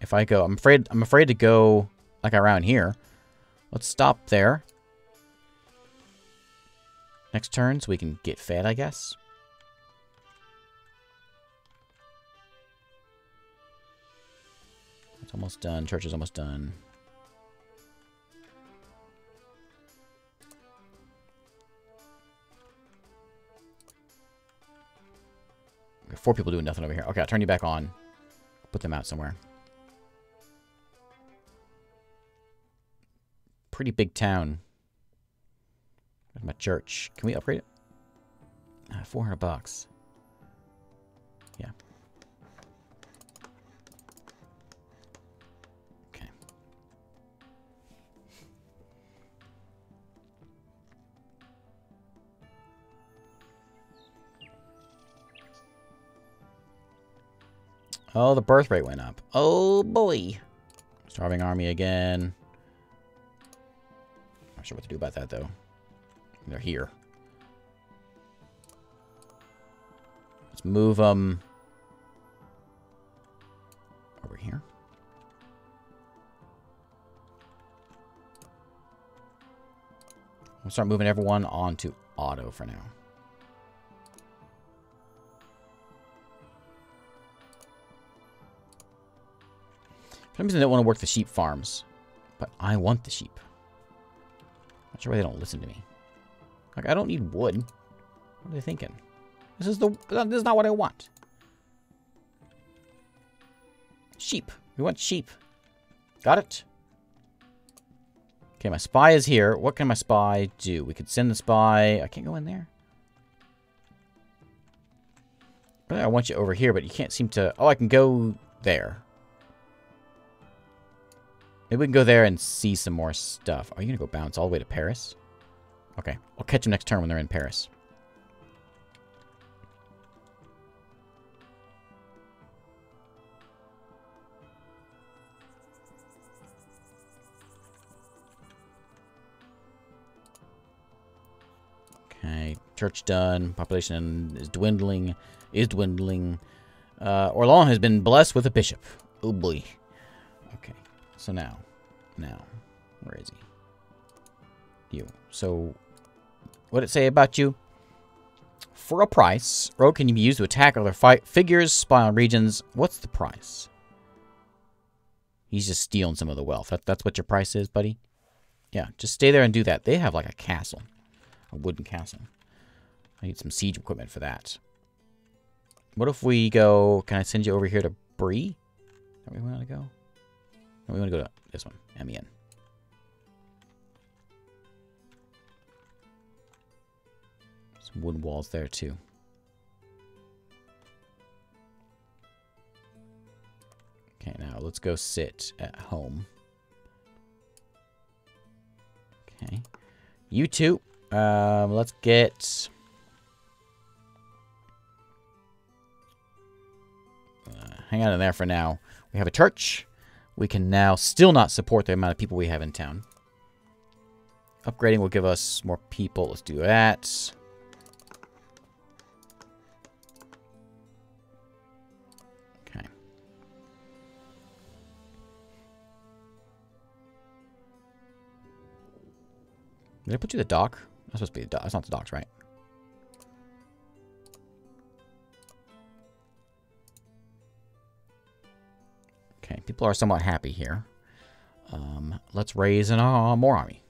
[SPEAKER 1] If I go, I'm afraid, I'm afraid to go like around here. Let's stop there. Next turn, so we can get fed, I guess. It's almost done. Church is almost done. four people doing nothing over here. Okay, I'll turn you back on. Put them out somewhere. Pretty big town. My church. Can we upgrade it? Uh, 400 bucks. Oh, the birth rate went up. Oh, boy. Starving army again. Not sure what to do about that, though. They're here. Let's move them over here. We'll start moving everyone onto auto for now. Some reason, they don't want to work the sheep farms. But I want the sheep. Not sure why they don't listen to me. Like, I don't need wood. What are they thinking? This is the this is not what I want. Sheep. We want sheep. Got it? Okay, my spy is here. What can my spy do? We could send the spy... I can't go in there. I want you over here, but you can't seem to... Oh, I can go there. Maybe we can go there and see some more stuff. Are you going to go bounce all the way to Paris? Okay. I'll catch them next turn when they're in Paris. Okay, church done. Population is dwindling. Is dwindling. Uh, Orleans has been blessed with a bishop. Oh boy. Okay, so now, now, where is he? You. So, what it say about you? For a price, rogue can you be used to attack other fight figures, spy on regions. What's the price? He's just stealing some of the wealth. That, that's what your price is, buddy? Yeah, just stay there and do that. They have like a castle. A wooden castle. I need some siege equipment for that. What if we go... Can I send you over here to Bree? Is that where we want to go? We want to go to this one. Amiens. Some wooden walls there, too. Okay, now let's go sit at home. Okay. You two, um, let's get... Uh, hang on in there for now. We have a church. We can now still not support the amount of people we have in town. Upgrading will give us more people. Let's do that. Okay. Did I put you the dock? That's supposed to be the dock. That's not the docks, right? Okay, people are somewhat happy here. Um, let's raise an uh, more army.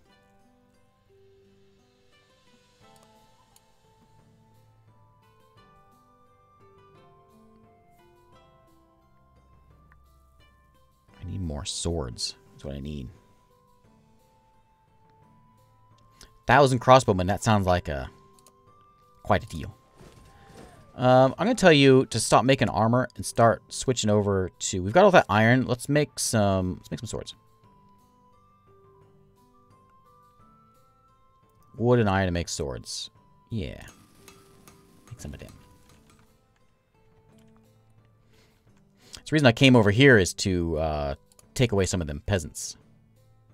[SPEAKER 1] I need more swords. That's what I need. Thousand crossbowmen. That sounds like a quite a deal. Um, I'm going to tell you to stop making armor and start switching over to... We've got all that iron. Let's make some... Let's make some swords. Wood and iron to make swords. Yeah. Make some of them. The reason I came over here is to uh, take away some of them peasants.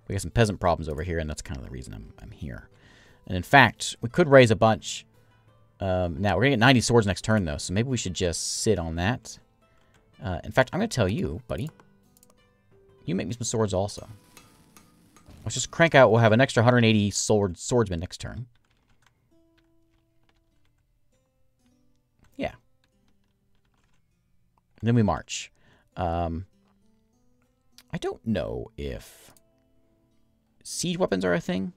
[SPEAKER 1] We got some peasant problems over here, and that's kind of the reason I'm, I'm here. And in fact, we could raise a bunch um, now, we're going to get 90 swords next turn, though, so maybe we should just sit on that. Uh, in fact, I'm going to tell you, buddy. You make me some swords also. Let's just crank out. We'll have an extra 180 sword swordsmen next turn. Yeah. And then we march. Um, I don't know if siege weapons are a thing.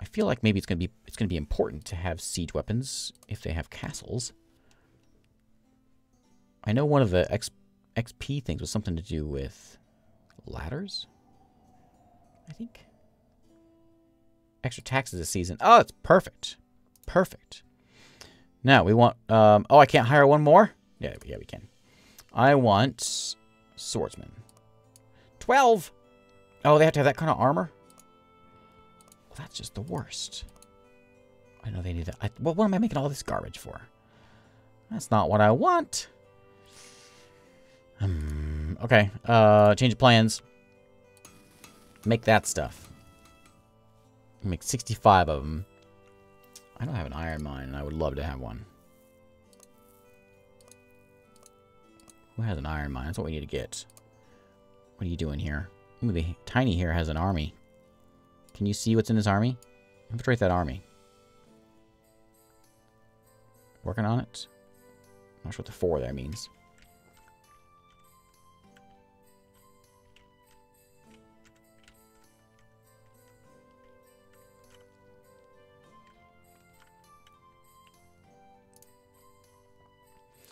[SPEAKER 1] I feel like maybe it's gonna be it's gonna be important to have siege weapons if they have castles. I know one of the X, XP things was something to do with ladders. I think extra taxes this season. Oh, it's perfect, perfect. Now we want. Um, oh, I can't hire one more. Yeah, yeah, we can. I want swordsman. Twelve. Oh, they have to have that kind of armor that's just the worst. I know they need that. I, well, what am I making all this garbage for? That's not what I want. Um, okay. Uh, change of plans. Make that stuff. Make 65 of them. I don't have an iron mine, and I would love to have one. Who has an iron mine? That's what we need to get. What are you doing here? The tiny here has an army. Can you see what's in his army? Infiltrate that army. Working on it. Not sure what the four there means.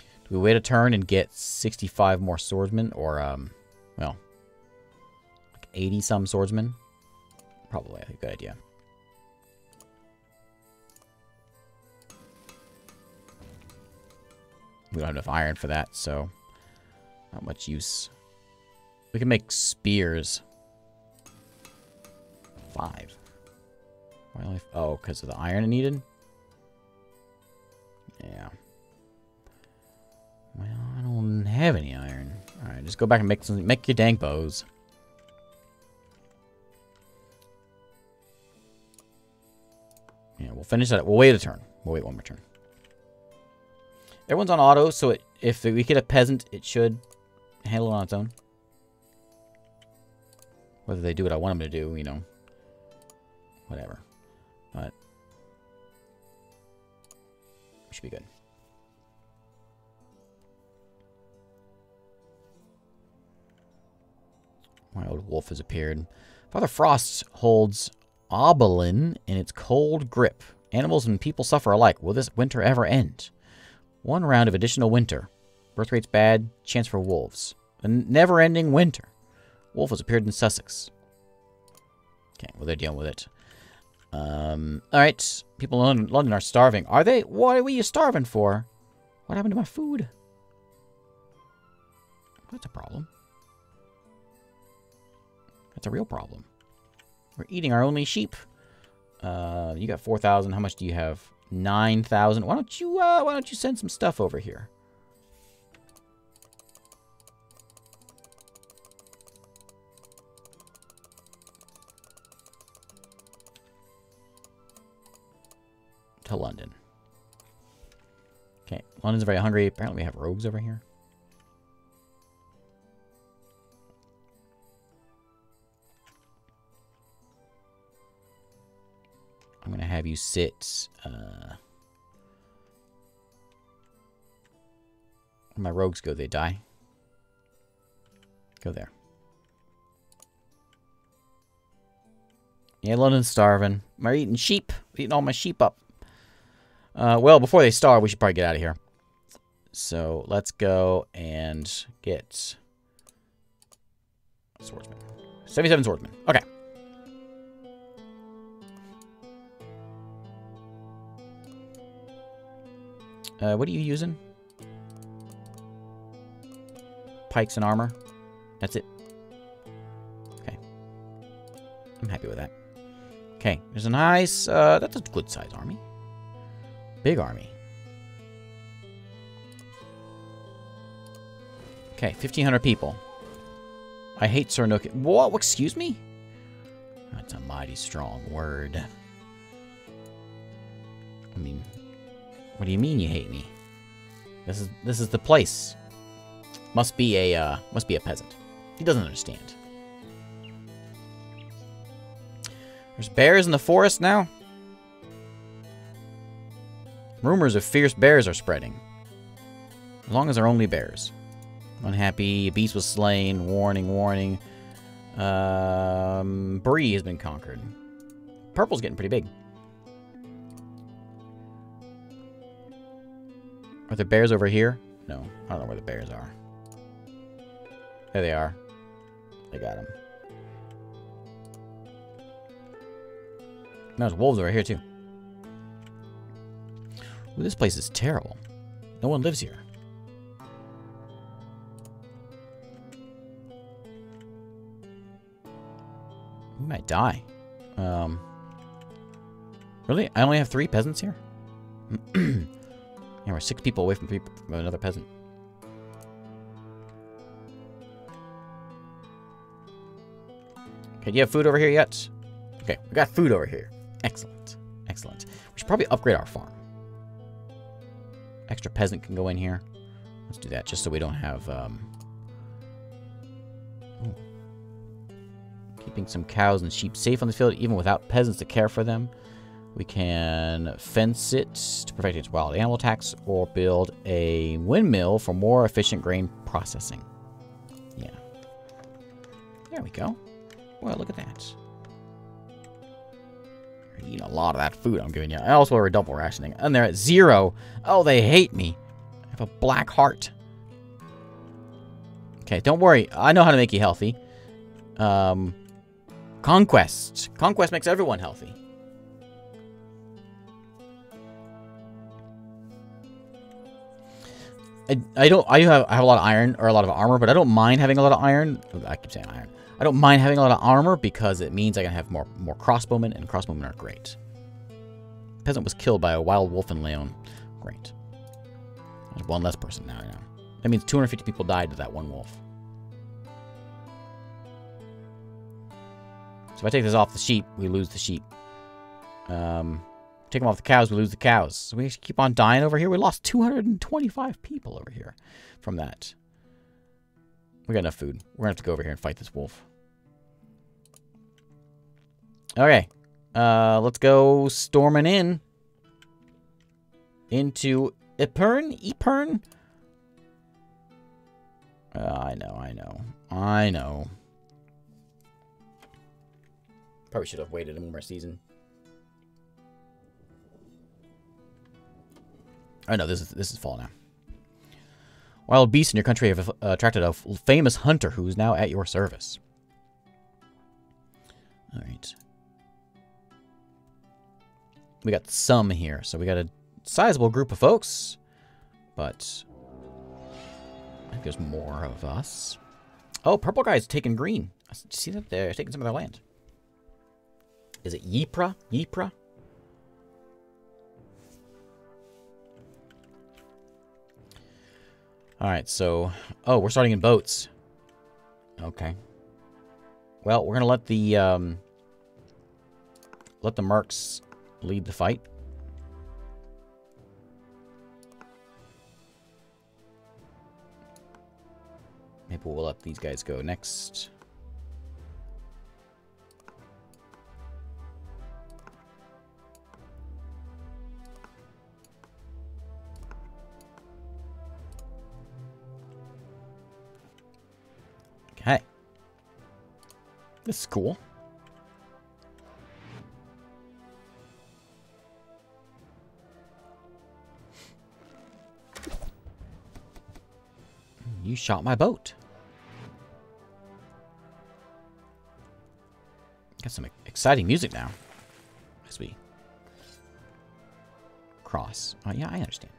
[SPEAKER 1] Do we wait a turn and get 65 more swordsmen? Or, um, well, like 80 some swordsmen? Probably a good idea. We don't have enough iron for that, so not much use. We can make spears. Five. Why only? Oh, because of the iron I needed. Yeah. Well, I don't have any iron. All right, just go back and make some. Make your dang bows. Yeah, we'll finish that. We'll wait a turn. We'll wait one more turn. Everyone's on auto, so it, if we get a peasant, it should handle it on its own. Whether they do what I want them to do, you know, whatever. But We should be good. My old wolf has appeared. Father Frost holds Oberlin in its cold grip. Animals and people suffer alike. Will this winter ever end? One round of additional winter. Birth rate's bad. Chance for wolves. A never-ending winter. Wolf has appeared in Sussex. Okay, well, they're dealing with it. Um, alright. People in London are starving. Are they? What are you starving for? What happened to my food? That's a problem. That's a real problem. We're eating our only sheep. Uh, you got 4,000. How much do you have? 9,000. Why don't you, uh, why don't you send some stuff over here? To London. Okay, London's very hungry. Apparently we have rogues over here. I'm going to have you sit... Uh, my rogues go? They die? Go there. Yeah, London's starving. I eating sheep? Eating all my sheep up. Uh, well, before they starve, we should probably get out of here. So, let's go and get... Swordsman. 77 swordsman. Okay. Uh, what are you using? Pikes and armor. That's it. Okay. I'm happy with that. Okay, there's a nice, uh, that's a good size army. Big army. Okay, 1,500 people. I hate Sir Nook. What? Excuse me? That's a mighty strong word. I mean, what do you mean you hate me? This is this is the place. Must be a uh, must be a peasant. He doesn't understand. There's bears in the forest now. Rumors of fierce bears are spreading. As long as they're only bears. Unhappy, a beast was slain, warning, warning. Um, Bree has been conquered. Purple's getting pretty big. Are there bears over here? No, I don't know where the bears are. There they are. They got them. There's wolves over here, too. Ooh, this place is terrible. No one lives here. We might die. Um, really? I only have three peasants here? [clears throat] [clears throat] We're six people away from, people, from another peasant. Okay, do you have food over here yet? Okay, we got food over here. Excellent. Excellent. We should probably upgrade our farm. Extra peasant can go in here. Let's do that, just so we don't have... Um... Keeping some cows and sheep safe on the field, even without peasants to care for them. We can fence it to protect against wild animal attacks, or build a windmill for more efficient grain processing. Yeah. There we go. Well, look at that. You're eating a lot of that food I'm giving you. I also are double rationing. And they're at zero. Oh, they hate me. I have a black heart. Okay, don't worry. I know how to make you healthy. Um, conquest. Conquest makes everyone healthy. I, I don't I have I have a lot of iron or a lot of armor, but I don't mind having a lot of iron. I keep saying iron. I don't mind having a lot of armor because it means I can have more more crossbowmen, and crossbowmen are great. Peasant was killed by a wild wolf in Leon. Great. There's one less person now, I know. That means 250 people died to that one wolf. So if I take this off the sheep, we lose the sheep. Um, take them off the cows, we lose the cows. So we keep on dying over here. We lost 225 people over here from that. We got enough food. We're to have to go over here and fight this wolf. Okay. Uh, let's go storming in. Into Epern? Epern? Uh, I know, I know. I know. Probably should have waited one more season. I no, this is this is fall now. Wild beasts in your country have uh, attracted a famous hunter who is now at your service. All right. We got some here, so we got a sizable group of folks, but I think there's more of us. Oh, purple guy's taking green. See that? They're taking some of their land. Is it Ypres? Ypres? Alright, so... Oh, we're starting in boats. Okay. Well, we're going to let the, um... Let the mercs lead the fight. Maybe we'll let these guys go next. This is cool. You shot my boat. Got some exciting music now. As we cross. Oh, yeah, I understand.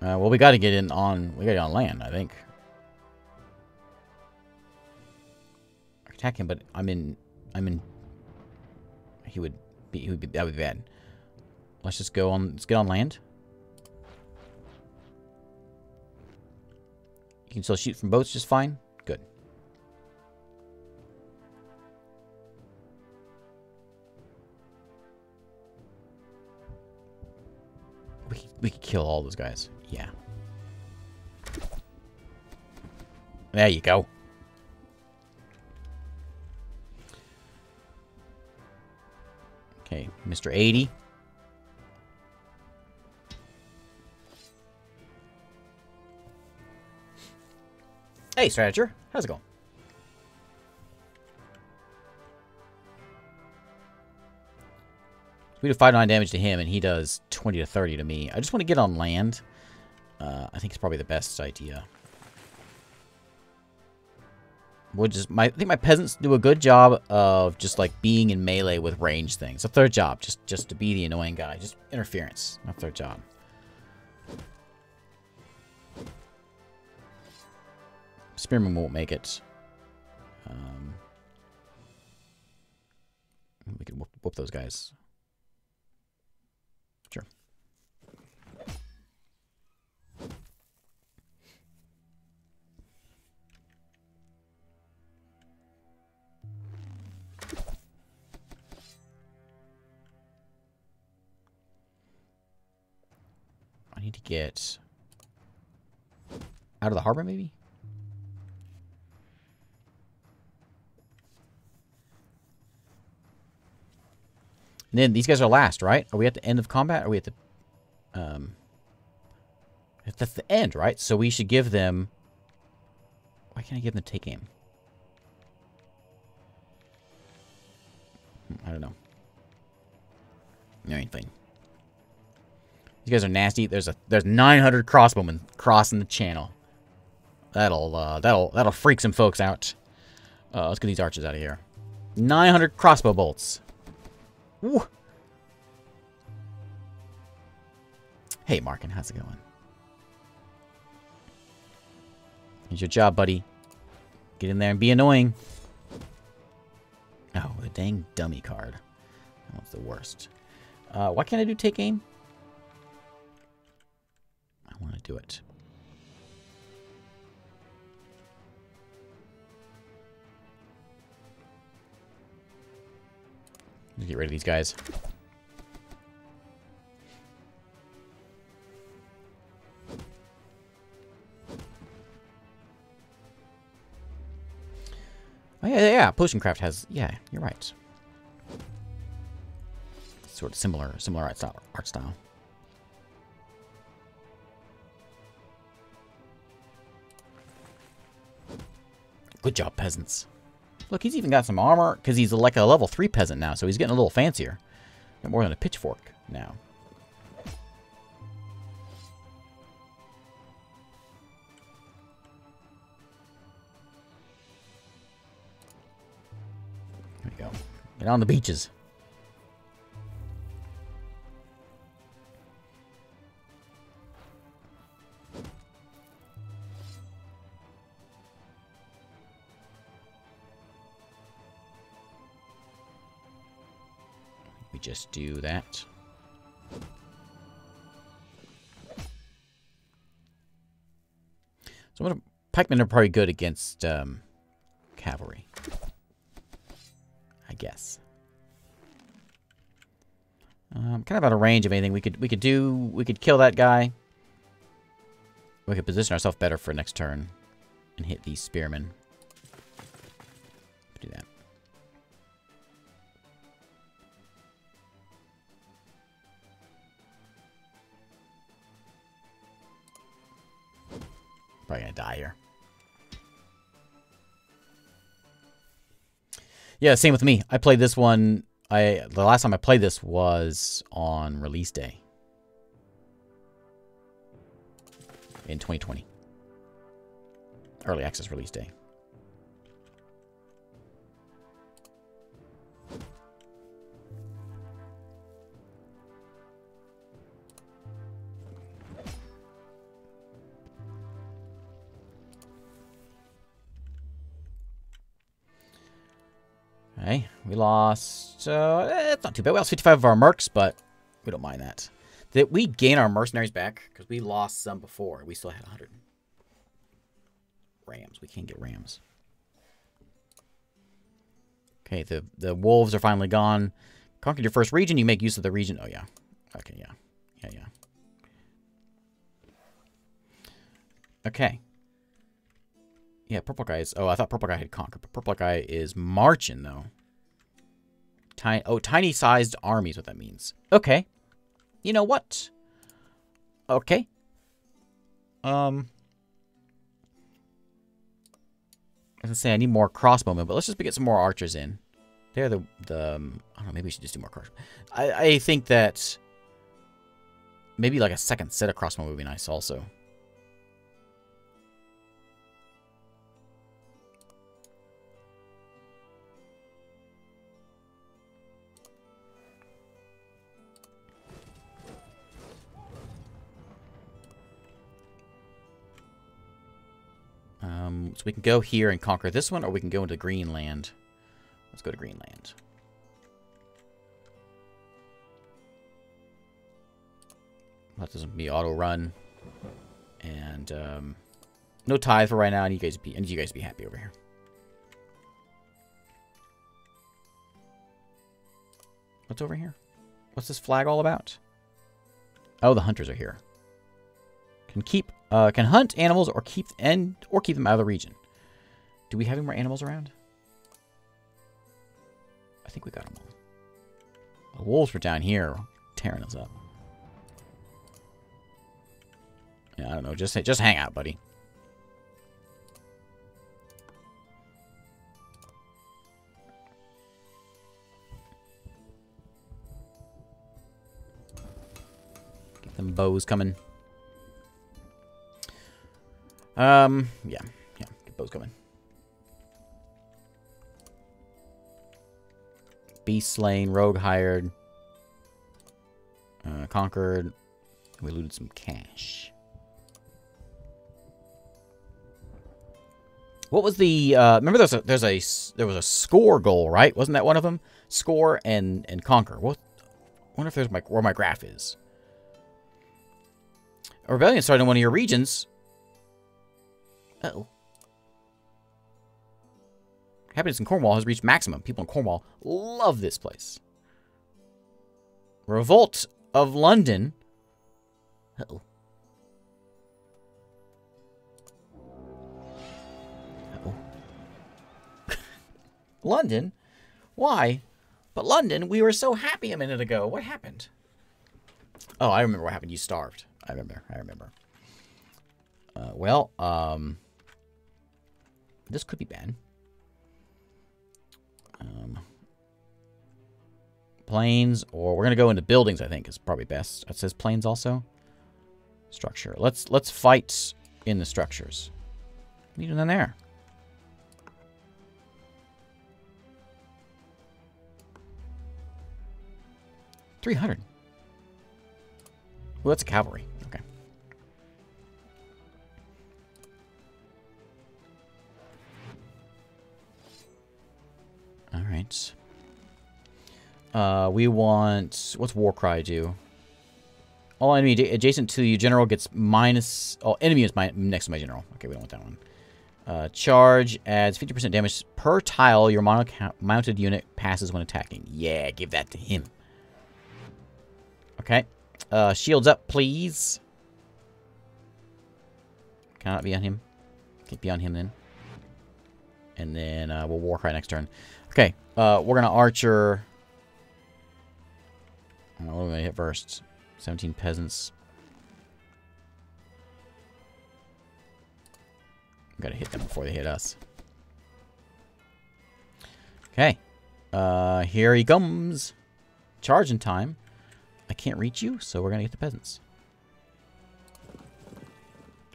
[SPEAKER 1] Uh, well, we got to get in on, we got to get on land, I think. Attack him, but I'm in, I'm in, he would be, he would be, that would be bad. Let's just go on, let's get on land. You can still shoot from boats just fine. Good. We, we could kill all those guys. Yeah. There you go. Okay, Mr. 80. Hey, Strateger. How's it going? We do 5 9 damage to him, and he does 20 to 30 to me. I just want to get on land. Uh, I think it's probably the best idea. We'll just my I think my peasants do a good job of just like being in melee with range things. A third job, just just to be the annoying guy, just interference. A third job. Spearman won't make it. Um, we can whoop, whoop those guys. I need to get Out of the harbor, maybe? And then these guys are last, right? Are we at the end of combat? Are we at the... Um, that's the end, right? So we should give them... Why can't I give them the take aim? Hmm, I don't know. No, Anything. These guys are nasty. There's a there's 900 crossbowmen crossing the channel. That'll uh, that'll that'll freak some folks out. Uh, let's get these archers out of here. 900 crossbow bolts. Woo. Hey, Markin, how's it going? Here's your job, buddy. Get in there and be annoying. Oh, the dang dummy card. That was the worst. Uh, why can't I do take aim? I want to do it. Get rid of these guys. Oh, yeah, yeah, yeah. Potioncraft has... Yeah, you're right. Sort of similar, similar art style. Art style. Good job, peasants. Look, he's even got some armor, because he's like a level 3 peasant now, so he's getting a little fancier. Got more than a pitchfork now. There we go. Get on the beaches. We just do that. So what pikemen are probably good against um, cavalry. I guess. Um, kind of out of range of anything we could we could do. We could kill that guy. We could position ourselves better for next turn and hit these spearmen. Probably gonna die here. Yeah, same with me. I played this one. I the last time I played this was on release day in 2020. Early access release day. Okay, we lost, uh, it's not too bad. We lost 55 of our mercs, but we don't mind that. Did we gain our mercenaries back? Because we lost some before. We still had 100. Rams. We can't get rams. Okay, the, the wolves are finally gone. Conquered your first region. You make use of the region. Oh, yeah. Okay, yeah. Yeah, yeah. Okay. Yeah, purple guy is... Oh, I thought purple guy had conquered, but purple guy is marching, though. Tiny, oh, tiny-sized armies, what that means. Okay. You know what? Okay. Um... I was say I need more crossbowmen, but let's just get some more archers in. They're the, the um, I don't know, maybe we should just do more crossbow. I, I think that maybe like a second set of crossbow would be nice also. We can go here and conquer this one, or we can go into Greenland. Let's go to Greenland. That doesn't be auto run. And um, no tithe for right now. I need you guys to be need you guys be happy over here. What's over here? What's this flag all about? Oh, the hunters are here. Can keep Uh, can hunt animals or keep and or keep them out of the region. Do we have any more animals around? I think we got them all. The wolves were down here tearing us up. Yeah, I don't know. Just just hang out, buddy. Get them bows coming. Um, yeah, yeah, get bows coming. Beast slain, rogue hired, uh, conquered. We looted some cash. What was the? Uh, remember, there's a there's a there was a score goal, right? Wasn't that one of them? Score and and conquer. What? I wonder if there's my where my graph is. A rebellion started in one of your regions. Uh oh. Happiness in Cornwall has reached maximum. People in Cornwall love this place. Revolt of London. Uh oh. [laughs] London? Why? But London, we were so happy a minute ago. What happened? Oh, I remember what happened. You starved. I remember. I remember. Uh, well, um... This could be bad. Um, plains, or we're gonna go into buildings. I think is probably best. It says plains also. Structure. Let's let's fight in the structures. What them doing there? 300. Well, that's cavalry. All right. Uh, we want... What's Warcry do? All enemy adjacent to you general gets minus... Oh, enemy is my, next to my general. Okay, we don't want that one. Uh, charge adds 50% damage per tile your mounted unit passes when attacking. Yeah, give that to him. Okay. Uh, shields up, please. Cannot be on him. Can't be on him then. And then uh, we'll Warcry next turn. Okay. Uh, we're going to Archer. what are going to hit first? 17 peasants. Got to hit them before they hit us. Okay. Uh, here he comes. Charging time. I can't reach you, so we're gonna get the peasants.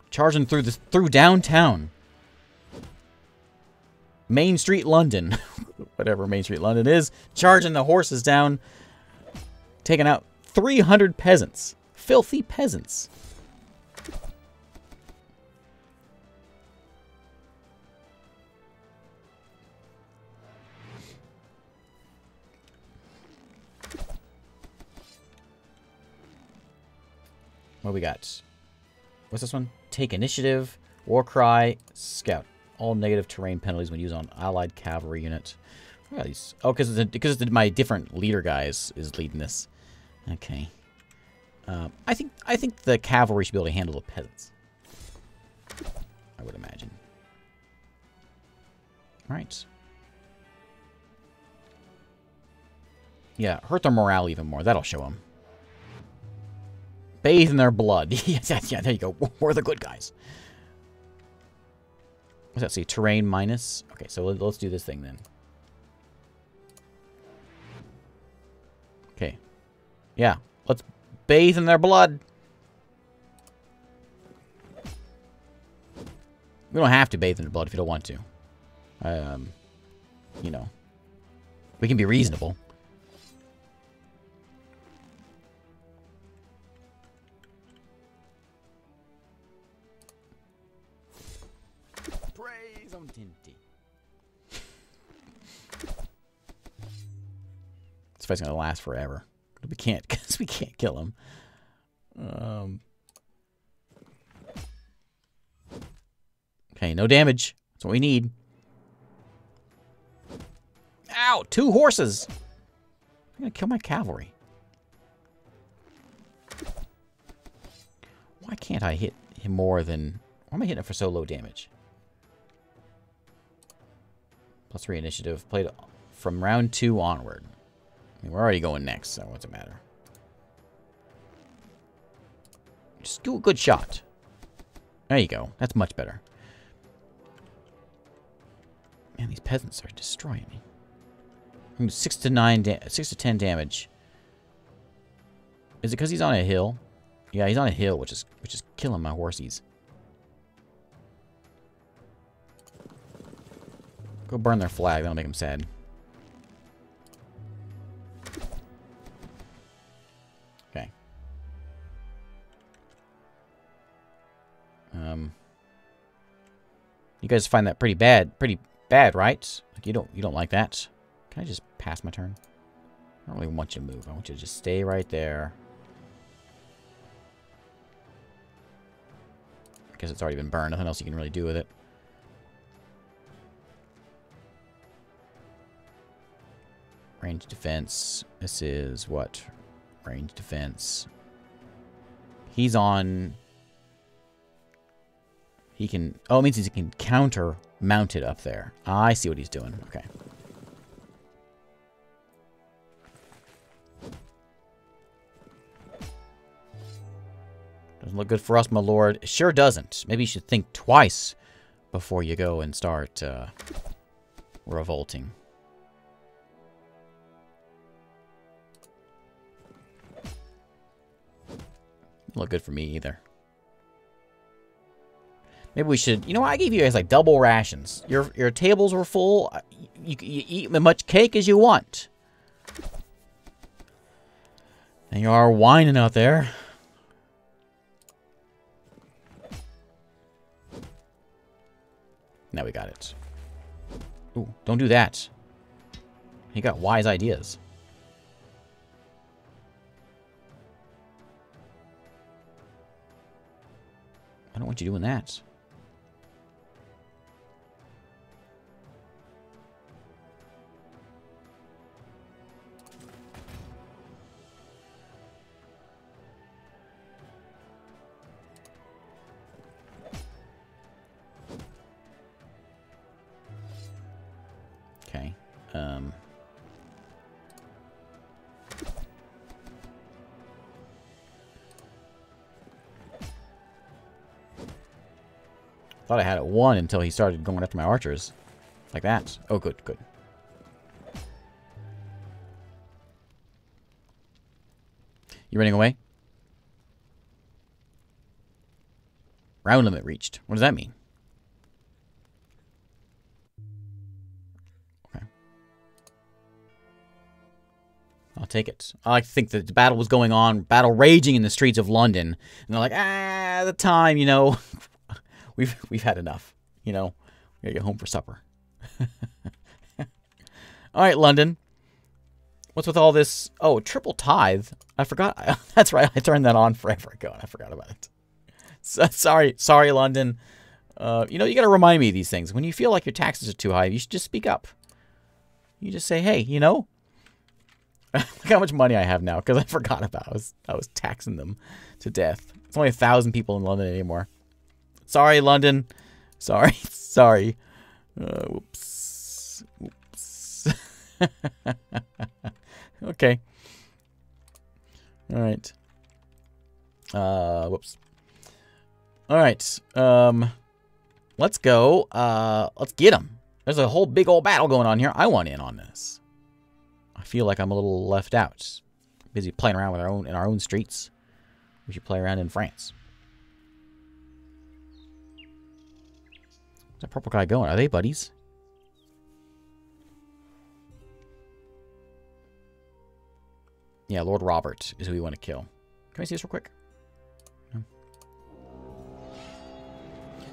[SPEAKER 1] Charging through this through downtown. Main Street London. [laughs] Whatever Main Street London is. Charging the horses down. Taking out 300 peasants. Filthy peasants. What we got? What's this one? Take initiative, war cry, scout. All negative terrain penalties when used on allied cavalry unit. these? Oh, because because my different leader guys is leading this. Okay. Uh, I think I think the cavalry should be able to handle the peasants. I would imagine. Right. Yeah, hurt their morale even more. That'll show them. Bathe in their blood. [laughs] yeah, yeah, there you go. We're the good guys. That see? Terrain minus? Okay, so let's do this thing then. Okay. Yeah, let's bathe in their blood. We don't have to bathe in their blood if you don't want to. Um, you know. We can be reasonable. This fight's gonna last forever. We can't, [laughs] because we can't kill him. Um. Okay, no damage. That's what we need. Ow! Two horses! I'm gonna kill my cavalry. Why can't I hit him more than... Why am I hitting it for so low damage? Plus three initiative. Played from round two onward. We're already going next, so what's it matter? Just do a good shot. There you go. That's much better. Man, these peasants are destroying me. Six to nine, six to ten damage. Is it because he's on a hill? Yeah, he's on a hill, which is which is killing my horsies. Go burn their flag. That'll make them sad. Guys find that pretty bad, pretty bad, right? Like you don't you don't like that. Can I just pass my turn? I don't really want you to move. I want you to just stay right there. I guess it's already been burned. Nothing else you can really do with it. Range defense. This is what? Range defense. He's on... He can... Oh, it means he can counter mount it up there. I see what he's doing. Okay. Doesn't look good for us, my lord. Sure doesn't. Maybe you should think twice before you go and start uh, revolting. Look good for me either. Maybe we should... You know, what, I gave you guys like double rations. Your your tables were full. Uh, you, you eat as much cake as you want. And you are whining out there. Now we got it. Ooh, don't do that. He got wise ideas. I don't want you doing that. Um, thought I had it one until he started going after my archers. Like that. Oh, good, good. You running away? Round limit reached. What does that mean? I'll take it. I think that the battle was going on, battle raging in the streets of London, and they're like, ah, the time, you know, [laughs] we've we've had enough. You know, we gotta get home for supper. [laughs] all right, London. What's with all this? Oh, triple tithe. I forgot. [laughs] That's right. I turned that on forever ago, and I forgot about it. So, sorry, sorry, London. Uh, you know, you got to remind me of these things. When you feel like your taxes are too high, you should just speak up. You just say, hey, you know, [laughs] Look how much money I have now because I forgot about. I was I was taxing them to death. It's only a thousand people in London anymore. Sorry, London. Sorry, [laughs] sorry. Uh, whoops. Whoops. [laughs] okay. All right. Uh, whoops. All right. Um, let's go. Uh, let's get them. There's a whole big old battle going on here. I want in on this. I feel like I'm a little left out. Busy playing around with our own in our own streets. We should play around in France. Where's that purple guy going? Are they buddies? Yeah, Lord Robert is who we want to kill. Can I see this real quick?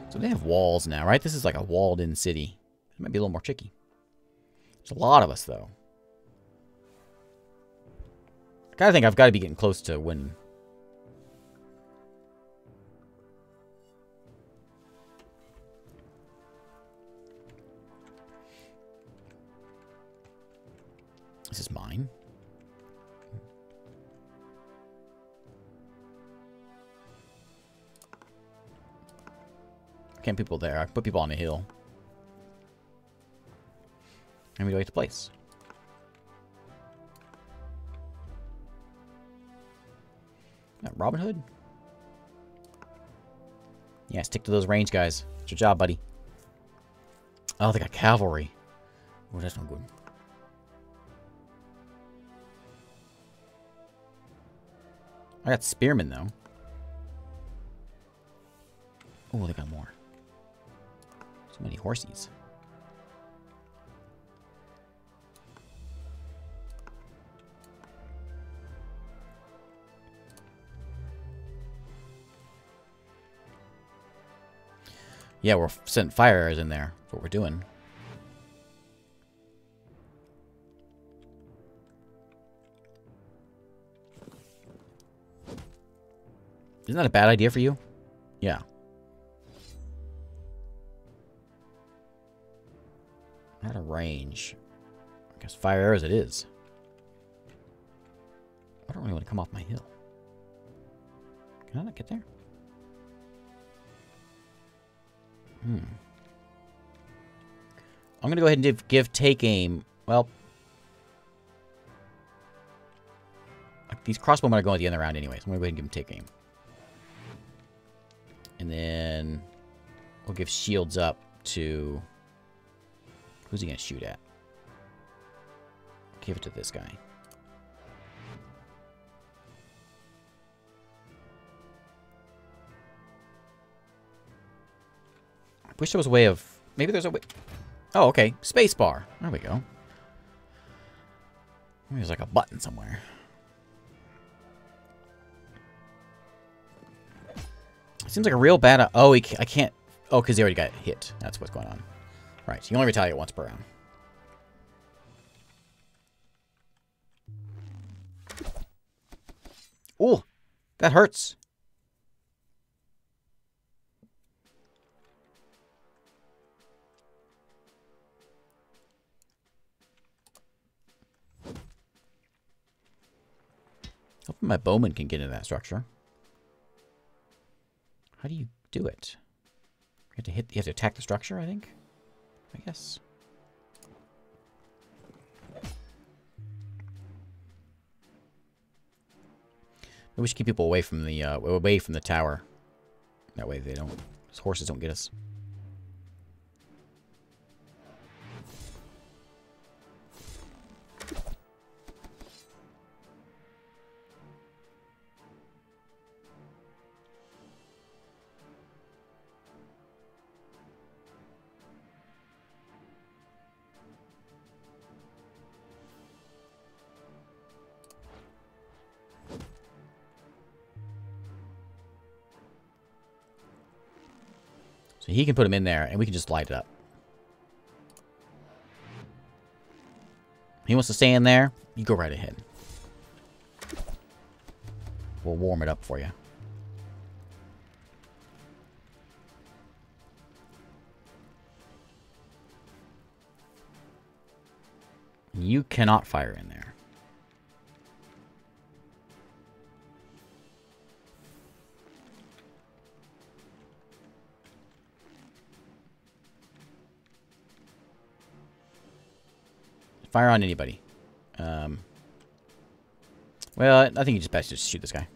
[SPEAKER 1] So they have walls now, right? This is like a walled-in city. It might be a little more tricky. There's a lot of us, though. I think I've got to be getting close to winning. This is mine. can't people there? I put people on a hill. And we go to place. Robin Hood? Yeah, stick to those range guys. It's your job, buddy. Oh, they got cavalry. Oh, that's not good. I got spearmen, though. Oh, they got more. So many horsies. Yeah, we're sending fire arrows in there. That's what we're doing. Isn't that a bad idea for you? Yeah. Out of range. I guess fire arrows it is. I don't really want to come off my hill. Can I not get there? Hmm. I'm going to go ahead and give, give take aim. Well, these crossbowmen are going at the end of the round anyways. I'm going to go ahead and give them take aim. And then we'll give shields up to... Who's he going to shoot at? Give it to this guy. Wish there was a way of... Maybe there's a way... Oh, okay. Spacebar. There we go. There's like a button somewhere. Seems like a real bad... Uh, oh, he, I can't... Oh, because he already got hit. That's what's going on. Right, you only retaliate once per round. Oh, that hurts. Hoping my bowman can get into that structure. How do you do it? You have to hit. You have to attack the structure. I think. I guess. we should keep people away from the uh, away from the tower. That way they don't. Horses don't get us. He can put him in there, and we can just light it up. He wants to stay in there, you go right ahead. We'll warm it up for you. You cannot fire in there. Fire on anybody. Um, well, I think you just best just shoot this guy.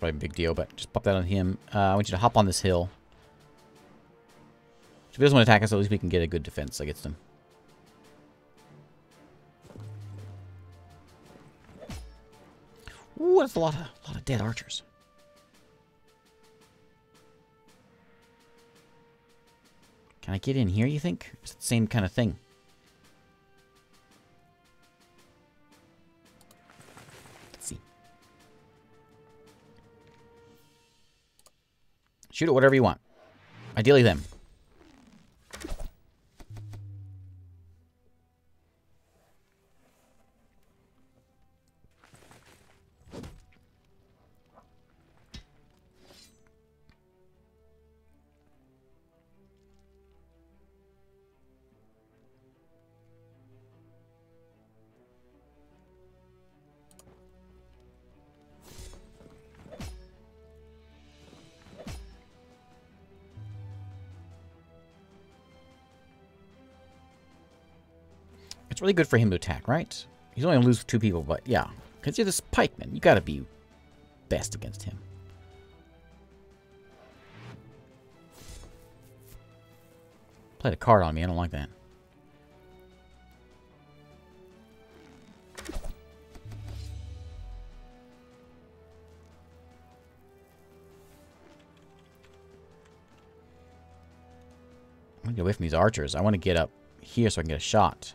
[SPEAKER 1] Probably a big deal, but just pop that on him. Uh, I want you to hop on this hill. If he doesn't want to attack us, at least we can get a good defense against him. Ooh, that's a lot of, a lot of dead archers. Can I get in here, you think? It's the same kind of thing. Shoot at whatever you want. Ideally them. Really good for him to attack, right? He's only going to lose two people, but yeah. Because you're this pikeman. You got to be best against him. Played a card on me. I don't like that. I want to get away from these archers. I want to get up here so I can get a shot.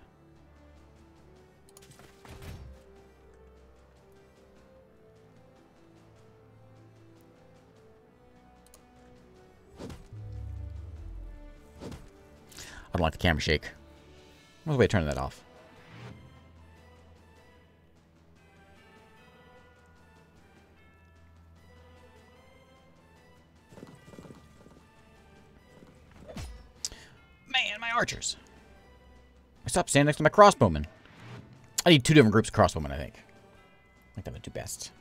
[SPEAKER 1] Camera shake. What's the way of turning that off? Man, my archers. I stopped standing next to my crossbowmen. I need two different groups of crossbowmen, I think. I think that would do best.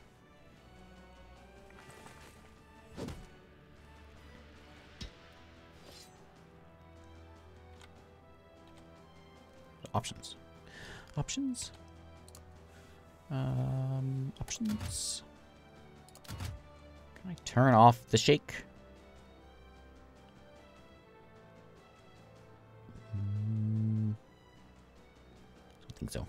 [SPEAKER 1] Options. Options. Um, options. Can I turn off the shake? Mm, I think so.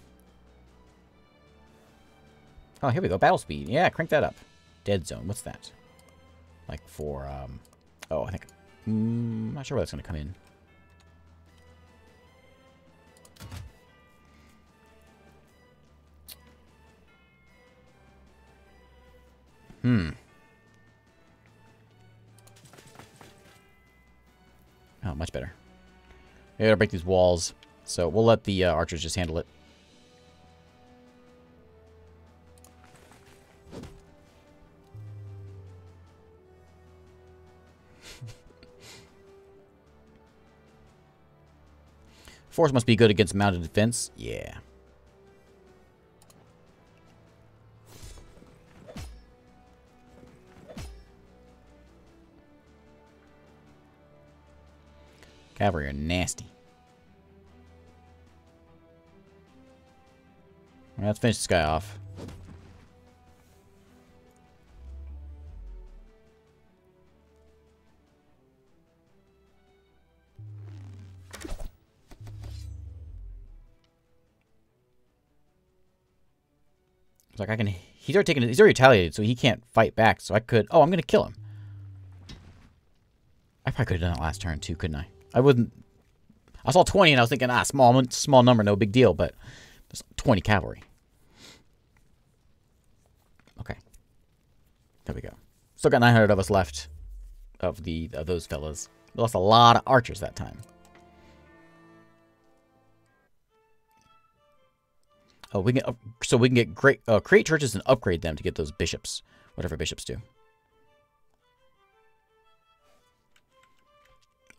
[SPEAKER 1] Oh, here we go. Battle speed. Yeah, crank that up. Dead zone. What's that? Like for, um... Oh, I think... Mm, not sure where that's going to come in. Hmm. Oh, much better. We gotta break these walls. So we'll let the uh, archers just handle it. [laughs] Force must be good against mounted defense. Yeah. Cavalry are nasty. Right, let's finish this guy off. It's like I can. He's already taken. He's already retaliated, so he can't fight back. So I could. Oh, I'm gonna kill him. I probably could have done it last turn too, couldn't I? I wouldn't... I saw 20 and I was thinking, ah, small, small number, no big deal, but 20 cavalry. Okay. There we go. Still got 900 of us left of the of those fellas. We lost a lot of archers that time. Oh, we can uh, so we can get great uh, create churches and upgrade them to get those bishops, whatever bishops do.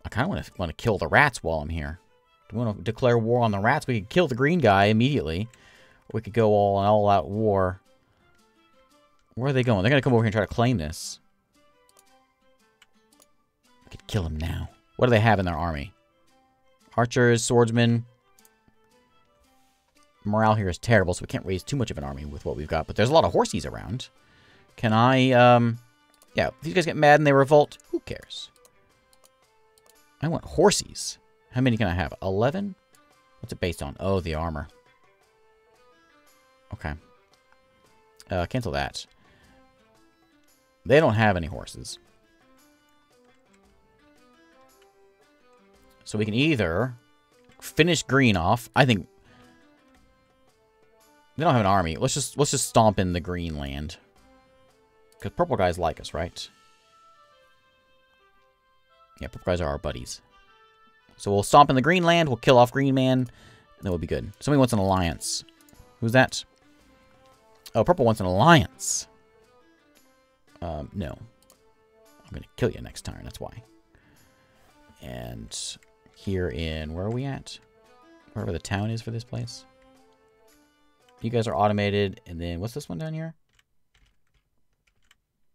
[SPEAKER 1] I kind of want to want to kill the rats while I'm here. Do we want to declare war on the rats? We could kill the green guy immediately. we could go all an all out war. Where are they going? They're going to come over here and try to claim this. We could kill them now. What do they have in their army? Archers, swordsmen. Morale here is terrible, so we can't raise too much of an army with what we've got. But there's a lot of horsies around. Can I, um... Yeah, if these guys get mad and they revolt, who cares? I want horsies. How many can I have? 11? What's it based on? Oh, the armor. Okay. Uh, cancel that. They don't have any horses. So we can either finish green off. I think they don't have an army. Let's just let's just stomp in the green land. Because purple guys like us, right? Yeah, purple guys are our buddies. So we'll stomp in the green land, we'll kill off Green Man, and then we'll be good. Somebody wants an alliance. Who's that? Oh, purple wants an alliance. Um, no. I'm going to kill you next turn, that's why. And here in, where are we at? Wherever the town is for this place. You guys are automated, and then, what's this one down here?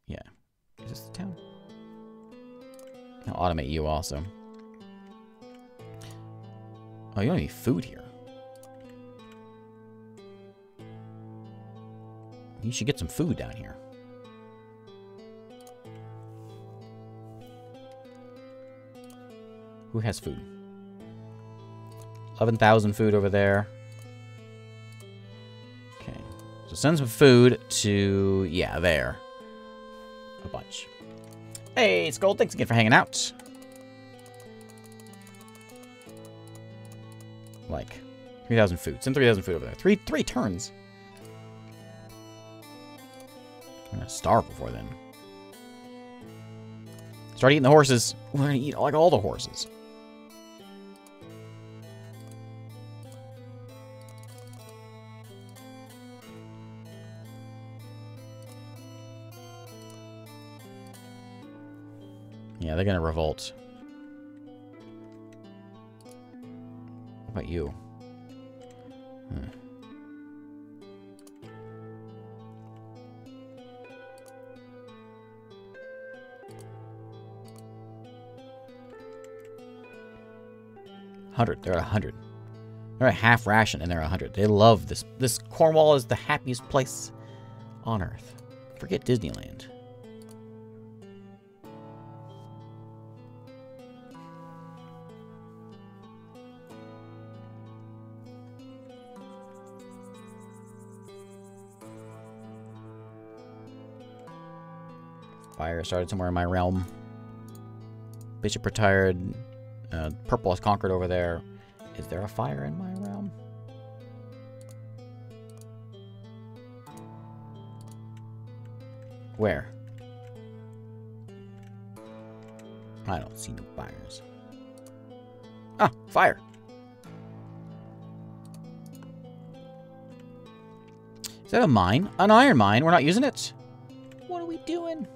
[SPEAKER 1] Yeah. Is this the town? I'll automate you also. Oh, you don't need food here. You should get some food down here. Who has food? 11,000 food over there. Okay. So send some food to... Yeah, there. A bunch. Hey, it's Gold. thanks again for hanging out. Like, 3,000 food. Send 3,000 food over there. Three, three turns. I'm gonna starve before then. Start eating the horses. We're gonna eat like all the horses. They're gonna revolt. What about you? Hmm. Hundred. They're a hundred. They're at half ration and they're a hundred. They love this. This Cornwall is the happiest place on earth. Forget Disneyland. Fire started somewhere in my realm. Bishop retired. Uh, purple has conquered over there. Is there a fire in my realm? Where? I don't see no fires. Ah, fire. Is that a mine? An iron mine? We're not using it? What are we doing?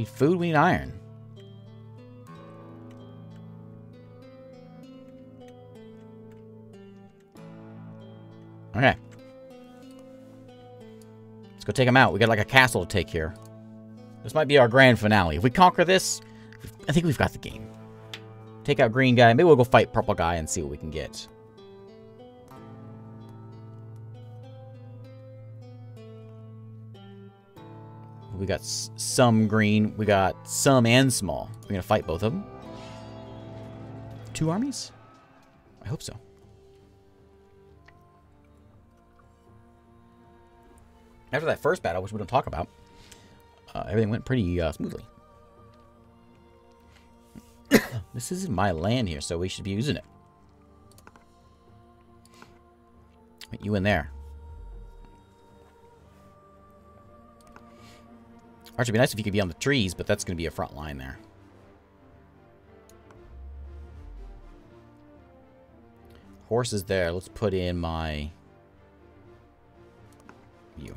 [SPEAKER 1] Need food, we need iron. Okay. Let's go take them out. We got like a castle to take here. This might be our grand finale. If we conquer this, I think we've got the game. Take out green guy. Maybe we'll go fight purple guy and see what we can get. We got some green. We got some and small. We're going to fight both of them. Two armies? I hope so. After that first battle, which we don't talk about, uh, everything went pretty uh, smoothly. [coughs] this is my land here, so we should be using it. You in there. It'd be nice if you could be on the trees, but that's going to be a front line there. Horse is there. Let's put in my... You.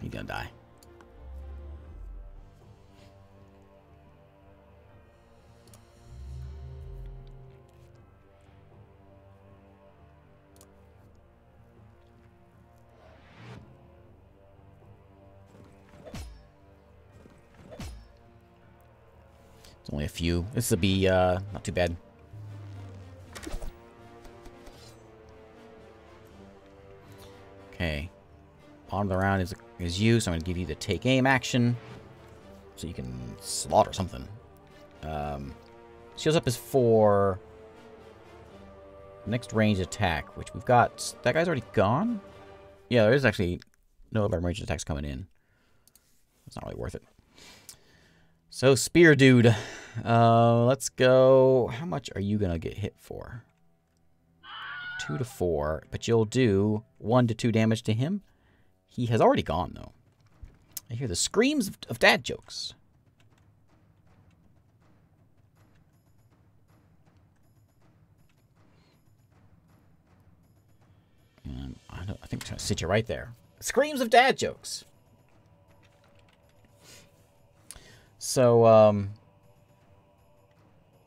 [SPEAKER 1] He's gonna die. Only a few. This will be uh, not too bad. Okay. Bottom of the round is is you, so I'm going to give you the take aim action. So you can slaughter something. Um, shields up is for next range attack, which we've got. That guy's already gone? Yeah, there is actually no other range attacks coming in. It's not really worth it. So, Spear Dude. Uh, let's go. How much are you going to get hit for? Two to four, but you'll do one to two damage to him. He has already gone, though. I hear the screams of, of dad jokes. And I, I think I'm to sit you right there. Screams of dad jokes. So, um,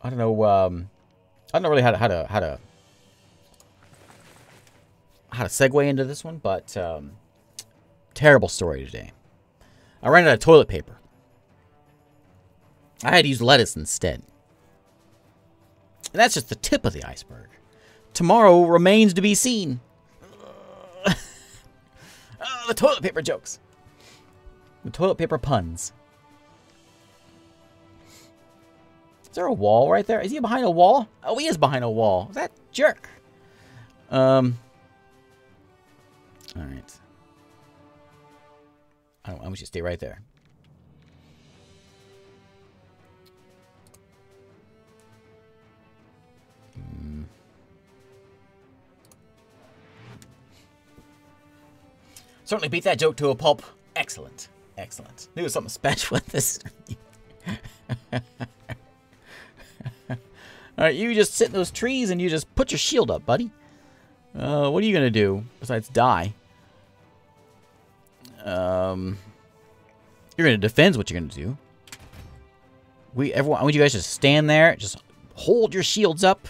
[SPEAKER 1] I don't know, um, I don't really how to, how to, how to how to segue into this one, but um, terrible story today. I ran out of toilet paper. I had to use lettuce instead. And that's just the tip of the iceberg. Tomorrow remains to be seen. oh, [laughs] the toilet paper jokes. The toilet paper puns. Is there a wall right there? Is he behind a wall? Oh, he is behind a wall. That jerk. Um. All right. I, I want you to stay right there. Hmm. Certainly beat that joke to a pulp. Excellent. Excellent. Knew was something [laughs] special with this. [laughs] Alright, you just sit in those trees and you just put your shield up, buddy. Uh, what are you gonna do besides die? Um, you're gonna defend what you're gonna do. We everyone, I want you guys to stand there, just hold your shields up.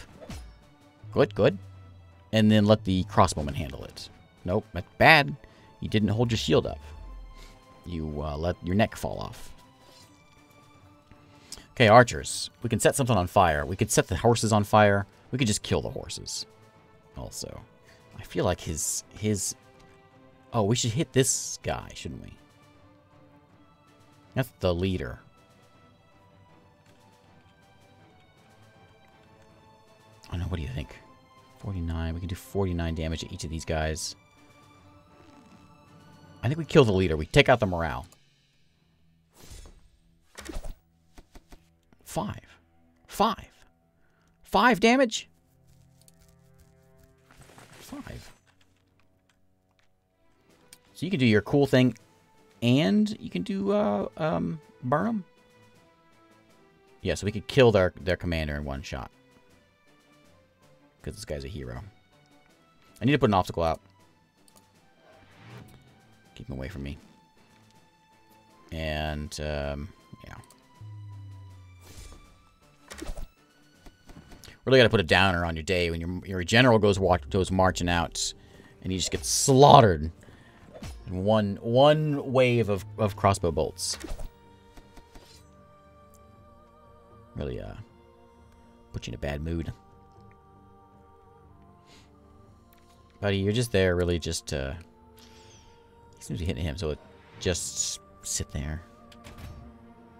[SPEAKER 1] Good, good, and then let the crossbowman handle it. Nope, that's bad. You didn't hold your shield up. You uh, let your neck fall off. Okay, archers. We can set something on fire. We could set the horses on fire. We could just kill the horses. Also, I feel like his his. Oh, we should hit this guy, shouldn't we? That's the leader. I know. What do you think? 49. We can do 49 damage to each of these guys. I think we kill the leader. We take out the morale. Five. Five. Five damage? Five. So you can do your cool thing and you can do uh, um, burn them. Yeah, so we could kill their, their commander in one shot. Because this guy's a hero. I need to put an obstacle out. Keep him away from me. And, um, Really got to put a downer on your day when your, your general goes, walk, goes marching out and you just get slaughtered in one, one wave of, of crossbow bolts. Really, uh, put you in a bad mood. Buddy, you're just there really just, uh, he seems to be hitting him, so just sit there.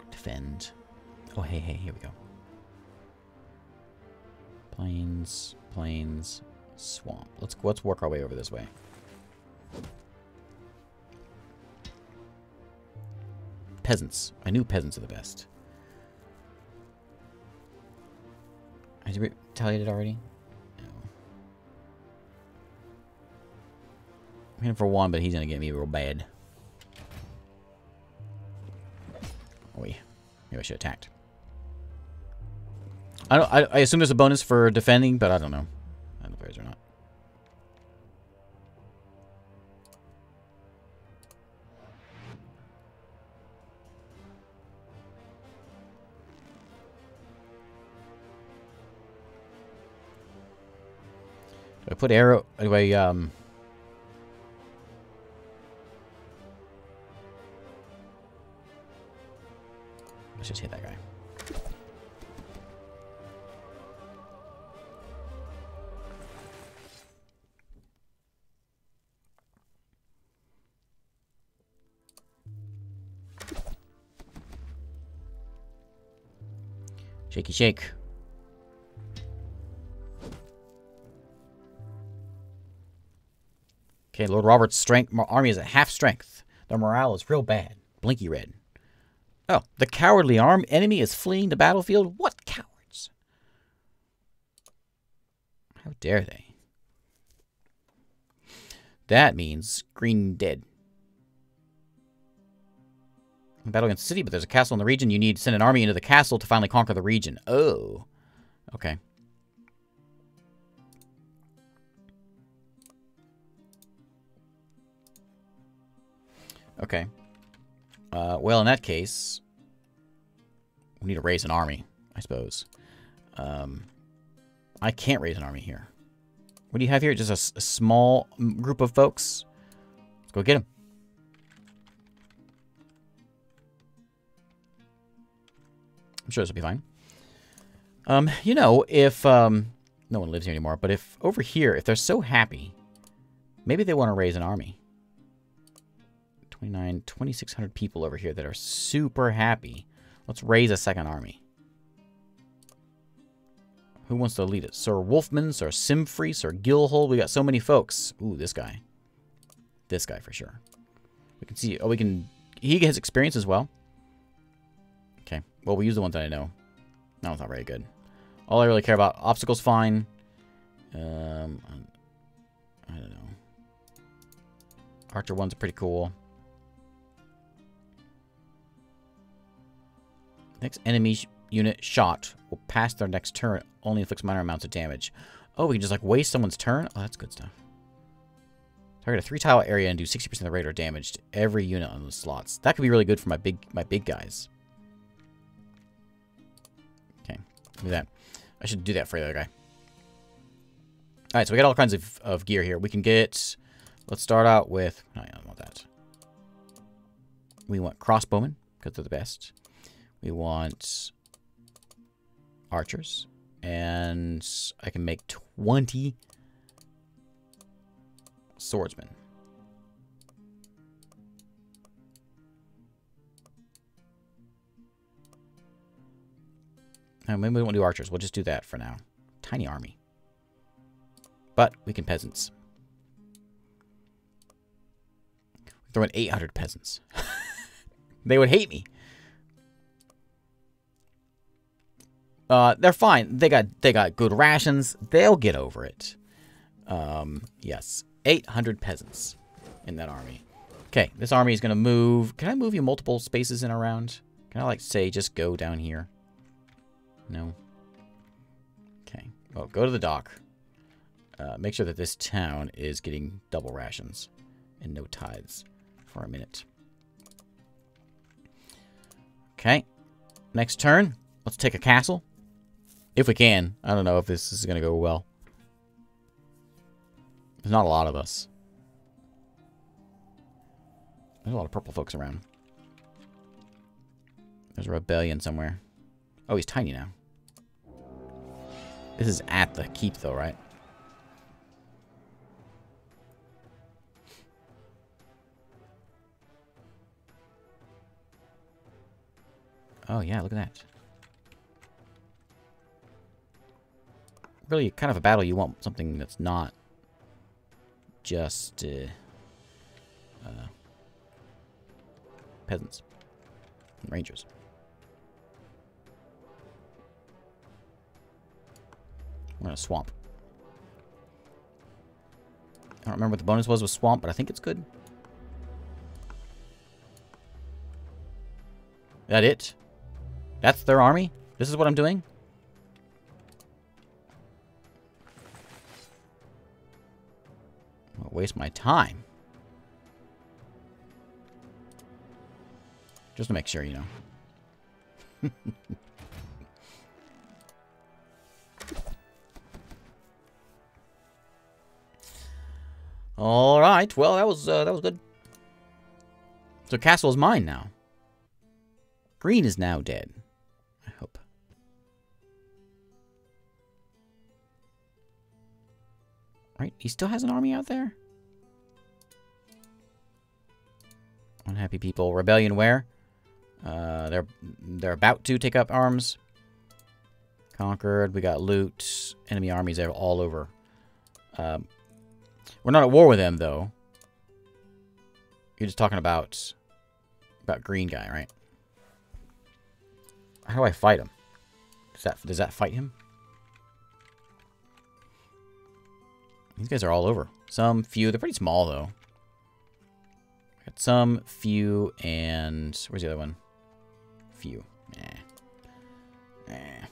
[SPEAKER 1] Defend. Oh, hey, hey, here we go. Plains, plains, swamp. Let's let's work our way over this way. Peasants. I knew peasants are the best. Did you retaliated already? I'm hitting for one, but he's going to get me real bad. Oh, maybe I should have attacked. I, I, I assume there's a bonus for defending, but I don't know. I don't know if or not. I put arrow? Anyway, um... Let's just hit that guy. Shaky shake. Okay, Lord Robert's strength army is at half strength. Their morale is real bad. Blinky red. Oh, the cowardly arm enemy is fleeing the battlefield? What cowards? How dare they? That means green dead. Battle against the city, but there's a castle in the region. You need to send an army into the castle to finally conquer the region. Oh. Okay. Okay. Uh, well, in that case, we need to raise an army, I suppose. Um, I can't raise an army here. What do you have here? Just a, a small group of folks? Let's go get them. I'm sure this will be fine. Um, you know, if, um, no one lives here anymore, but if over here, if they're so happy, maybe they want to raise an army. 29, 2,600 people over here that are super happy. Let's raise a second army. Who wants to lead it? Sir Wolfman, Sir Simfrey, Sir Gilhold. We got so many folks. Ooh, this guy. This guy for sure. We can see. Oh, we can. He has experience as well. Okay. Well, we use the ones that I know. That one's not very good. All I really care about. Obstacles, fine. Um, I don't know. Archer ones pretty cool. Next enemy unit shot will pass their next turn. Only inflicts minor amounts of damage. Oh, we can just like waste someone's turn? Oh, that's good stuff. Target a three tile area and do 60% of the radar damage to every unit on the slots. That could be really good for my big my big guys. Okay, do that. I should do that for the other guy. Alright, so we got all kinds of, of gear here. We can get... Let's start out with... Oh, no, I don't want that. We want crossbowmen, because they're the best. We want archers. And I can make 20 swordsmen. Maybe we won't do archers. We'll just do that for now. Tiny army. But we can peasants. Throw in 800 peasants. [laughs] they would hate me. Uh, they're fine. They got they got good rations. They'll get over it. Um, yes, 800 peasants in that army. Okay, this army is gonna move. Can I move you multiple spaces in around? Can I like say just go down here? No. Okay. Well, go to the dock. Uh, make sure that this town is getting double rations and no tithes for a minute. Okay. Next turn. Let's take a castle. If we can. I don't know if this is going to go well. There's not a lot of us. There's a lot of purple folks around. There's a rebellion somewhere. Oh, he's tiny now. This is at the keep, though, right? Oh, yeah, look at that. really kind of a battle, you want something that's not just uh, uh, peasants and rangers. We're going to swamp. I don't remember what the bonus was with swamp, but I think it's good. That it? That's their army? This is what I'm doing? waste my time. Just to make sure, you know. [laughs] All right. Well, that was uh, that was good. So castle is mine now. Green is now dead. I hope. Right? He still has an army out there? Unhappy people. Rebellion where? Uh, they're they're about to take up arms. Conquered. We got loot. Enemy armies are all over. Um, we're not at war with them though. You're just talking about about green guy, right? How do I fight him? Does that does that fight him? These guys are all over. Some few. They're pretty small though. Got some, few, and... Where's the other one? Few. Nah. Nah.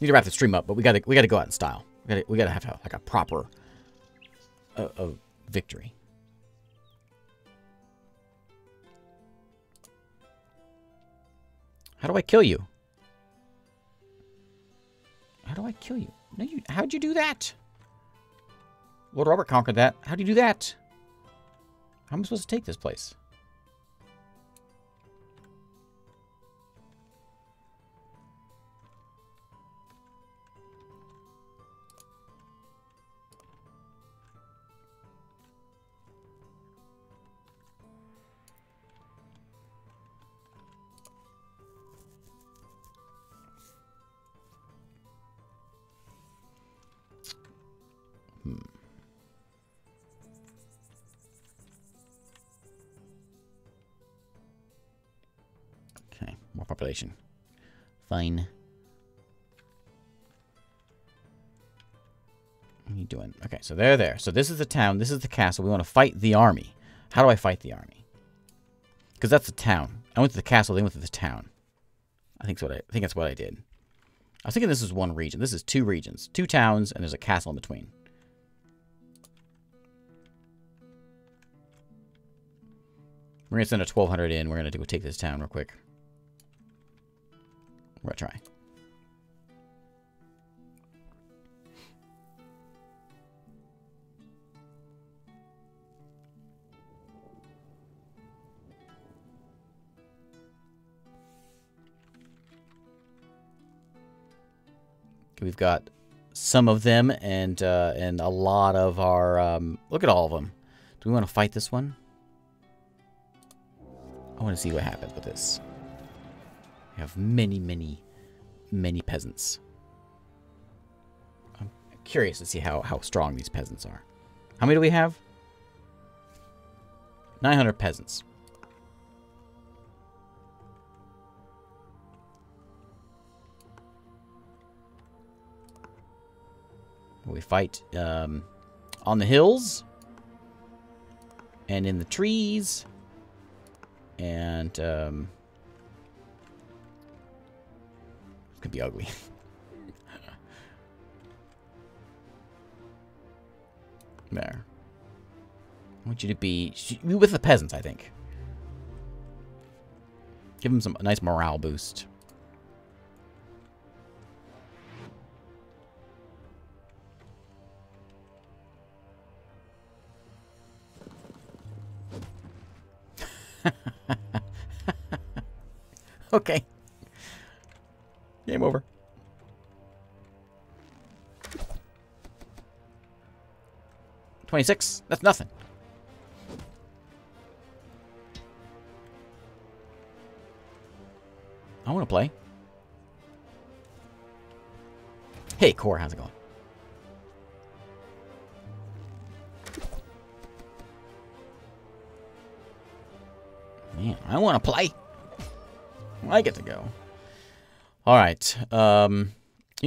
[SPEAKER 1] need to wrap the stream up, but we gotta we gotta go out in style. We gotta we gotta have a, like a proper victory. How do I kill you? How do I kill you? No, you. How'd you do that? Lord Robert conquered that. How do you do that? How am I supposed to take this place? Population. Fine. What are you doing? Okay, so they're there. So this is the town. This is the castle. We want to fight the army. How do I fight the army? Because that's the town. I went to the castle. They went to the town. I think, what I, I think that's what I did. I was thinking this is one region. This is two regions. Two towns, and there's a castle in between. We're going to send a 1200 in. We're going to go take this town real quick. We're going to try. We've got some of them and uh, and a lot of our... Um, look at all of them. Do we want to fight this one? I want to see what happens with this. We have many, many, many peasants. I'm curious to see how, how strong these peasants are. How many do we have? 900 peasants. We fight um, on the hills and in the trees and um, gonna be ugly. [laughs] there. I want you to be with the peasants, I think. Give them some a nice morale boost. [laughs] okay. 26? That's nothing. I want to play. Hey, Core, how's it going? Man, I want to play. I get to go. All right. Um,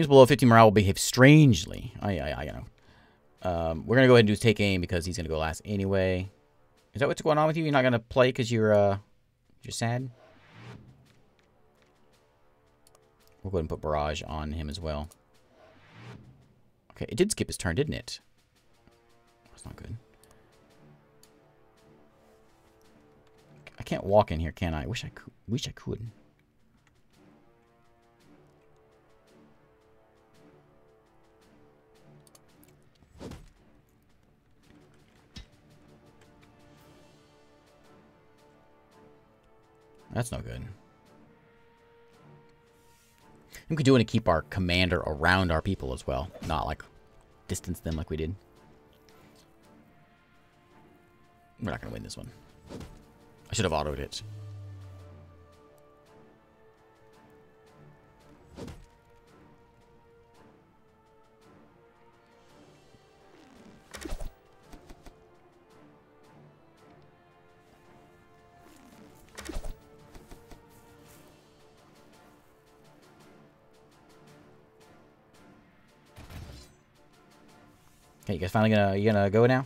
[SPEAKER 1] below 50 morale will behave strangely. I, I, I, you know, um, we're gonna go ahead and do take aim because he's gonna go last anyway. Is that what's going on with you? You're not gonna play because you're uh, you're sad. We'll go ahead and put barrage on him as well. Okay, it did skip his turn, didn't it? That's not good. I can't walk in here, can I? Wish I could. Wish I could. That's no good. We do want to keep our commander around our people as well. Not like distance them like we did. We're not going to win this one. I should have autoed it. Guys finally gonna you gonna go now?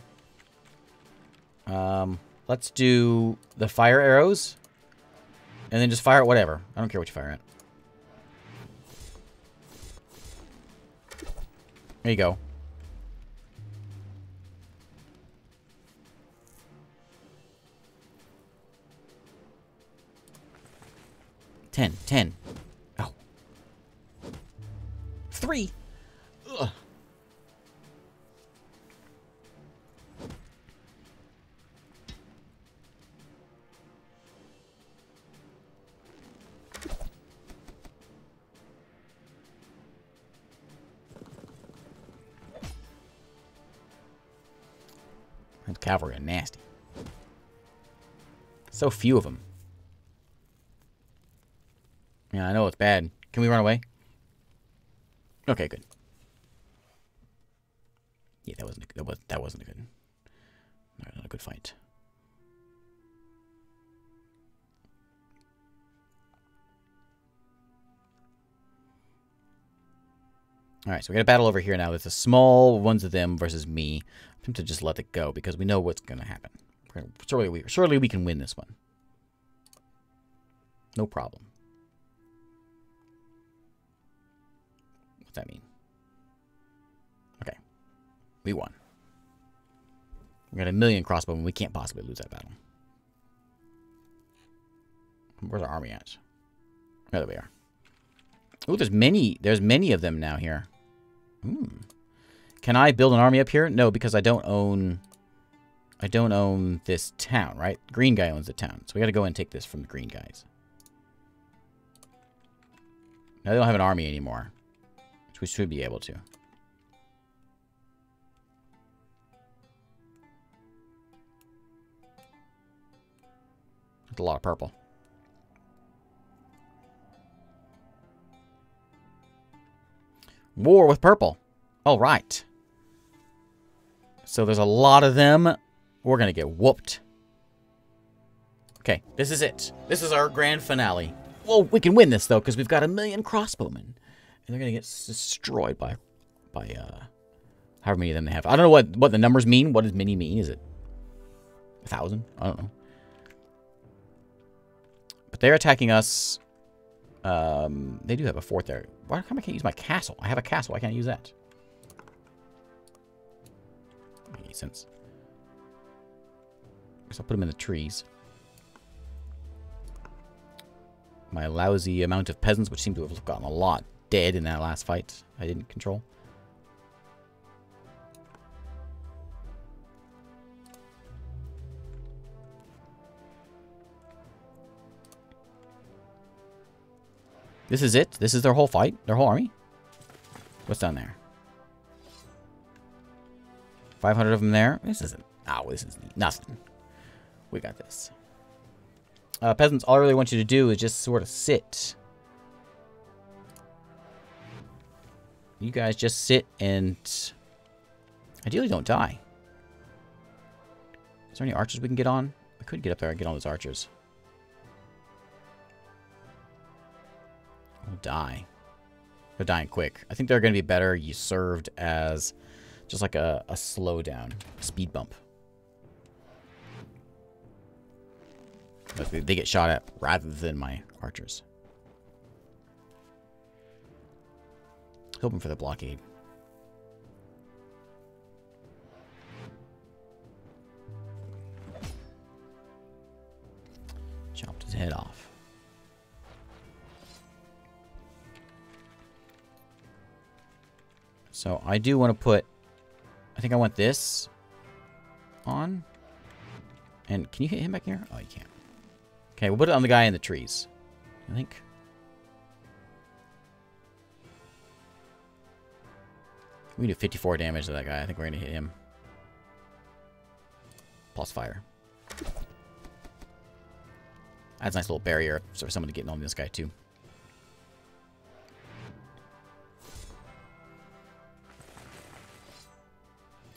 [SPEAKER 1] Um, let's do the fire arrows, and then just fire at whatever. I don't care what you fire at. There you go. 10, 10. Oh. Three. Cavalry are nasty. So few of them. Yeah, I know it's bad. Can we run away? Okay, good. Yeah, that wasn't a, that was that wasn't a good not a good fight. All right, so we got a battle over here now. There's a small ones of them versus me. To just let it go because we know what's going to happen. Surely we, surely we can win this one. No problem. What's that mean? Okay. We won. We got a million crossbowmen. We can't possibly lose that battle. Where's our army at? There we are. Oh, there's many. There's many of them now here. Hmm. Can I build an army up here? No, because I don't own... I don't own this town, right? Green guy owns the town. So we got to go and take this from the green guys. Now they don't have an army anymore. Which we should be able to. That's a lot of purple. War with purple. All right. So there's a lot of them. We're going to get whooped. Okay, this is it. This is our grand finale. Well, we can win this, though, because we've got a million crossbowmen. And they're going to get destroyed by, by uh, however many of them they have. I don't know what, what the numbers mean. What does mini mean? Is it a thousand? I don't know. But they're attacking us. Um, they do have a fort there. Why come I can't I use my castle? I have a castle. Why can't I use that? Any sense? Guess I'll put them in the trees. My lousy amount of peasants, which seem to have gotten a lot dead in that last fight I didn't control. This is it? This is their whole fight? Their whole army? What's down there? 500 of them there. This isn't... Oh, this is nothing. We got this. Uh, peasants, all I really want you to do is just sort of sit. You guys just sit and... Ideally don't die. Is there any archers we can get on? I could get up there and get on those archers. will die. They're dying quick. I think they're going to be better you served as just like a, a slowdown, speed bump. They, they get shot at rather than my archers. Hoping for the blockade. Chopped his head off. So I do want to put, I think I want this on. And can you hit him back here? Oh, you can't. Okay, we'll put it on the guy in the trees. I think. We do 54 damage to that guy. I think we're going to hit him. Plus fire. Adds a nice little barrier for someone to get on this guy, too.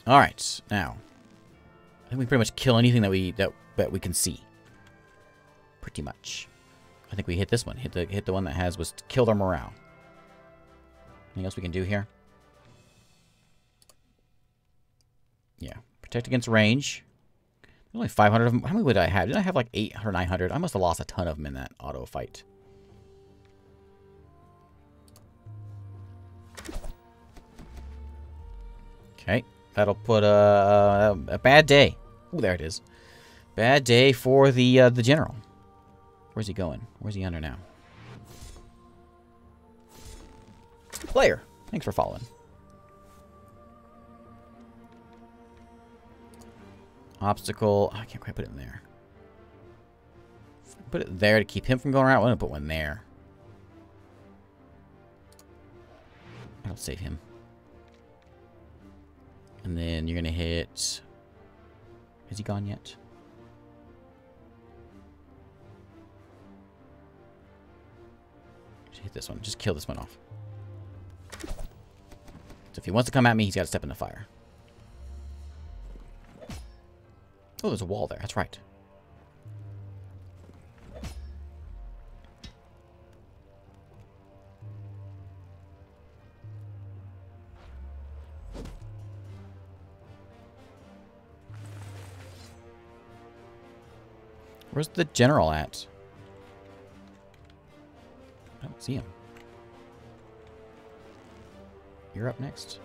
[SPEAKER 1] All right, now I think we pretty much kill anything that we that that we can see. Pretty much. I think we hit this one. Hit the hit the one that has was kill their morale. Anything else we can do here? Yeah, protect against range. only 500 of them. How many would I have? Did I have like 800, 900? I must have lost a ton of them in that auto fight. Okay, That'll put a, a bad day. Oh, there it is. Bad day for the uh, the general. Where's he going? Where's he under now? Player, thanks for following. Obstacle. Oh, I can't quite put it in there. Put it there to keep him from going around. I'm gonna put one there. That'll save him. And then you're going to hit... Is he gone yet? Just hit this one. Just kill this one off. So if he wants to come at me, he's got to step in the fire. Oh, there's a wall there. That's right. Where's the general at? I don't see him. You're up next.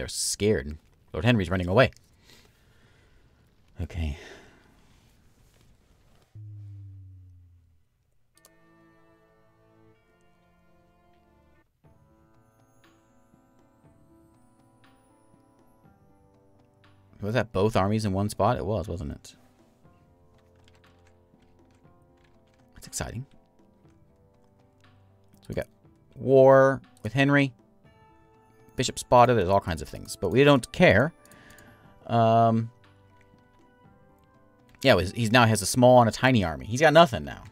[SPEAKER 1] Gonna scared. Lord Henry's running away. Okay. Was that both armies in one spot? It was, wasn't it? That's exciting. So we got war with Henry. Bishop spotted. There's all kinds of things. But we don't care. Um, yeah, he's now has a small and a tiny army. He's got nothing now.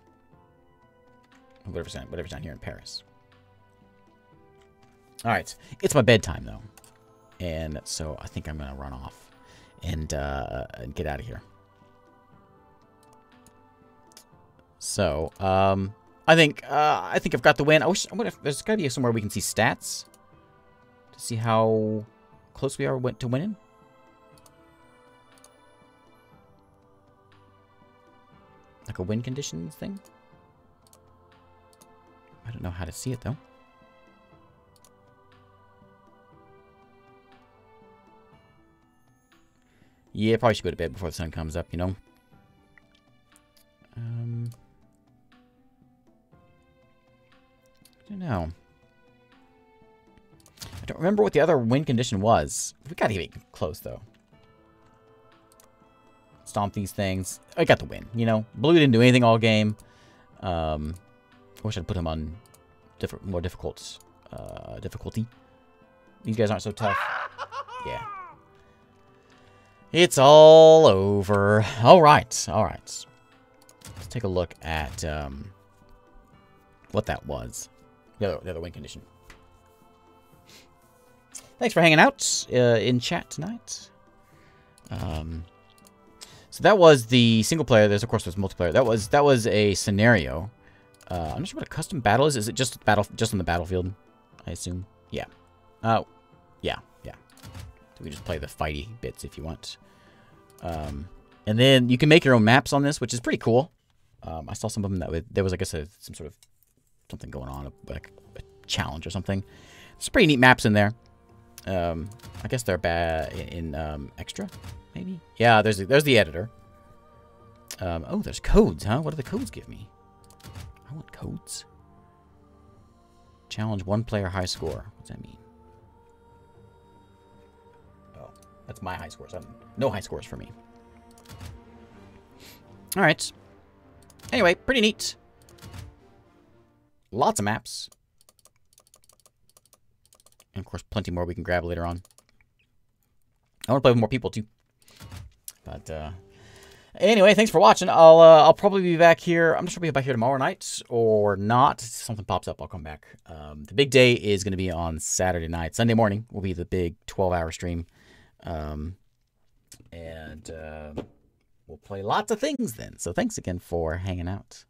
[SPEAKER 1] Whatever's, down, whatever's down here in Paris. Alright. It's my bedtime, though. And so I think I'm to run off and, uh, and get out of here. So, um, I think, uh, I think I've got the win. I wish, I wonder if there's got to be somewhere we can see stats to see how close we are went to winning. Like a win conditions thing. I don't know how to see it though. Yeah, probably should go to bed before the sun comes up, you know. Um, I don't know don't remember what the other win condition was. We gotta get close, though. Stomp these things. I got the win, you know? Blue didn't do anything all game. Um, I wish I'd put him on different, more difficult uh, difficulty. These guys aren't so tough. Yeah. It's all over. All right, all right. Let's take a look at um, what that was. The other, the other win condition. Thanks for hanging out uh, in chat tonight. Um, so that was the single player. There's of course there's multiplayer. That was that was a scenario. Uh, I'm not sure what a custom battle is. Is it just battle just on the battlefield? I assume. Yeah. Oh, yeah, yeah. So we just play the fighty bits if you want. Um, and then you can make your own maps on this, which is pretty cool. Um, I saw some of them that there was, I guess, a, some sort of something going on, like a challenge or something. It's pretty neat maps in there. Um, I guess they're bad in um, extra, maybe? Yeah, there's, there's the editor. Um, oh, there's codes, huh? What do the codes give me? I want codes. Challenge one player high score. What's that mean? Oh, that's my high scores. I'm, no high scores for me. All right. Anyway, pretty neat. Lots of maps. And of course, plenty more we can grab later on. I want to play with more people too. But uh, anyway, thanks for watching. I'll uh, I'll probably be back here. I'm not sure I'll be back here tomorrow night or not. If something pops up, I'll come back. Um, the big day is going to be on Saturday night. Sunday morning will be the big 12-hour stream. Um, And uh, we'll play lots of things then. So thanks again for hanging out.